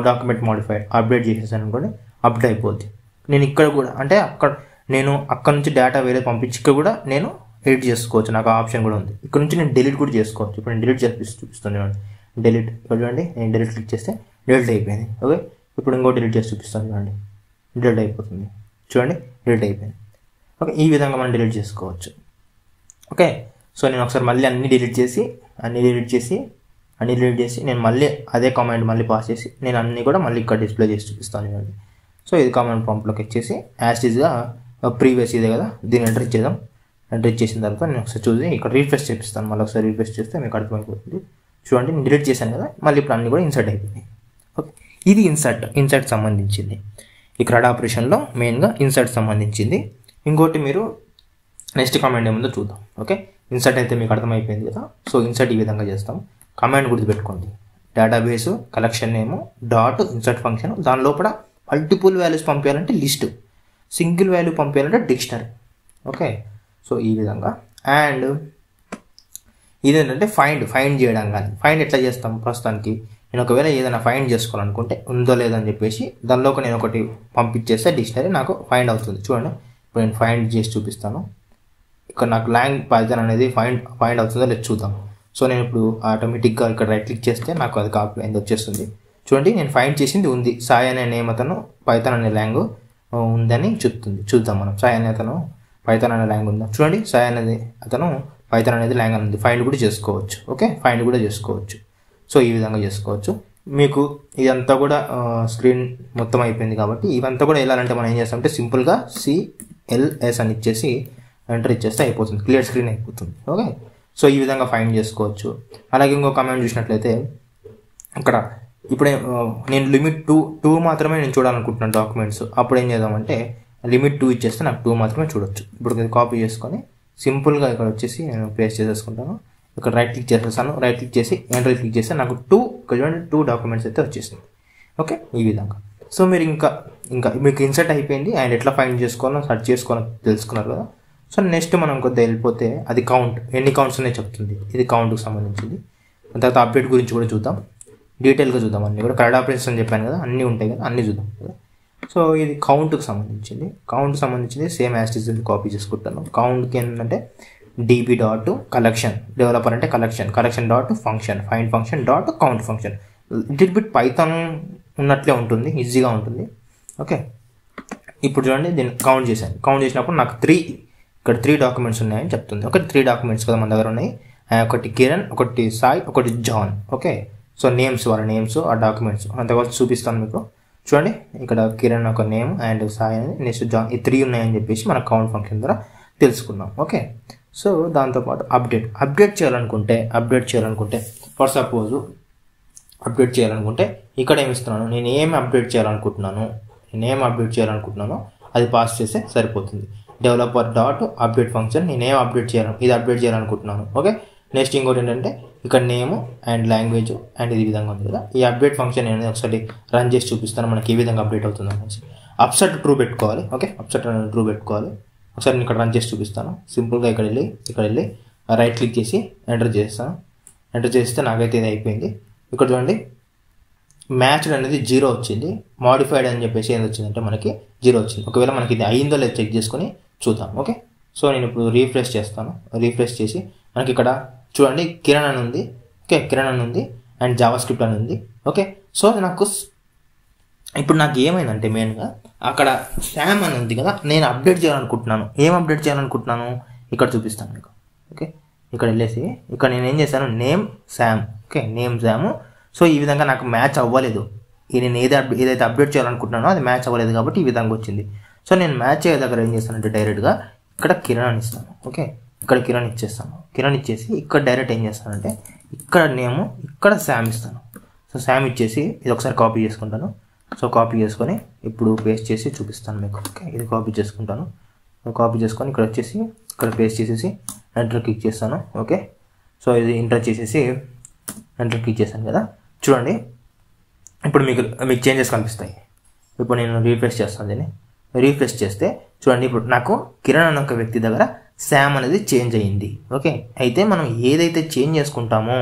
డాక్యుమెంట్ మోడిఫైడ్ అప్డేట్ చేసేసాను అనుకోండి అప్డేట్ అయిపోద్ది. నేను ఇక్కడ కూడా అంటే అక్కడ నేను అక్కడ నుంచి డేటా వేరే పంపించి కూడా నేను ఎడిట్ చేసుకోవచ్చు. నాకు ఆప్షన్ కూడా ఉంది. ఇక్కడ నుంచి నేను డిలీట్ కూడా చేసుకోవచ్చు. ఇప్పుడు నేను డిలీట్ చేసి చూపిస్తాను చూడండి. డిలీట్ ఇక్కడ చూడండి. నేను డిలీట్ క్లిక్ చేస్తే డిలీట్ అయిపోయింది. ఓకే ఇప్పుడు ఇంకో డిలీట్ చేసి చూపిస్తాను చూడండి. డిలీట్ అయిపోతుంది. చూడండి. డిలీట్ అయిపోయింది. ఓకే ఈ విధంగా మనం డిలీట్ చేసుకోవచ్చు. ఓకే సో నేను ఒకసారి మళ్ళీ అన్ని డిలీట్ చేసి అన్ని డిలీట్ చేసి అన్ని డిలీట్ చేసి నేను మళ్ళీ అదే కామెంట్ మళ్ళీ పాస్ చేసి నేను అన్ని కూడా మళ్ళీ ఇక్కడ డిస్ప్లే చేసి చూపిస్తాను చూడండి. సో ఇది కామెంట్ పంప్లోకి వచ్చేసి యాజ్ ఈజ్గా ప్రీవియస్ ఇదే కదా? దీన్ని ఎంటర్ ఇచ్చేద్దాం ఎంటర్ ఇచ్చేసిన తర్వాత నేను ఒకసారి చూసి ఇక్కడ రీఫ్రెష్ చేపిస్తాను. మళ్ళీ ఒకసారి రీఫ్రెష్ చేస్తే మీకు అర్థమైపోతుంది. చూడండి నేను డిలీట్ చేశాను కదా? మళ్ళీ ఇప్పుడు అన్ని కూడా ఇన్సర్ట్ అయిపోయింది ఓకే. ఇది ఇన్సర్ట్ ఇన్సర్ట్ సంబంధించింది. ఈ ఆపరేషన్లో మెయిన్గా ఇన్సర్ట్ సంబంధించింది. ఇంకోటి మీరు నెక్స్ట్ కమెంట్ ఏముందో చూద్దాం. ఓకే? ఇన్సర్ట్ అయితే మీకు అర్థమైపోయింది కదా? సో ఇన్సర్ట్ ఈ విధంగా చేస్తాం. కమాండ్ గుర్తుపెట్టుకోండి. Database collection name dot insert function దాని లోపల మల్టిపుల్ వాల్యూస్ పంపించాలంటే లిస్ట్ సింగిల్ వాల్యూ పంపించాలంటే డిక్షనరీ. ఓకే? సో ఈ విధంగా. అండ్ ఇదేంటంటే ఫైండ్ ఫైండ్ చేయడం కానీ. ఫైండ్ ఎట్లా చేస్తాం ప్రస్తుతానికి? నేను ఒకవేళ ఏదైనా ఫైండ్ చేసుకోవాలనుకుంటే ఉందో లేదని చెప్పేసి దానిలోకి నేను ఒకటి పంపించేస్తే డిక్షనరీ నాకు ఫైండ్ అవుతుంది. చూడండి. ఇప్పుడు నేను ఫైండ్ చేసి చూపిస్తాను. ఇక్కడ నాకు లాంగ్ పైథాన్ అనేది ఫైండ్ ఫైండ్ అవుతుందో లేదు చూద్దాం. సో నేను ఇప్పుడు ఆటోమేటిక్గా ఇక్కడ రైట్ క్లిక్ చేస్తే నాకు అది కాపీ అయింది వచ్చేస్తుంది. చూడండి నేను ఫైండ్ చేసింది ఉంది. సాయి అనే నేమ్ అతను పైథాన్ అనే ల్యాంగ్ ఉందని చెప్తుంది. చూద్దాం మనం. సాయి అనే అతను పైథాన్ అనే ల్యాంగ్ ఉందా? చూడండి సాయి అనేది అతను పైథాన్ అనేది ల్యాంగ్ ఉంది. ఫైండ్ కూడా చేసుకోవచ్చు. ఓకే ఫైండ్ కూడా చేసుకోవచ్చు. సో ఈ విధంగా చేసుకోవచ్చు. మీకు ఇదంతా కూడా స్క్రీన్ మొత్తం అయిపోయింది కాబట్టి ఇవంతా కూడా వెళ్ళాలంటే మనం ఏం చేస్తామంటే సింపుల్గా సిఎల్ఎస్ అని ఇచ్చేసి ఎంటర్ ఇచ్చేస్తే అయిపోతుంది. క్లియర్ స్క్రీన్ అయిపోతుంది. ఓకే సో ఈ విధంగా ఫైండ్ చేసుకోవచ్చు. అలాగే ఇంకో కమెంట్ చూసినట్లయితే అక్కడ ఇప్పుడే నేను లిమిట్ టూ టూ మాత్రమే నేను చూడాలనుకుంటున్నాను డాక్యుమెంట్స్. అప్పుడు ఏం చేద్దామంటే లిమిట్ టూ ఇచ్చేస్తే నాకు టూ మాత్రమే చూడొచ్చు. ఇప్పుడు కాపీ చేసుకొని సింపుల్గా ఇక్కడ వచ్చేసి నేను పేస్ట్ చేసేసుకుంటాను. ఇక్కడ రైట్ క్లిక్ చేసేస్తాను. రైట్ క్లిక్ చేసి ఎంటర్ క్లిక్ చేస్తే నాకు టూ ఇక్కడ చూడండి టూ డాక్యుమెంట్స్ అయితే వచ్చేసింది. ఓకే? ఈ విధంగా. సో మీరు ఇంకా ఇంకా మీకు ఇన్సర్ట్ అయిపోయింది. అండ్ ఎట్లా ఫైండ్ చేసుకోవాలో సెర్చ్ చేసుకోవాలో తెలుసుకున్నారు కదా. సో నెక్స్ట్ మనం కొద్దిగా వెళ్ళిపోతే అది కౌంట్ ఎన్ని కౌంట్స్ అనేది చెప్తుంది. ఇది కౌంట్కి సంబంధించింది. తర్వాత అప్డేట్ గురించి కూడా చూద్దాం. డీటెయిల్గా చూద్దాం. అన్నీ కూడా కరెక్ట్ ఆపరేషన్స్ అని చెప్పాను కదా అన్నీ ఉంటాయి కదా అన్నీ చూద్దాం. కదా సో ఇది కౌంట్కి సంబంధించింది. కౌంట్కి సంబంధించింది సేమ్ యాస్టిస్ కాపీ చేసుకుంటాను కౌంట్కి ఏంటంటే డీబీ డాట్ కలెక్షన్ డెవలపర్ అంటే collection collection dot function find function dot count function little bit Python ఉన్నట్లే ఉంటుంది ఈజీగా ఉంటుంది. ఓకే ఇప్పుడు చూడండి దీన్ని కౌంట్ చేశాను. కౌంట్ చేసినప్పుడు నాకు త్రీ ఇక్కడ త్రీ డాక్యుమెంట్స్ ఉన్నాయని చెప్తుంది. ఒకటి త్రీ డాక్యుమెంట్స్ కదా మన దగ్గర ఉన్నాయి. ఒకటి కిరణ్ ఒకటి సాయి ఒకటి జాన్. ఓకే సో నేమ్స్ వాళ్ళ నేమ్స్ ఆ డాక్యుమెంట్స్. అంతవరకు చూపిస్తాను మీకు. చూడండి ఇక్కడ కిరణ్ ఒక నేమ్ అండ్ సాయి అని నెక్స్ట్ జాన్ ఈ త్రీ ఉన్నాయని చెప్పేసి మన కౌంట్ ఫంక్షన్ ద్వారా తెలుసుకున్నాం ఓకే సో దాంతోపాటు అప్డేట్ అప్డేట్ చేయాలనుకుంటే అప్డేట్ చేయాలనుకుంటే ఫర్ సపోజ్ అప్డేట్ చేయాలనుకుంటే ఇక్కడ ఏమి ఇస్తున్నాను? నేను ఏం అప్డేట్ చేయాలనుకుంటున్నాను? నేను ఏం అప్డేట్ చేయాలనుకుంటున్నానో అది పాస్ చేస్తే సరిపోతుంది. డెవలపర్ డాట్ అప్డేట్ ఫంక్షన్ నేనేం అప్డేట్ చేయాలి ఇది అప్డేట్ చేయాలనుకుంటున్నాను. ఓకే నెక్స్ట్ ఇంకోటి ఏంటంటే ఇక్కడ నేమ్ అండ్ లాంగ్వేజ్ అండ్ ఇది విధంగా ఉంది కదా. ఈ అప్డేట్ ఫంక్షన్ అనేది ఒకసారి రన్ చేసి చూపిస్తాను మనకి ఏ విధంగా అప్డేట్ అవుతుంది అనేసి. అప్సెట్ ట్రూ పెట్టుకోవాలి ఓకే అప్సెట్ ట్రూ పెట్టుకోవాలి. ఒకసారి నేను ఇక్కడ రన్ చేసి చూపిస్తాను. సింపుల్గా ఇక్కడ వెళ్ళి ఇక్కడ వెళ్ళి రైట్ క్లిక్ చేసి ఎంటర్ చేస్తాను. ఎంటర్ చేస్తే నాకైతే ఇది అయిపోయింది. ఇక్కడ చూడండి మ్యాచ్డ్ అనేది జీరో వచ్చింది. మాడిఫైడ్ అని చెప్పేసి ఏది వచ్చిందంటే మనకి జీరో వచ్చింది. ఒకవేళ మనకి ఇది అయిందో లేదో చెక్ చేసుకొని చూద్దాం ఓకే సో నేను ఇప్పుడు రీఫ్రెష్ చేస్తాను. రీఫ్రెష్ చేసి మనకి ఇక్కడ చూడండి కిరణ్ అని ఉంది. ఓకే కిరణ్ అని ఉంది. అండ్ జావా స్క్రిప్ట్ అని ఉంది. ఓకే సో నాకు ఇప్పుడు నాకు ఏమైందంటే మెయిన్గా అక్కడ శామ్ అని ఉంది కదా నేను అప్డేట్ చేయాలనుకుంటున్నాను. ఏం అప్డేట్ చేయాలనుకుంటున్నాను? ఇక్కడ చూపిస్తాను మీకు. ఓకే ఇక్కడ వెళ్ళేసి ఇక్కడ నేను ఏం చేశాను? Name Sam okay name Sam so ఈ విధంగా నాకు మ్యాచ్ అవ్వలేదు. నేను ఏది ఏదైతే అప్డేట్ చేయాలనుకుంటున్నానో అది మ్యాచ్ అవ్వలేదు కాబట్టి ఈ విధంగా వచ్చింది. సో నేను మ్యాచ్ అయ్యే దగ్గర ఏం చేస్తానంటే డైరెక్ట్గా ఇక్కడ కిరణ్ అని ఇస్తాను. ఓకే ఇక్కడ కిరణ్ ఇచ్చేస్తాను. కిరణ్ ఇచ్చేసి ఇక్కడ డైరెక్ట్ ఏం చేస్తానంటే ఇక్కడ నేము ఇక్కడ శామ్ ఇస్తాను. సో శామ్ ఇచ్చేసి ఇది ఒకసారి కాపీ చేసుకుంటాను. సో కాపీ చేసుకొని ఇప్పుడు పేస్ట్ చేసి చూపిస్తాను మీకు. ఓకే ఇది కాపీ చేసుకుంటాను. కాపీ చేసుకొని ఇక్కడ వచ్చేసి ఇక్కడ పేస్ట్ చేసేసి ఎంటర్ క్లిక్ చేస్తాను. ఓకే సో ఇది ఎంటర్ చేసేసి ఎంటర్ క్లిక్ చేశాను కదా? చూడండి. ఇప్పుడు మీకు మీకు చేంజెస్ కనిపిస్తాయి. ఇప్పుడు నేను రీఫ్రెష్ చేస్తాను దీన్ని. రీఫ్రెష్ చేస్తే చూడండి ఇప్పుడు నాకు కిరణ్ అనే ఒక వ్యక్తి దగ్గర శామ్ అనేది చేంజ్ అయ్యింది. ఓకే అయితే మనం ఏదైతే చేంజ్ చేసుకుంటామో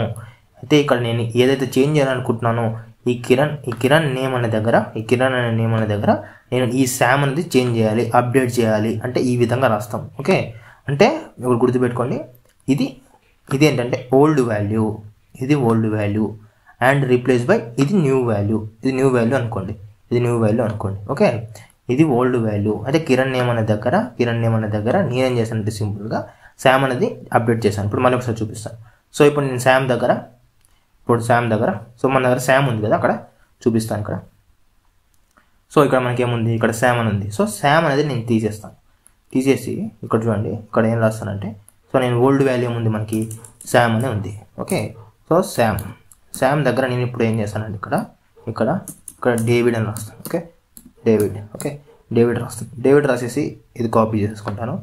అయితే ఇక్కడ నేను ఏదైతే చేంజ్ చేయాలనుకుంటున్నానో ఈ కిరణ్ ఈ కిరణ్ నేమ్ అనే దగ్గర ఈ కిరణ్ అనే నేమ్ అనే దగ్గర నేను ఈ శామ్ అనేది చేంజ్ చేయాలి అప్డేట్ చేయాలి అంటే ఈ విధంగా రాస్తాం. ఓకే అంటే ఇప్పుడు గుర్తుపెట్టుకోండి. ఇది ఇది ఏంటంటే ఓల్డ్ వాల్యూ ఇది old value and replace by ఇది న్యూ వాల్యూ ఇది న్యూ వాల్యూ అనుకోండి. ఇది న్యూ వాల్యూ అనుకోండి. ఓకే ఇది ఓల్డ్ వాల్యూ అయితే కిరణ్ నేమ్ అనే దగ్గర కిరణ్ నేమ్ అనే దగ్గర నేనేం చేశానంటే సింపుల్గా శామ్ అనేది అప్డేట్ చేశాను. ఇప్పుడు మళ్ళీ ఒకసారి చూపిస్తాను. సో ఇప్పుడు నేను శామ్ దగ్గర ఇప్పుడు శామ్ దగ్గర సో మన దగ్గర శామ్ ఉంది కదా అక్కడ? చూపిస్తాను ఇక్కడ. సో ఇక్కడ మనకి ఏముంది ఇక్కడ శామ్ అని ఉంది. సో శామ్ అనేది నేను తీసేస్తాను. తీసేసి ఇక్కడ చూడండి ఇక్కడ ఏం రాస్తానంటే సో నేను ఓల్డ్ వాల్యూ ఉంది మనకి? శామ్ అనే ఉంది. ఓకే సో శామ్ శామ్ దగ్గర నేను ఇప్పుడు ఏం చేస్తానంటే ఇక్కడ ఇక్కడ ఇక్కడ డేవిడ్ అని రాస్తాను. Okay David. ఓకే? డేవిడ్ రాస్తాను డేవిడ్ రాసేసి ఇది కాపీ చేసుకుంటాను.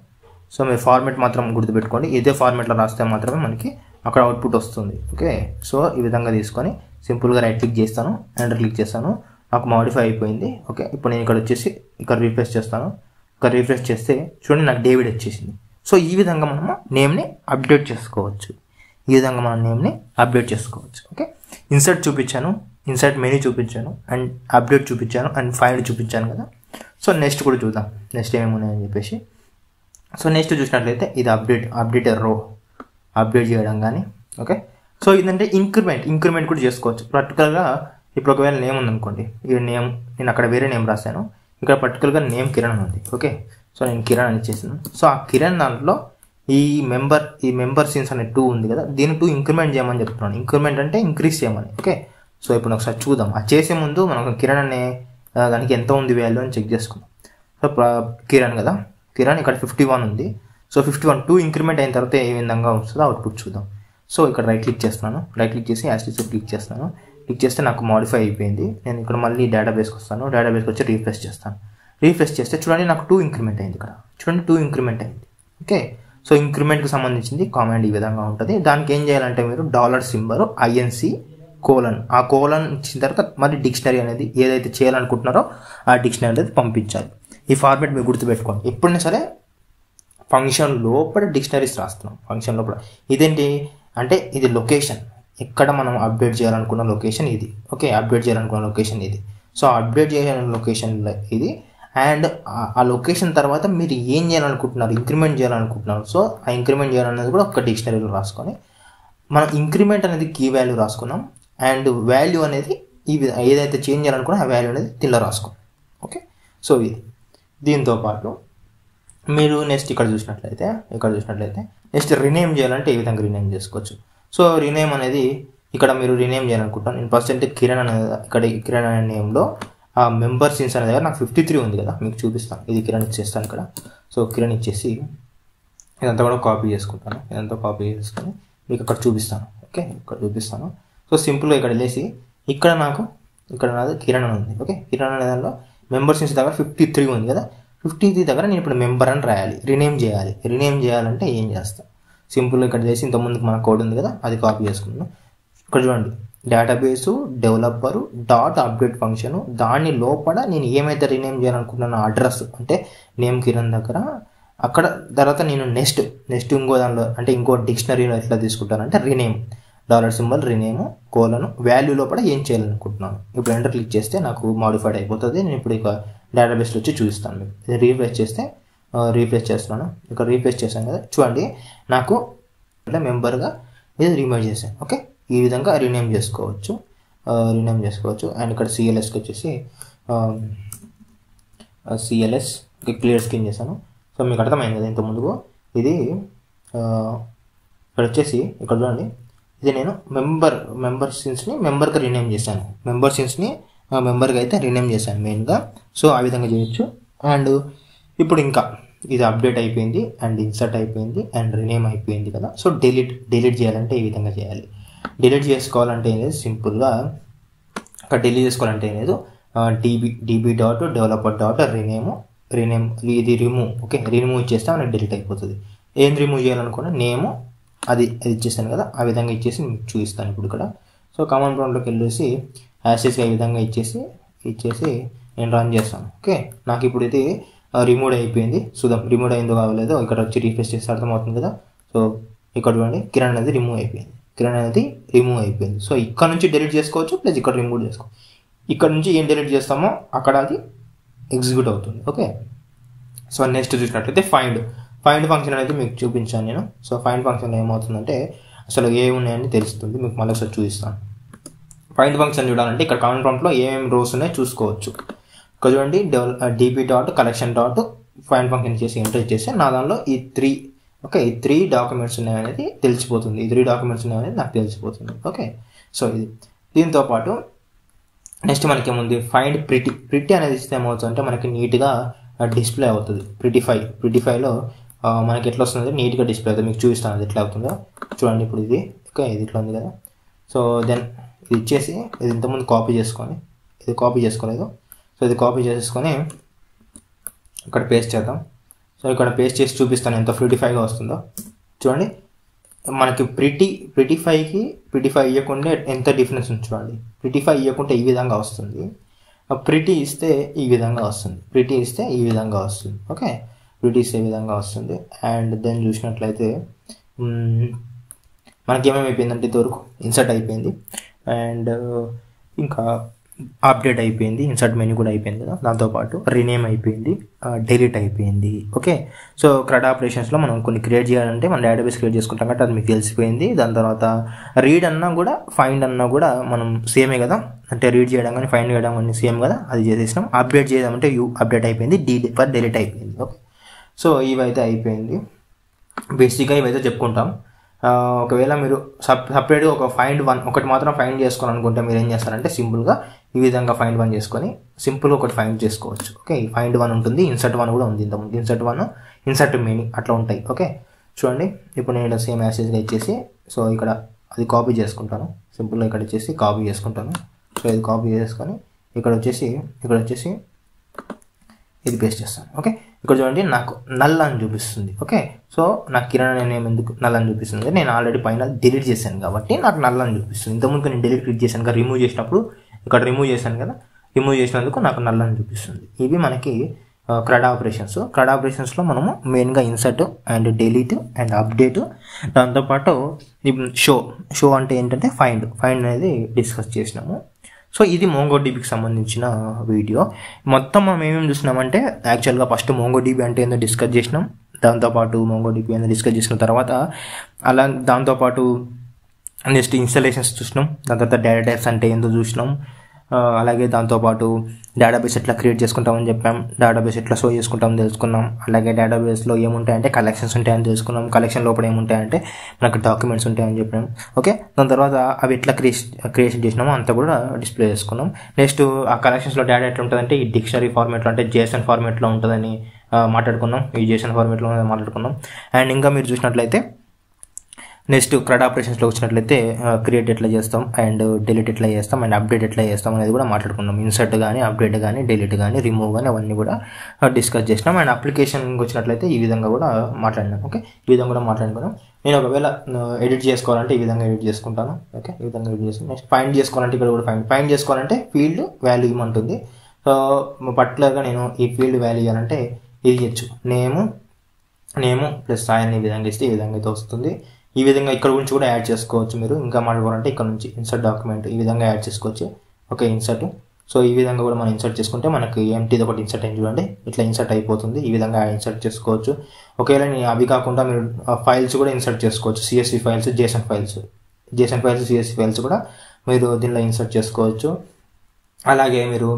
సో మీ ఫార్మేట్ మాత్రం గుర్తుపెట్టుకోండి. ఇదే ఫార్మేట్లో రాస్తే మాత్రమే మనకి అక్కడ అవుట్పుట్ వస్తుంది. ఓకే? సో ఈ విధంగా తీసుకొని సింపుల్గా రైట్ క్లిక్ చేస్తాను. ఎంటర్ క్లిక్ చేస్తాను. నాకు మాడిఫై అయిపోయింది. ఓకే? ఇప్పుడు నేను ఇక్కడ వచ్చేసి ఇక్కడ రీఫ్రెష్ చేస్తాను. ఇక్కడ రీఫ్రెష్ చేస్తే చూడండి నాకు డేవిడ్ వచ్చేసింది. సో ఈ విధంగా మనము నేమ్ని అప్డేట్ చేసుకోవచ్చు. ఈ విధంగా మనం నేమ్ని అప్డేట్ చేసుకోవచ్చు. ఓకే? ఇన్సర్ట్ చూపించాను. ఇన్సర్ట్ మెనూ చూపించాను అండ్ అప్డేట్ చూపించాను అండ్ ఫైండ్ చూపించాను కదా. సో నెక్స్ట్ కూడా చూద్దాం నెక్స్ట్ ఏమేమి ఉన్నాయని చెప్పేసి. సో నెక్స్ట్ చూసినట్లయితే ఇది అప్డేట్ అప్డేట్ రో అప్డేట్ చేయడం కానీ ఓకే. సో ఇదంటే ఇంక్రిమెంట్ ఇంక్రిమెంట్ కూడా చేసుకోవచ్చు. పర్టికులర్గా ఇప్పుడు ఒకవేళ నేమ్ ఉందనుకోండి ఈ నేమ్ నేను అక్కడ వేరే నేమ్ రాశాను ఇక్కడ పర్టికులర్గా నేమ్ కిరణ్ ఉంది ఓకే. సో నేను కిరణ్ అని చేసాను సో ఆ కిరణ్ దాంట్లో ఈ మెంబర్ ఈ మెంబర్ సీన్స్ అనే టూ ఉంది కదా దీని టూ ఇంక్రిమెంట్ చేయమని చెప్తున్నాను. ఇంక్రిమెంట్ అంటే ఇంక్రీజ్ చేయమని ఓకే. సో ఇప్పుడు ఒకసారి చూద్దాం. అది చేసే ముందు మనం కిరణ్ అనే దానికి ఎంత ఉంది వాల్యూ అని చెక్ చేసుకుందాం. సో కిరణ్ కదా? కిరణ్ ఇక్కడ ఫిఫ్టీ వన్ ఉంది. So fifty one two increment అయిన తర్వాత ఏ విధంగా వస్తుందో అవుట్పుట్ చూద్దాం. సో ఇక్కడ రైట్ క్లిక్ చేస్తున్నాను. రైట్ క్లిక్ చేసి యాస్టిస్ క్లిక్ చేస్తాను క్లిక్ చేస్తే నాకు మాడిఫై అయిపోయింది. నేను ఇక్కడ మళ్ళీ డేటాబేస్కి వస్తాను. డేటాబేస్కి వచ్చి రీఫ్రెష్ చేస్తాను. రీఫ్రెష్ చేస్తే చూడండి నాకు టూ ఇంక్రిమెంట్ అయింది ఇక్కడ. చూడండి టూ ఇంక్రిమెంట్ అయింది. ఓకే సో ఇంక్రిమెంట్కి సంబంధించింది కామెంట్ ఈ విధంగా ఉంటుంది. దానికి ఏం చేయాలంటే మీరు డాలర్ సింబల్ ఐఎన్సి కోలన్. ఆ కోలన్ ఇచ్చిన తర్వాత మళ్ళీ డిక్షనరీ అనేది ఏదైతే చేయాలనుకుంటున్నారో ఆ డిక్షనరీ అనేది పంపించాలి. ఈ ఫార్మేట్ మీరు గుర్తుపెట్టుకోండి. ఎప్పుడైనా సరే ఫంక్షన్ లోపల డిక్షనరీస్ రాస్తున్నాం. ఫంక్షన్ లోపల. ఇదేంటి? అంటే ఇది లొకేషన్. ఎక్కడ మనం అప్డేట్ చేయాలనుకున్న లొకేషన్ ఇది. ఓకే అప్డేట్ చేయాలనుకున్న లొకేషన్ ఇది. సో అప్డేట్ చేయాలనుకున్న లొకేషన్ ఇది. అండ్ ఆ లొకేషన్ తర్వాత మీరు ఏం చేయాలనుకుంటున్నారు? ఇంక్రిమెంట్ చేయాలనుకుంటున్నారు. సో ఆ ఇంక్రిమెంట్ చేయాలనేది కూడా ఒక డిక్షనరీలో రాసుకొని మనం ఇంక్రిమెంట్ అనేది కీ వాల్యూ రాసుకున్నాం. అండ్ వాల్యూ అనేది ఈ విధంగా ఏదైతే చేంజ్ చేయాలనుకున్నా ఆ వాల్యూ అనేది దీనిలో రాసుకో. ఓకే? సో ఇది. దీంతో పాటు మీరు నెక్స్ట్ ఇక్కడ చూసినట్లయితే ఇక్కడ చూసినట్లయితే నెక్స్ట్ రినేమ్ చేయాలంటే ఏ విధంగా రినేమ్ చేసుకోవచ్చు? సో రినేమ్ అనేది ఇక్కడ మీరు రినేమ్ చేయాలనుకుంటాను నేను ఫస్ట్ అంటే కిరణ్ అనే ఇక్కడ కిరణ్ అనే నేమ్లో ఆ మెంబర్ సిన్స్ అనే దగ్గర నాకు ఫిఫ్టీ త్రీ ఉంది కదా మీకు చూపిస్తాను. ఇది కిరణ్ ఇచ్చేస్తాను ఇక్కడ. సో కిరణ్ ఇచ్చేసి ఇదంతా కూడా కాపీ చేసుకుంటాను. ఇదంతా కాపీ చేసుకొని మీకు అక్కడ చూపిస్తాను. ఓకే? ఇక్కడ చూపిస్తాను. సో సింపుల్గా ఇక్కడ వెళ్ళేసి ఇక్కడ నాకు ఇక్కడ నాది కిరణ్ ఉంది. ఓకే? కిరణ్ అనే దానిలో మెంబర్స్ నుంచి దగ్గర ఫిఫ్టీ త్రీ ఉంది కదా? ఫిఫ్టీ త్రీ దగ్గర నేను ఇప్పుడు మెంబర్ అని రాయాలి. రినేమ్ చేయాలి. రినేమ్ చేయాలంటే ఏం చేస్తాను సింపుల్గా ఇక్కడ చేసి ఇంతకుముందుకు మన కోడ్ ఉంది కదా అది కాపీ చేసుకున్నాను ఇక్కడ చూడండి. Database developer dot update function దాని లోపల నేను ఏమైతే రినేమ్ చేయాలనుకుంటున్నానో అడ్రస్ అంటే నేమ్ కిరణ్ దగ్గర అక్కడ తర్వాత నేను నెక్స్ట్ నెక్స్ట్ ఇంకో దానిలో అంటే ఇంకో డిక్షనరీలో ఎట్లా తీసుకుంటానంటే rename dollar symbol rename colon value లోపల ఏం చేయాలనుకుంటున్నాను? ఇప్పుడు ఎంటర్ క్లిక్ చేస్తే నాకు మాడిఫైడ్ అయిపోతుంది. నేను ఇప్పుడు ఇక డేటాబేస్లో వచ్చి చూపిస్తాను మీకు. రీఫ్రెష్ చేస్తే రీఫ్రెష్ చేస్తున్నాను. ఇక్కడ రీఫ్రెష్ చేశాను కదా. చూడండి నాకు ఇట్లా మెంబర్గా ఇది రిమూవ్ చేశాను. ఓకే ఈ విధంగా రీనేమ్ చేసుకోవచ్చు. రీనేమ్ చేసుకోవచ్చు. అండ్ ఇక్కడ సిఎల్ఎస్కి వచ్చేసి సిఎల్ఎస్ క్లియర్ స్కిన్ చేశాను. సో మీకు అర్థమైంది కదా ఇంత ముందుకు? ఇది ఇక్కడ వచ్చేసి ఇక్కడ చూడండి ఇది నేను మెంబర్ మెంబర్ సిన్స్ని మెంబర్గా రీనేమ్ చేశాను. మెంబర్ సిన్స్ని మెంబర్గా అయితే రీనేమ్ చేశాను మెయిన్గా సో ఆ విధంగా చేయొచ్చు. అండ్ ఇప్పుడు ఇంకా ఇది అప్డేట్ అయిపోయింది అండ్ ఇన్సర్ట్ అయిపోయింది అండ్ రినేమ్ అయిపోయింది కదా. సో డిలీట్ డిలీట్ చేయాలంటే ఈ విధంగా చేయాలి. డిలీట్ చేసుకోవాలంటే ఏం లేదు సింపుల్గా అక్కడ డిలీట్ చేసుకోవాలంటే ఏం లేదు. DB DB dot developer dot rename rename ఇది రిమూవ్ ఓకే రిమూవ్ చేస్తే మనకి డిలీట్ అయిపోతుంది. ఏం రిమూవ్ చేయాలనుకున్నా నేము అది అది ఇచ్చేసాను కదా ఆ విధంగా ఇచ్చేసి మీకు చూపిస్తాను ఇప్పుడు ఇక్కడ. సో కామన్ ప్రాంట్లోకి వెళ్ళేసి యాసెస్గా ఈ విధంగా ఇచ్చేసి ఇచ్చేసి నేను రన్ చేస్తాను. ఓకే నాకు ఇప్పుడు ఇది రిమూవ్ అయిపోయింది. చూద్దాం రిమూవ్ అయిందో కావలేదో ఇక్కడ వచ్చి రీఫ్రెష్ చేస్తే అర్థమవుతుంది కదా. సో ఇక్కడ చూడండి కిరణ్ అనేది రిమూవ్ అయిపోయింది. కిరణ్ అనేది రిమూవ్ అయిపోయింది. సో ఇక్కడ నుంచి డిలీట్ చేసుకోవచ్చు ప్లస్ ఇక్కడ రిమూవ్ చేసుకో. ఇక్కడ నుంచి ఏం డిలీట్ చేస్తామో అక్కడ అది ఎగ్జిక్యూట్ అవుతుంది. ఓకే సో నెక్స్ట్ చూసినట్లయితే ఫైండ్ ఫైండ్ ఫంక్షన్ అనేది మీకు చూపించాను నేను. సో ఫైండ్ ఫంక్షన్లో ఏమవుతుందంటే అసలు ఏ ఉన్నాయని తెలుస్తుంది. మీకు మళ్ళీ ఒకసారి చూపిస్తాను. ఫైండ్ ఫంక్షన్ చూడాలంటే ఇక్కడ కామెంట్ ప్రాంప్ట్లో ఏమేమి రోస్ ఉన్నాయో చూసుకోవచ్చు. ఇక్కడ చూడండి devel DP dot collection dot find function చేసి ఎంటర్ చేస్తే నా దానిలో ఈ త్రీ ఓకే ఈ త్రీ డాక్యుమెంట్స్ ఉన్నాయనేది తెలిసిపోతుంది. ఈ త్రీ డాక్యుమెంట్స్ ఉన్నాయనేది నాకు తెలిసిపోతుంది. ఓకే సో ఇది. దీంతో పాటు నెక్స్ట్ మనకి ఏముంది ఫైండ్ ప్రిటి ప్రిటి అనేది ఇస్తే ఏమవుతుందంటే మనకి నీట్గా డిస్ప్లే అవుతుంది. ప్రిటిఫై ప్రిటిఫైలో మనకి ఎట్లా వస్తుంది నీట్గా డిస్ప్లే అవుతుంది మీకు చూపిస్తాను. అది ఎట్లా అవుతుందో. చూడండి ఇప్పుడు ఇది. ఓకే ఇది ఇట్లా ఉంది కదా. సో దెన్ ఇది ఇచ్చేసి ఇది ఇంతకుముందు కాపీ చేసుకొని ఇది కాపీ చేసుకోలేదు. సో ఇది కాపీ చేసేసుకొని ఇక్కడ పేస్ట్ చేద్దాం. సో ఇక్కడ పేస్ట్ చేసి చూపిస్తాను ఎంత ప్రిటిఫైగా వస్తుందో. చూడండి. మనకి ప్రిటి ప్రిటిఫైకి ప్రిటిఫై ఇవ్వకుండా ఎంత డిఫరెన్స్ ఉంది చూడండి. ప్రిటిఫై ఇవ్వకుంటే ఈ విధంగా వస్తుంది. ప్రిటి ఇస్తే ఈ విధంగా వస్తుంది. ప్రిటి ఇస్తే ఈ విధంగా వస్తుంది. ఓకే? పీటీసీ విధంగా వస్తుంది. అండ్ దెన్ చూసినట్లయితే మనకి ఏమేమి అయిపోయిందంటే ఇంతవరకు ఇన్సర్ట్ అయిపోయింది అండ్ uh, ఇంకా అప్డేట్ అయిపోయింది. ఇన్సర్ట్ మెనూ కూడా అయిపోయింది కదా. దాంతోపాటు రీనేమ్ అయిపోయింది. Uh, డిలీట్ అయిపోయింది. ఓకే సో క్రెడ్ ఆపరేషన్స్లో మనం కొన్ని క్రియేట్ చేయాలంటే మనం డేటాబేస్ క్రియేట్ చేసుకుంటాం కాబట్టి అది మీకు తెలిసిపోయింది. దాని తర్వాత రీడ్ అన్నా కూడా ఫైండ్ అన్నా కూడా మనం సేమే కదా. అంటే రీడ్ చేయడం కానీ ఫైండ్ చేయడం కానీ సేమ్ కదా. అది చేసేసినాం. అప్డేట్ చేయడం యూ అప్డేట్ అయిపోయింది. డీ ఫర్ డిలీట్ అయిపోయింది. ఓకే సో ఇవైతే అయిపోయింది. బేసిక్గా ఇవైతే చెప్పుకుంటాం. ఒకవేళ మీరు సప్ సపరేట్గా ఒక ఫైండ్ వన్ ఒకటి మాత్రం ఫైండ్ చేసుకోవాలనుకుంటే మీరు ఏం చేస్తారంటే సింపుల్గా ఈ విధంగా ఫైండ్ వన్ చేసుకొని సింపుల్గా ఒకటి ఫైండ్ చేసుకోవచ్చు. ఓకే ఈ ఫైండ్ వన్ ఉంటుంది ఇన్సర్ట్ వన్ కూడా ఉంది ఇంతకుముందు. ఇన్సర్ట్ వన్ ఇన్సర్ట్ మెనీ అట్లా ఉంటాయి. ఓకే చూడండి. ఇప్పుడు నేను సేమ్ యాసేజ్గా ఇచ్చేసి సో ఇక్కడ అది కాపీ చేసుకుంటాను. సింపుల్గా ఇక్కడ ఇచ్చేసి కాపీ చేసుకుంటాను. సో ఇది కాపీ చేసుకొని ఇక్కడ వచ్చేసి ఇక్కడ వచ్చేసి ఇది పేస్ట్ చేస్తాను ఓకే ఇక్కడ చూడండి నాకు నల్ అని చూపిస్తుంది ఓకే సో నాకు కిరణ్ అనే నేమ్ ఎందుకు నల్ అని చూపిస్తుంది నేను ఆల్రెడీ పైన డిలీట్ చేశాను కాబట్టి నాకు నల్ అని చూపిస్తుంది. ఇంతకుముందు నేను డిలీట్ క్లిక్ చేశాను కదా రిమూవ్ చేసినప్పుడు ఇక్కడ రిమూవ్ చేశాను కదా రిమూవ్ చేసినందుకు నాకు నల్ అని చూపిస్తుంది. ఇవి మనకి క్రడ్ ఆపరేషన్స్ క్రడ్ ఆపరేషన్స్లో మనము మెయిన్గా insert and delete and update దాంతోపాటు షో షో అంటే ఏంటంటే ఫైండ్ ఫైండ్ అనేది డిస్కస్ చేసినాము. సో ఇది మోంగో డీబీకి సంబంధించిన వీడియో. మొత్తం మనం ఏమేమి చూసినామంటే యాక్చువల్గా ఫస్ట్ మోంగో డీబీ అంటే ఏందో డిస్కస్ చేసినాం. దాంతోపాటు మోంగో డీబీ అనేది డిస్కస్ చేసిన తర్వాత అలా దాంతోపాటు నెక్స్ట్ ఇన్స్టలేషన్స్ చూసినాం. దాని తర్వాత డేటా టైప్స్ అంటే ఏందో చూసినాం. అలాగే దాంతోపాటు డేటాబేస్ ఎట్లా క్రియేట్ చేసుకుంటామని చెప్పాం. డేటాబేస్ ఎట్లా షో చేసుకుంటామని తెలుసుకున్నాం. అలాగే డేటాబేస్లో ఏముంటాయంటే కలెక్షన్స్ ఉంటాయని తెలుసుకున్నాం. కలెక్షన్ లోపల ఏముంటాయంటే మనకు డాక్యుమెంట్స్ ఉంటాయని చెప్పాం. ఓకే దాని తర్వాత అవి ఎట్లా క్రియేషన్ క్రియేషన్ చేసినామో అంతా కూడా డిస్ప్లే చేసుకున్నాం. నెక్స్ట్ ఆ కలెక్షన్స్లో డేటా ఎట్లా ఉంటుందంటే ఈ డిక్షనరీ ఫార్మేట్లో అంటే జేసన్ ఫార్మేట్లో ఉంటుందని మాట్లాడుకున్నాం. ఈ జేసన్ ఫార్మేట్లో మాట్లాడుకున్నాం. అండ్ ఇంకా మీరు చూసినట్లయితే నెక్స్ట్ క్రడ్ ఆపరేషన్స్లో వచ్చినట్లయితే క్రియేట్ ఎట్లా చేస్తాం అండ్ డిలీట్ ఎట్లా చేస్తాం అండ్ అప్డేట్ ఎట్లా చేస్తాం అనేది కూడా మాట్లాడుకున్నాం ఇన్సర్ట్ కానీ అప్డేట్ కానీ డిలీట్ కానీ రిమూవ్ కానీ అవన్నీ కూడా డిస్కస్ చేసినాం. అండ్ అప్లికేషన్ వచ్చినట్లయితే ఈ విధంగా కూడా మాట్లాడినాం. ఓకే? ఈ విధంగా కూడా మాట్లాడుకున్నాం. నేను ఒకవేళ ఎడిట్ చేసుకోవాలంటే ఈ విధంగా ఎడిట్ చేసుకుంటాను. ఓకే? ఈ విధంగా ఎడిట్ చేసుకుంటాను నెక్స్ట్ ఫైండ్ చేసుకోవాలంటే ఇక్కడ కూడా ఫైండ్. ఫైండ్ చేసుకోవాలంటే ఫీల్డ్ వాల్యూ ఇమ్మంటుంది సో పర్టికులర్గా నేను ఈ ఫీల్డ్ వాల్యూ ఇవ్వాలంటే ఇది ఇవ్వచ్చు నేము నేము ప్లస్ సాయన్ని ఈ విధంగా ఇస్తే ఈ విధంగా అయితే వస్తుంది. ఈ విధంగా ఇక్కడ గురించి కూడా యాడ్ చేసుకోవచ్చు మీరు. ఇంకా మాట్లాడుకోవాలంటే ఇక్కడ నుంచి ఇన్సర్ట్ డాక్యుమెంట్ ఈ విధంగా యాడ్ చేసుకోవచ్చు. ఓకే ఇన్సర్ట్ సో ఈ విధంగా కూడా మనం ఇన్సర్ట్ చేసుకుంటే మనకి ఎంటీది ఒకటి ఇన్సర్ట్ అయింది చూడండి. ఇట్లా ఇన్సర్ట్ అయిపోతుంది. ఈ విధంగా ఇన్సర్ట్ చేసుకోవచ్చు. ఒకవేళ నేను అవి కాకుండా మీరు ఫైల్స్ కూడా ఇన్సర్ట్ చేసుకోవచ్చు. CSV files JSON files JSON files CSV files కూడా మీరు దీనిలో ఇన్సర్ట్ చేసుకోవచ్చు. అలాగే మీరు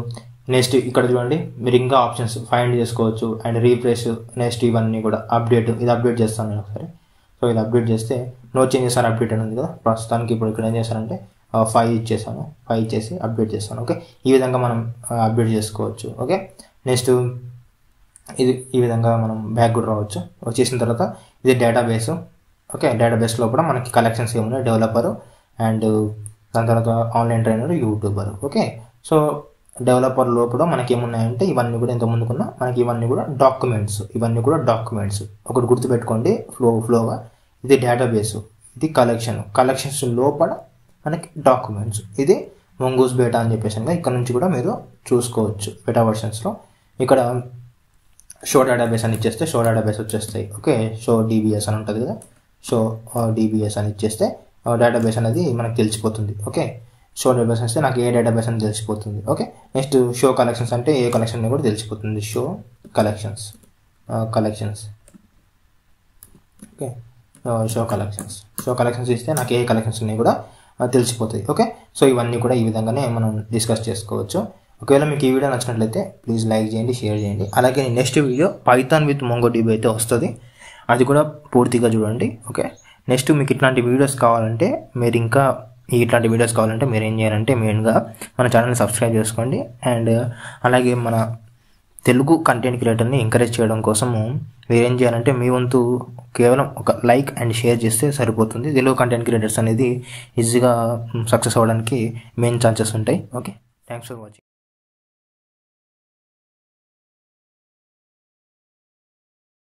నెక్స్ట్ ఇక్కడ చూడండి. మీరు ఇంకా ఆప్షన్స్ ఫైండ్ చేసుకోవచ్చు. అండ్ రీప్లేస్ నెక్స్ట్ ఇవన్నీ కూడా అప్డేట్ ఇది అప్డేట్ చేస్తాను నేను ఒకసారి. సో ఇది అప్డేట్ చేస్తే నో చేంజెస్ అని అప్డేట్ అని ఉంది కదా. ప్రస్తుతానికి ఇప్పుడు ఇక్కడ ఏం చేశానంటే ఫైవ్ ఇచ్చేసాను. ఫైవ్ ఇచ్చేసి అప్డేట్ చేస్తాను. ఓకే ఈ విధంగా మనం అప్డేట్ చేసుకోవచ్చు. ఓకే నెక్స్ట్ ఇది ఈ విధంగా మనం బ్యాక్ కూడా రావచ్చు. వచ్చేసిన తర్వాత ఇది డేటాబేస్ ఓకే డేటాబేస్ లోపల మనకి కలెక్షన్స్ ఏమున్నాయి? డెవలపర్ అండ్ దాని తర్వాత online trainer YouTuber okay so developer లోపల మనకి ఏమున్నాయంటే ఇవన్నీ కూడా ఇంత ముందుకున్న మనకి ఇవన్నీ కూడా డాక్యుమెంట్స్ ఇవన్నీ కూడా డాక్యుమెంట్స్ ఒకటి గుర్తుపెట్టుకోండి ఫ్లో ఫ్లోగా ఇది డేటాబేస్ ఇది కలెక్షన్ కలెక్షన్స్ లోపల మనకి డాక్యుమెంట్స్ ఇది మొంగూస్ బేటా అని చెప్పేసి ఇక్కడ నుంచి కూడా మీరు చూసుకోవచ్చు బేటా వర్షన్స్లో ఇక్కడ షో డేటాబేస్ అని ఇచ్చేస్తే షో డేటాబేస్ వచ్చేస్తాయి. ఓకే షో డీబీఎస్ అని ఉంటుంది కదా? షో డీబీఎస్ uh, అని ఇచ్చేస్తే uh, డేటాబేస్ అనేది మనకు తెలిసిపోతుంది. ఓకే షో డేటాబేస్ అంటే నాకు ఏ డేటాబేస్ అని తెలిసిపోతుంది. ఓకే నెక్స్ట్ షో కలెక్షన్స్ అంటే ఏ కలెక్షన్ కూడా తెలిసిపోతుంది. Show collections collections okay show collections show collections ఇస్తే నాకు ఏ కలెక్షన్స్ ఉన్నాయి కూడా uh, తెలిసిపోతాయి. ఓకే సో ఇవన్నీ కూడా ఈ విధంగానే మనం డిస్కస్ చేసుకోవచ్చు. ఒకవేళ మీకు ఈ వీడియో నచ్చినట్లయితే ప్లీజ్ లైక్ చేయండి షేర్ చేయండి. అలాగే next video Python with MongoDB అయితే వస్తుంది. అది కూడా పూర్తిగా చూడండి. ఓకే నెక్స్ట్ మీకు ఇట్లాంటి వీడియోస్ కావాలంటే మీరు ఇంకా ఇట్లాంటి వీడియోస్ కావాలంటే మీరు ఏం చేయాలంటే మెయిన్గా మన ఛానల్ని సబ్స్క్రైబ్ చేసుకోండి. అండ్ అలాగే మన తెలుగు కంటెంట్ క్రియేటర్ని ఎంకరేజ్ చేయడం కోసము మీరేం చేయాలంటే మీ వంతు కేవలం ఒక లైక్ అండ్ షేర్ చేస్తే సరిపోతుంది. తెలుగు కంటెంట్ క్రియేటర్స్ అనేది ఈజీగా సక్సెస్ అవ్వడానికి మెయిన్ ఛాన్సెస్ ఉంటాయి. Okay thanks for watching